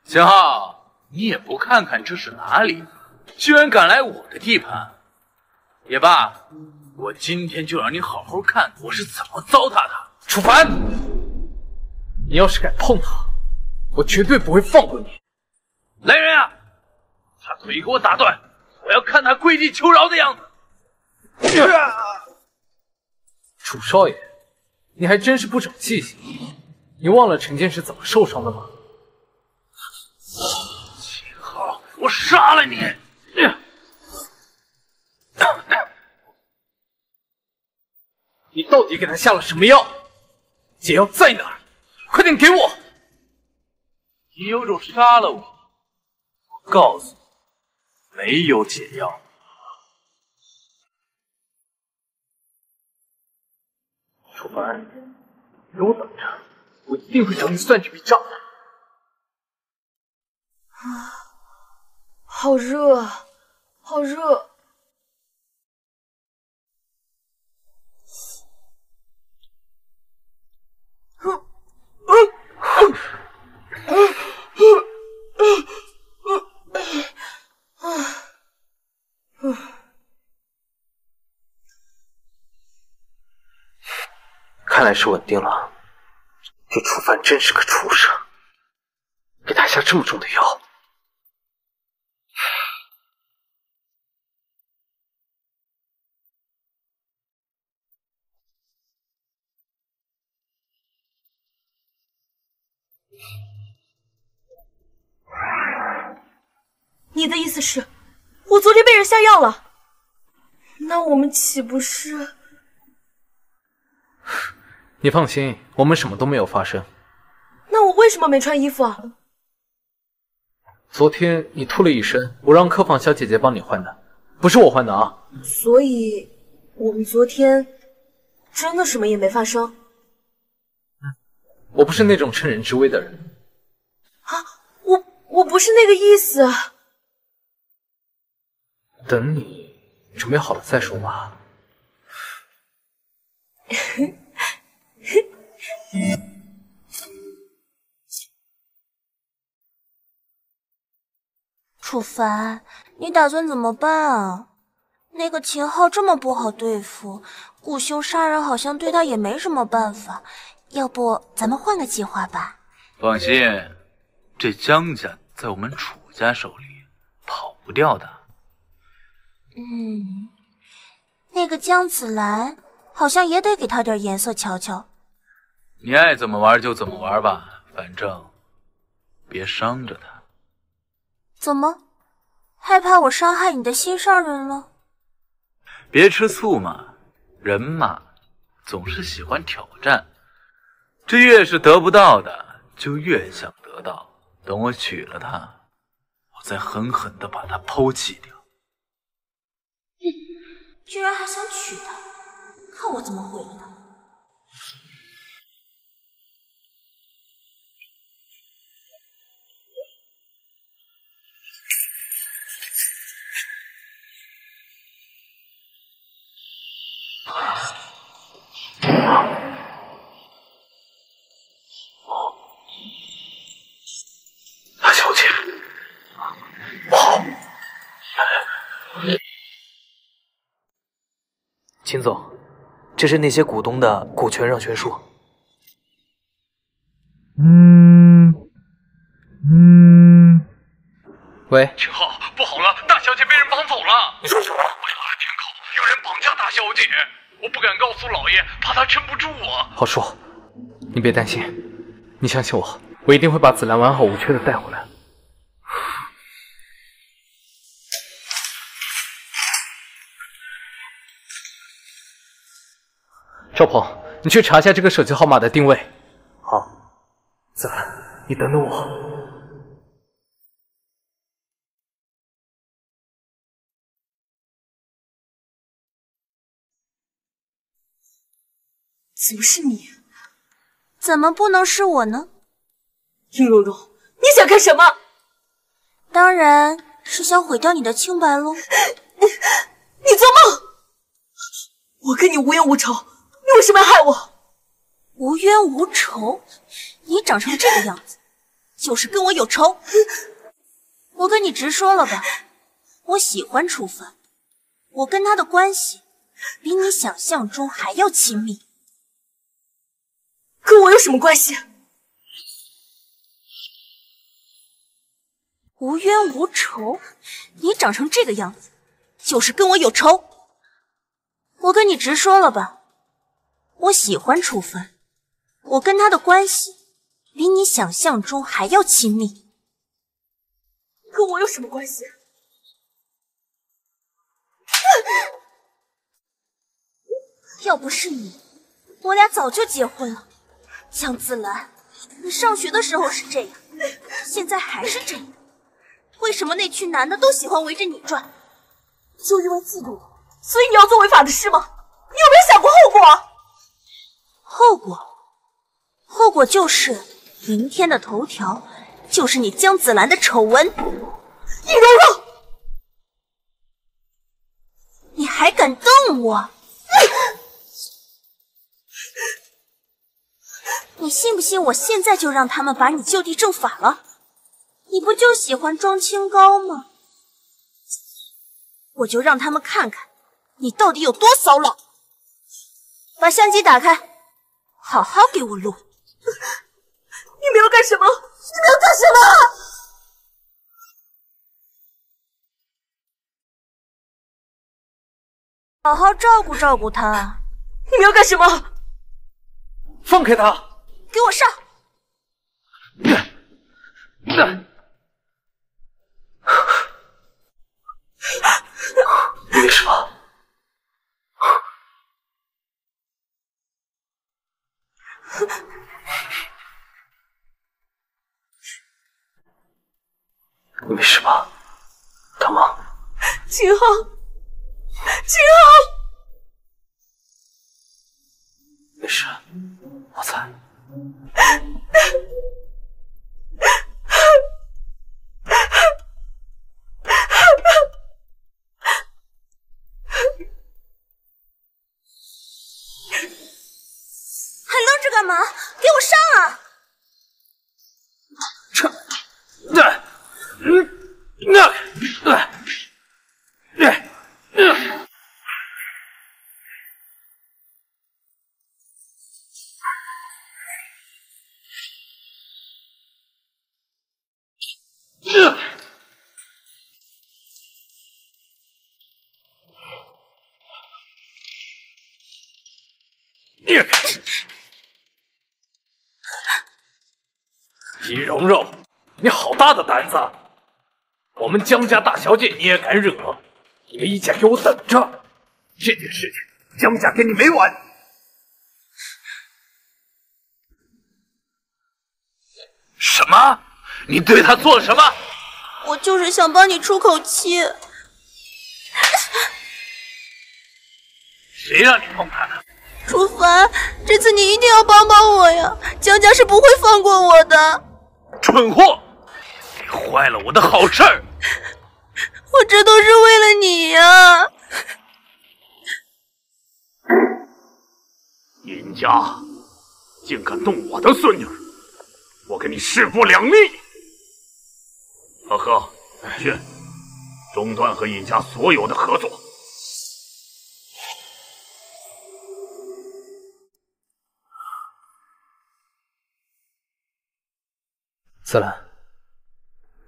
[SPEAKER 23] 秦昊，你也不看看这是哪里，居然敢来我的地盘！也罢，我今天就让你好好看我是怎么糟蹋他。
[SPEAKER 6] 楚凡，你要是敢碰他，我绝对不会放过你。
[SPEAKER 23] 来人啊，把腿给我打断！我要看他跪地求饶的样子。
[SPEAKER 6] 楚少爷，你还真是不长记性。你忘了陈剑是怎么受伤的吗？
[SPEAKER 23] 秦昊，我杀了你！
[SPEAKER 6] 你到底给他下了什么药？解药在哪儿？快点给我！
[SPEAKER 23] 你有种杀了我！我告诉你，没有解药。
[SPEAKER 6] 楚凡，给我等着，我一定会找你算这笔账的。
[SPEAKER 10] 啊，好热，好热！
[SPEAKER 2] 看来是稳定了。这楚凡真是个畜生，给他下这么重的药。
[SPEAKER 10] 你的意思是，我昨天被人下药了？那我们岂不是……
[SPEAKER 6] 你放心，我们什么都没有发生。
[SPEAKER 10] 那我为什么没穿衣服啊？
[SPEAKER 6] 昨天你吐了一身，我让客房小姐姐帮你换的，不是我换的啊。
[SPEAKER 10] 所以，我们昨天真的什么也没发生。
[SPEAKER 6] 我不是那种趁人之危的人。
[SPEAKER 10] 啊，我我不是那个意思。
[SPEAKER 6] 等你准备好了再说吧。
[SPEAKER 4] 楚凡，你打算怎么办啊？那个秦昊这么不好对付，雇凶杀人好像对他也没什么办法。要不咱们换个计划吧？
[SPEAKER 23] 放心，这江家在我们楚家手里跑不掉的。
[SPEAKER 4] 嗯，那个江子兰好像也得给他点颜色瞧瞧。
[SPEAKER 23] 你爱怎么玩就怎么玩吧，反正别伤着他。
[SPEAKER 4] 怎么，害怕我伤害你的心上人了？
[SPEAKER 23] 别吃醋嘛，人嘛，总是喜欢挑战。这越是得不到的，就越想得到。等我娶了她，我再狠狠的把她抛弃掉。
[SPEAKER 4] 居然还想娶她，看我怎么毁了她！
[SPEAKER 2] 大小姐，好。秦总，这是那些股东的股权让权书。
[SPEAKER 6] 嗯嗯。喂，
[SPEAKER 23] 秦昊，不好了，大小姐被人绑走了！你说什么？为了天口，有人绑架大小姐。我不敢告诉老爷，怕他撑不住我。
[SPEAKER 2] 好叔，你别担心，你相信我，我一定会把紫兰完好无缺的带回来。赵鹏，你去查一下这个手机号码的定位。好，子兰，你等等我。
[SPEAKER 10] 怎么是你？
[SPEAKER 4] 怎么不能是我呢？
[SPEAKER 10] 殷蓉蓉，你想干什么？
[SPEAKER 4] 当然是想毁掉你的清白喽！
[SPEAKER 10] 你做梦！我跟你无冤无仇，你为什么要害我？
[SPEAKER 4] 无冤无仇？你长成这个样子，就是跟我有仇。我跟你直说了吧，我喜欢楚凡，我跟他的关系比你想象中还要亲密。
[SPEAKER 10] 跟我有什么关系？
[SPEAKER 4] 无冤无仇？你长成这个样子，就是跟我有仇。我跟你直说了吧，我喜欢楚凡，我跟他的关系比你想象中还要亲密。
[SPEAKER 10] 跟我有什么关系？
[SPEAKER 4] 要不是你，我俩早就结婚了。江子兰，你上学的时候是这样，现在还是这样。为什么那群男的都喜欢围着你转？
[SPEAKER 10] 就因为嫉妒，所以你要做违法的事吗？你有没有想过后果？
[SPEAKER 4] 后果？后果就是明天的头条就是你江子兰的丑闻。
[SPEAKER 10] 易柔柔，
[SPEAKER 4] 你还敢动我？你信不信我现在就让他们把你就地正法了？你不就喜欢装清高吗？我就让他们看看你到底有多骚扰。把相机打开，好好给我录。
[SPEAKER 10] 你们要干什么？你们要干什么？
[SPEAKER 4] 好好照顾照顾他。
[SPEAKER 10] 你们要干什么？
[SPEAKER 2] 放开他！
[SPEAKER 4] 给我上！
[SPEAKER 2] 你没事吧？你没事吧？干嘛？
[SPEAKER 10] 秦昊，秦昊，
[SPEAKER 2] 没事，我在。
[SPEAKER 4] 还愣着干嘛？给我上啊！
[SPEAKER 2] 这，那，嗯，易蓉蓉，你好大的胆子！我们江家大小姐你也敢惹？你们一家给我等着！这件事情，江家跟你没完！什么？你对他做了什么？
[SPEAKER 4] 我就是想帮你出口气。
[SPEAKER 23] 谁让你碰他的？
[SPEAKER 4] 楚凡，这次你一定要帮帮我呀！江家是不会放过我的。
[SPEAKER 23] 蠢货，你坏了我的好事儿！
[SPEAKER 4] 我这都是为了你呀！
[SPEAKER 1] 尹家竟敢动我的孙女，我跟你势不两立！呵呵，去中断和尹家所有的合作。
[SPEAKER 2] 思兰，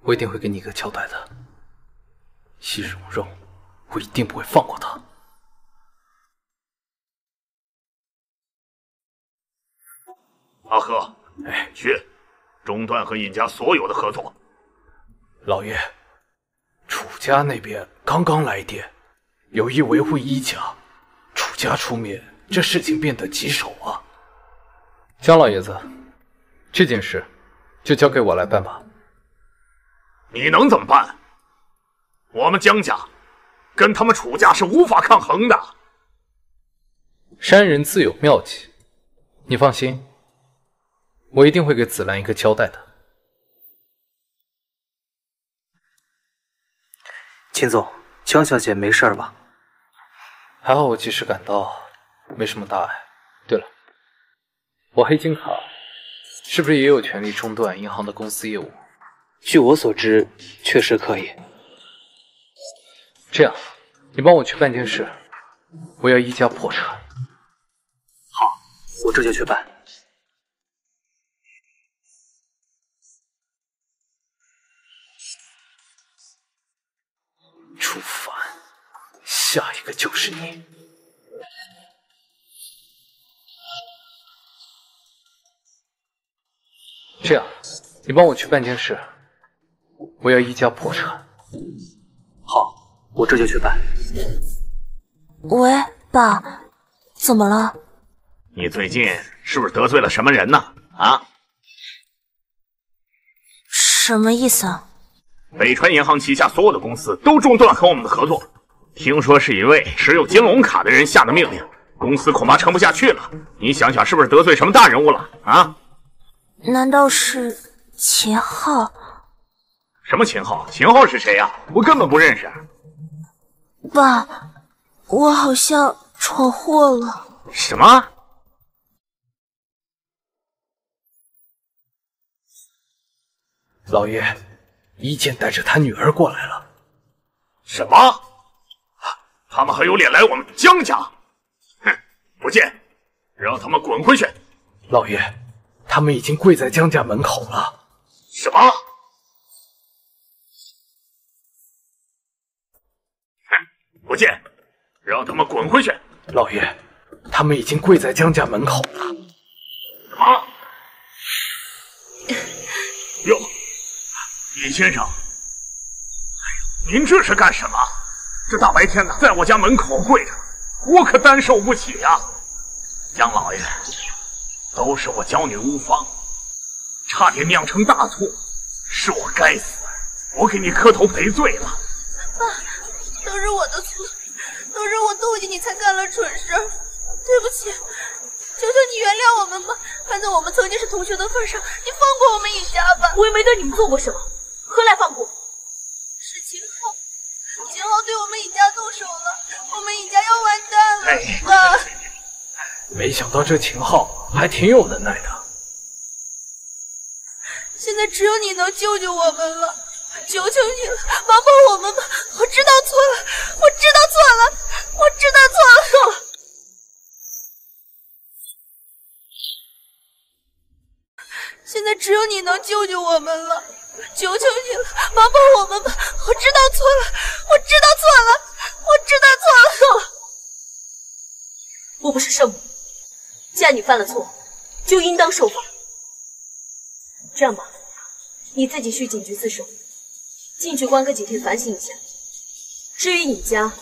[SPEAKER 2] 我一定会给你一个交代的。西蓉蓉，我一定不会放过她。
[SPEAKER 1] 阿赫，哎，去，中断和尹家所有的合作。
[SPEAKER 2] 老爷，楚家那边刚刚来电，有意维护一家，楚家出面，这事情变得棘手啊。
[SPEAKER 6] 江老爷子，这件事就交给我来办吧。
[SPEAKER 1] 你能怎么办？我们江家跟他们楚家是无法抗衡的。
[SPEAKER 6] 山人自有妙计，你放心，我一定会给紫兰一个交代的。
[SPEAKER 7] 秦总，江小姐没事吧？
[SPEAKER 6] 还好我及时赶到，没什么大碍。对了，我黑金卡是不是也有权利中断银行的公司业务？
[SPEAKER 7] 据我所知，确实可以。
[SPEAKER 6] 这样，你帮我去办件事，我要一家破产。
[SPEAKER 7] 好，我这就去办。
[SPEAKER 2] 楚凡，下一个就是你。
[SPEAKER 6] 这样，你帮我去办件事，我要一家破产。
[SPEAKER 7] 好，我这就去办。
[SPEAKER 32] 喂，爸，怎么了？
[SPEAKER 1] 你最近是不是得罪了什么人呢？啊？
[SPEAKER 32] 什么意思啊？
[SPEAKER 1] 北川银行旗下所有的公司都中断和我们的合作，听说是一位持有金龙卡的人下的命令，公司恐怕撑不下去了。你想想，是不是得罪什么大人物了？啊？
[SPEAKER 32] 难道是秦昊？
[SPEAKER 1] 什么秦昊？秦昊是谁呀？我根本不认识。
[SPEAKER 32] 爸，我好像闯祸了。
[SPEAKER 1] 什么？
[SPEAKER 2] 老爷，一剑带着他女儿过来了。
[SPEAKER 1] 什么？他们还有脸来我们江家？哼！不见，让他们滚回去！
[SPEAKER 2] 老爷，他们已经跪在江家门口了。
[SPEAKER 1] 什么？哼！不见，让他们滚回去！
[SPEAKER 2] 老爷，他们已经跪在江家门口了。
[SPEAKER 1] 什么？哟，李先生，您这是干什么？这大白天的，在我家门口跪着，我可担受不起呀！江老爷，都是我教女无方，差点酿成大错，是我该死，我给你磕头赔罪了。
[SPEAKER 4] 爸，都是我的错，都是我妒忌你才干了蠢事，对不起，求求你原谅我们吧。看在我们曾经是同学的份上，你放过我们尹家吧。
[SPEAKER 10] 我也没对你们做过什么，何来放过？
[SPEAKER 4] 是秦昊，秦昊对我们尹家动手了，我们尹家要完蛋了。爸，
[SPEAKER 2] 没想到这秦昊还挺有能耐的。
[SPEAKER 4] 现在只有你能救救我们了，求求你了，帮帮我们吧！我知道错了，我知道错了，我知道错了。
[SPEAKER 10] 够了！
[SPEAKER 4] 现在只有你能救救我们了，求求你了，帮帮我们吧！我知道错了，我知道错了，我知道错了！
[SPEAKER 10] 我不是圣母，既然你犯了错，就应当受罚。这样吧，你自己去警局自首，进去关个几天，反省一下。至于尹家，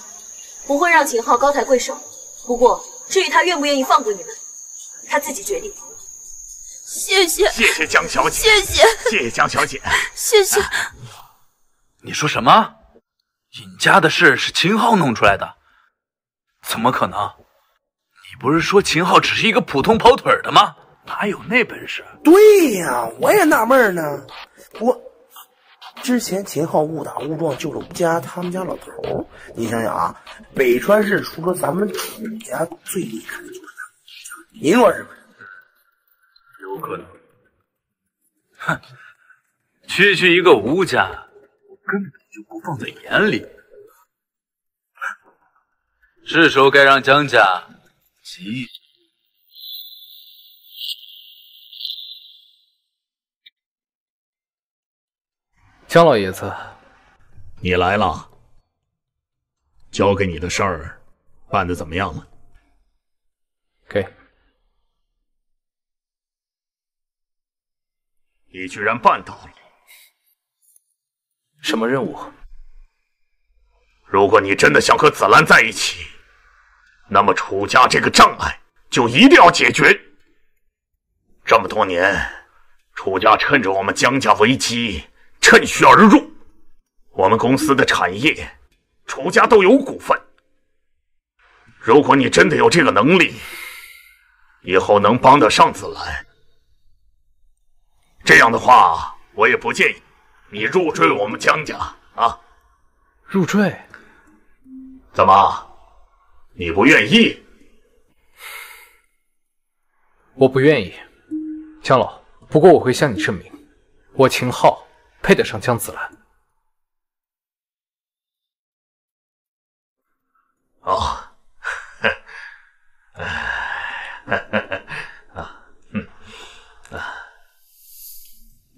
[SPEAKER 10] 不会让秦昊高抬贵手。不过，至于他愿不愿意放过你们，他自己决定。
[SPEAKER 4] 谢谢，
[SPEAKER 1] 谢谢江小姐，
[SPEAKER 4] 谢谢，
[SPEAKER 1] 谢谢江小姐，
[SPEAKER 4] 谢谢。
[SPEAKER 23] 你说什么？尹家的事是秦昊弄出来的？怎么可能？你不是说秦昊只是一个普通跑腿的吗？哪有那本事？
[SPEAKER 11] 对呀，我也纳闷呢。我之前秦昊误打误撞救了吴家他们家老头儿，你想想啊，北川市除了咱们楚家最厉害的就是他们家，您说是不是？
[SPEAKER 23] 有可能。哼，区区一个吴家，我根本就不放在眼里。是时候该让江家急。
[SPEAKER 6] 江老爷子，
[SPEAKER 1] 你来了。交给你的事儿办的怎么样了？
[SPEAKER 6] 给。
[SPEAKER 1] 你居然办到了！
[SPEAKER 7] 什么任务？
[SPEAKER 1] 如果你真的想和紫兰在一起，那么楚家这个障碍就一定要解决。这么多年，楚家趁着我们江家危机趁虚而入，我们公司的产业，楚家都有股份。如果你真的有这个能力，以后能帮得上子兰，这样的话，我也不介意你入赘我们江家啊。
[SPEAKER 7] 入赘？
[SPEAKER 1] 怎么，你不愿意？
[SPEAKER 7] 我不愿意，江老。不过我会向你证明，我秦昊配得上江子兰。
[SPEAKER 1] 哦哎，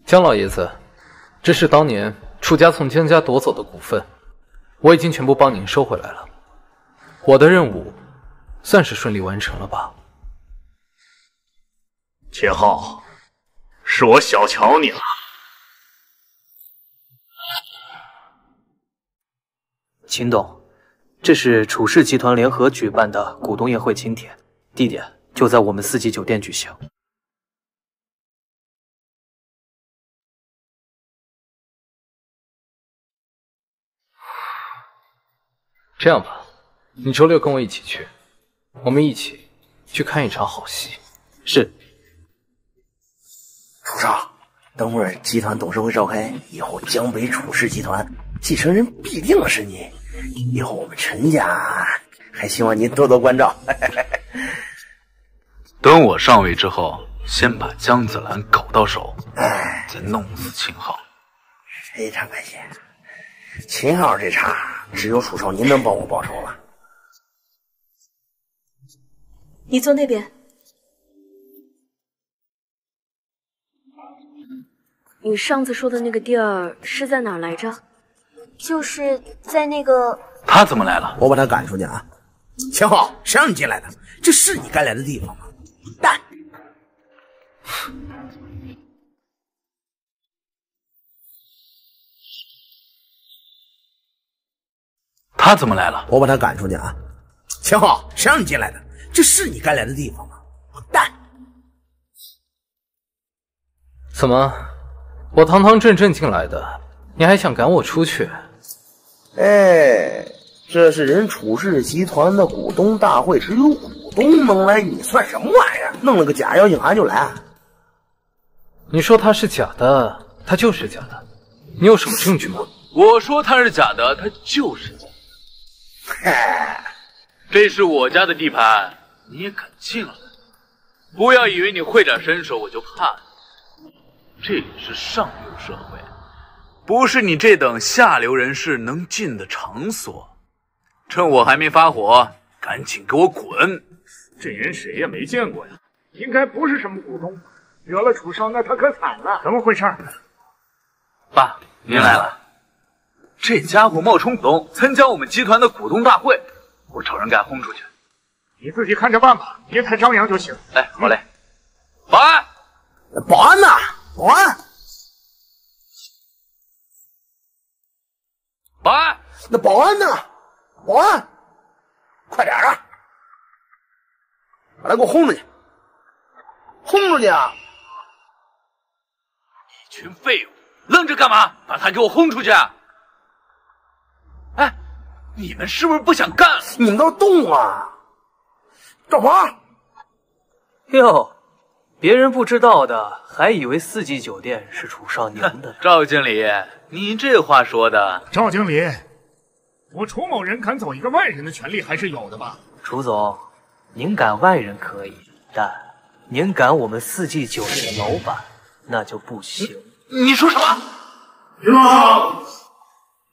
[SPEAKER 7] 江老爷子，这是当年楚家从江家夺走的股份，我已经全部帮您收回来了。我的任务算是顺利完成了吧？
[SPEAKER 1] 秦昊，是我小瞧你了。
[SPEAKER 7] 秦董，这是楚氏集团联合举办的股东宴会请帖，地点就在我们四季酒店举行。这样吧，你周六跟我一起去，我们一起去看一场好戏。是。
[SPEAKER 11] 楚少，等会儿集团董事会召开以后，江北楚氏集团继承人必定是你。以后我们陈家还希望您多多关照。
[SPEAKER 23] 等我上位之后，先把江子兰搞到手，再弄死秦昊。
[SPEAKER 11] 非常感谢，秦昊这茬只有楚少您能帮我报仇了。
[SPEAKER 10] 你坐那边。你上次说的那个地儿是在哪来着？
[SPEAKER 13] 就是在那个。
[SPEAKER 23] 他怎么来了？
[SPEAKER 11] 我把他赶出去啊！秦昊，谁让你进来的？这是你该来的地方吗？蛋！
[SPEAKER 23] 他怎么来了？
[SPEAKER 11] 我把他赶出去啊！秦昊，谁让你进来的？这是你该来的地方吗？蛋！
[SPEAKER 7] 怎么？我堂堂正正进来的，你还想赶我出去？
[SPEAKER 11] 哎，这是人楚氏集团的股东大会，只有股东能来，你算什么玩意儿？弄了个假邀请函就来？
[SPEAKER 7] 你说他是假的，他就是假的，你有什么证据吗？
[SPEAKER 23] 我说他是假的，他就是假。
[SPEAKER 11] 嗨，
[SPEAKER 23] 这是我家的地盘，你也敢进来？不要以为你会点身手我就怕你。这里是上流社会，不是你这等下流人士能进的场所。趁我还没发火，赶紧给我滚！
[SPEAKER 9] 这人谁也没见过呀，应该不是什么股东。惹了楚少，那他可惨了。怎么回事？
[SPEAKER 23] 爸，您来了。这家伙冒充股东参加我们集团的股东大会，我找人给他轰出去。
[SPEAKER 9] 你自己看着办吧，别太张扬就行。
[SPEAKER 23] 哎，好嘞。保安，
[SPEAKER 11] 保安呢？保安，
[SPEAKER 23] 保安，
[SPEAKER 11] 那保安呢？保安，快点啊！把他给我轰出去！轰出去啊！
[SPEAKER 23] 一群废物，愣着干嘛？把他给我轰出去！哎，你们是不是不想干了？
[SPEAKER 11] 你们都动啊！赵华，
[SPEAKER 7] 哟。别人不知道的，还以为四季酒店是楚少宁的。
[SPEAKER 23] 赵经理，你这话说的。
[SPEAKER 9] 赵经理，我楚某人赶走一个外人的权利还是有的吧？
[SPEAKER 7] 楚总，您赶外人可以，但您赶我们四季酒店的老板那就不行。
[SPEAKER 23] 你说什么？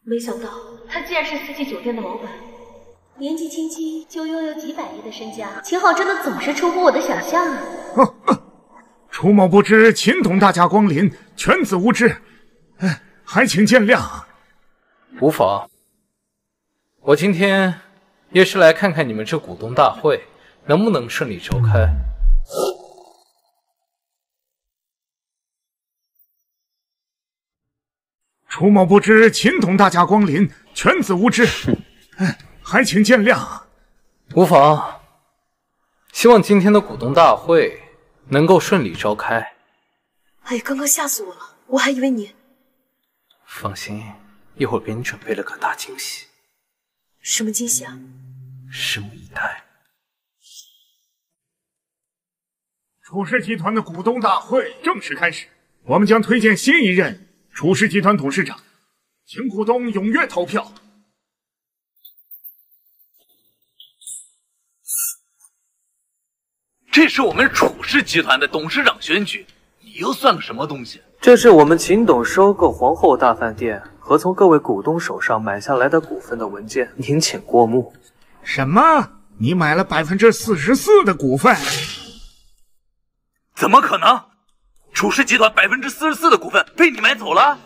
[SPEAKER 10] 没想到他竟然是四季酒店的老板，
[SPEAKER 14] 年纪轻轻就拥有几百亿的身家，秦昊真的总是出乎我的想象啊！
[SPEAKER 9] 楚某不知秦董大驾光临，犬子无知，还请见谅。
[SPEAKER 7] 无妨，我今天也是来看看你们这股东大会能不能顺利召开。
[SPEAKER 9] 楚某不知秦董大驾光临，犬子无知，还请见谅。
[SPEAKER 6] 无妨，希望今天的股东大会能够顺利召开。
[SPEAKER 33] 哎，刚刚吓死我了，我还以为你……
[SPEAKER 6] 放心，一会儿给你准备了个大惊喜。
[SPEAKER 33] 什么惊喜啊？
[SPEAKER 6] 拭目以待。
[SPEAKER 9] 楚氏集团的股东大会正式开始，我们将推荐新一任楚氏集团董事长，请股东踊跃投票。
[SPEAKER 23] 这是我们楚氏集团的董事长选举，你又算个什么东西？
[SPEAKER 7] 这是我们秦董收购皇后大饭店和从各位股东手上买下来的股份的文件，您请过目。
[SPEAKER 9] 什么？你买了百分之四十四的股份？
[SPEAKER 23] 怎么可能？楚氏集团百分之四十四的股份被你买走了？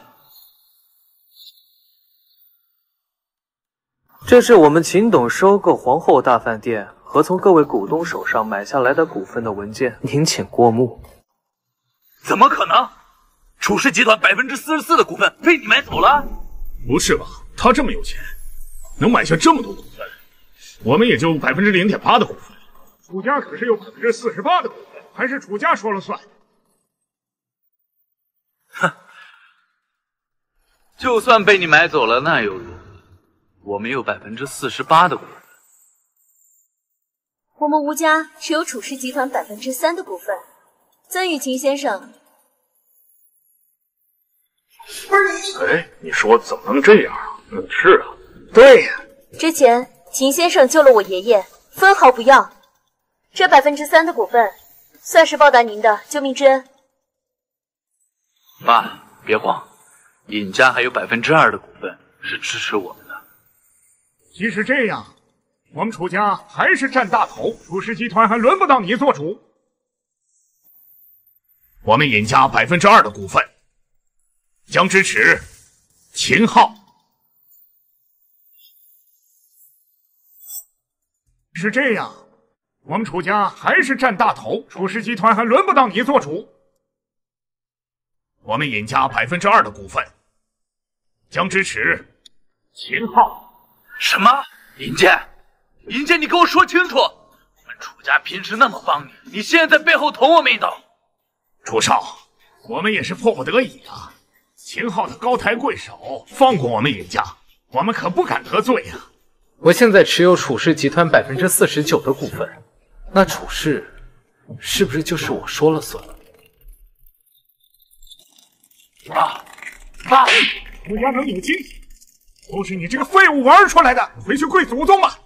[SPEAKER 7] 这是我们秦董收购皇后大饭店和从各位股东手上买下来的股份的文件，您请过目。
[SPEAKER 23] 怎么可能？楚氏集团百分之四十四的股份被你买走了？
[SPEAKER 1] 不是吧？他这么有钱，能买下这么多股份，我们也就百分之零点八的股份。
[SPEAKER 9] 楚家可是有百分之四十八的股份，还是楚家说了算。
[SPEAKER 23] 哼，就算被你买走了，那又如何？我们有百分之四十八的股份。
[SPEAKER 10] 我们吴家持有楚氏集团百分之三的股份。曾玉琴先生，
[SPEAKER 1] 哎，你说怎么能这样啊？嗯，是啊，
[SPEAKER 9] 对呀。
[SPEAKER 10] 之前秦先生救了我爷爷，分毫不要。这百分之三的股份，算是报答您的救命之恩。
[SPEAKER 23] 爸，别慌，尹家还有百分之二的股份是支持我们的。
[SPEAKER 9] 即使这样，我们楚家还是占大头，楚氏集团还轮不到你做主。
[SPEAKER 1] 我们尹家百分之二的股份将支持秦昊。
[SPEAKER 9] 是这样，我们楚家还是占大头，楚氏集团还轮不到你做主。
[SPEAKER 1] 我们尹家百分之二的股份将支持秦昊。
[SPEAKER 23] 什么？尹健，尹剑，你给我说清楚！我们楚家平时那么帮你，你现在在背后捅我们一刀。
[SPEAKER 1] 楚少，我们也是迫不得已啊。秦昊他高抬贵手，放过我们尹家，我们可不敢得罪呀。
[SPEAKER 6] 我现在持有楚氏集团百分之四十九的股份，那楚氏是不是就是我说了算？
[SPEAKER 23] 爸，爸，
[SPEAKER 9] 楚家能有今天，都是你这个废物玩出来的！回去跪祖宗吧！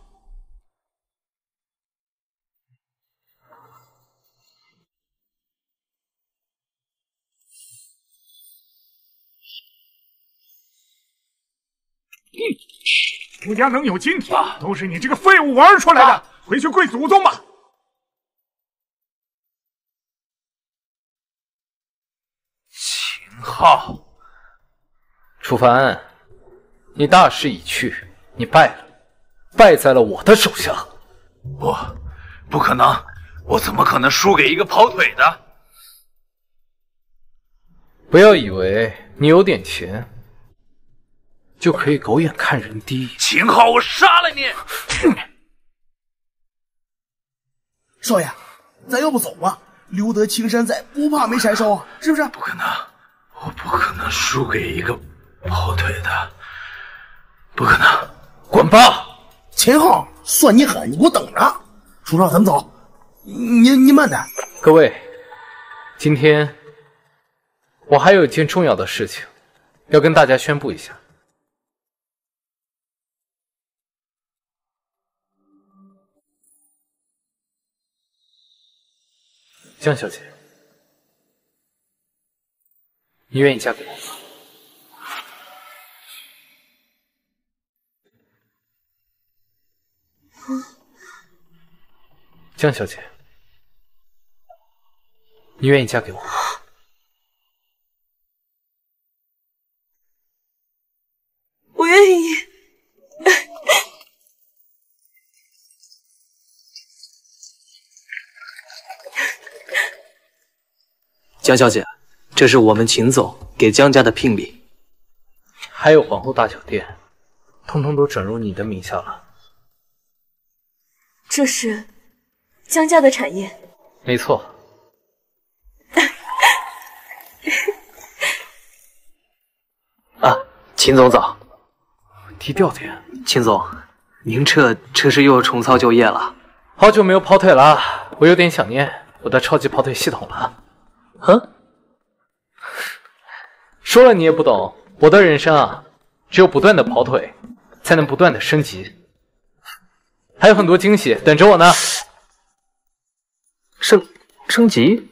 [SPEAKER 9] 楚家能有今天，都是你这个废物玩出来的！回去跪祖宗吧！
[SPEAKER 23] 秦昊，
[SPEAKER 6] 楚凡，你大势已去，你败了，败在了我的手下。
[SPEAKER 23] 不，不可能！我怎么可能输给一个跑腿的？
[SPEAKER 6] 不要以为你有点钱。就可以狗眼看人低。
[SPEAKER 23] 秦昊，我杀了你！
[SPEAKER 11] 少爷，咱要不走吧？留得青山在，不怕没柴烧啊，是不是？
[SPEAKER 23] 不可能，我不可能输给一个跑腿的，不可能！
[SPEAKER 6] 滚吧！
[SPEAKER 11] 秦昊，算你狠，你给我等着！楚少，咱们走。你你慢点。
[SPEAKER 6] 各位，今天我还有一件重要的事情要跟大家宣布一下。江小姐，你愿意嫁给我吗？江小姐，你愿意嫁给我吗？
[SPEAKER 34] 我愿意。
[SPEAKER 7] 江小姐，这是我们秦总给江家的聘礼。
[SPEAKER 6] 还有皇后大酒店，通通都转入你的名下了。
[SPEAKER 10] 这是江家的产业。
[SPEAKER 6] 没错。
[SPEAKER 7] 啊，秦总早。
[SPEAKER 6] 低调点。
[SPEAKER 7] 秦总，您这这是又要重操旧业了？
[SPEAKER 6] 好久没有跑腿了，我有点想念我的超级跑腿系统了。
[SPEAKER 7] 哼，
[SPEAKER 6] 说了你也不懂，我的人生啊，只有不断的跑腿，才能不断的升级，还有很多惊喜等着我呢。
[SPEAKER 7] 升升级？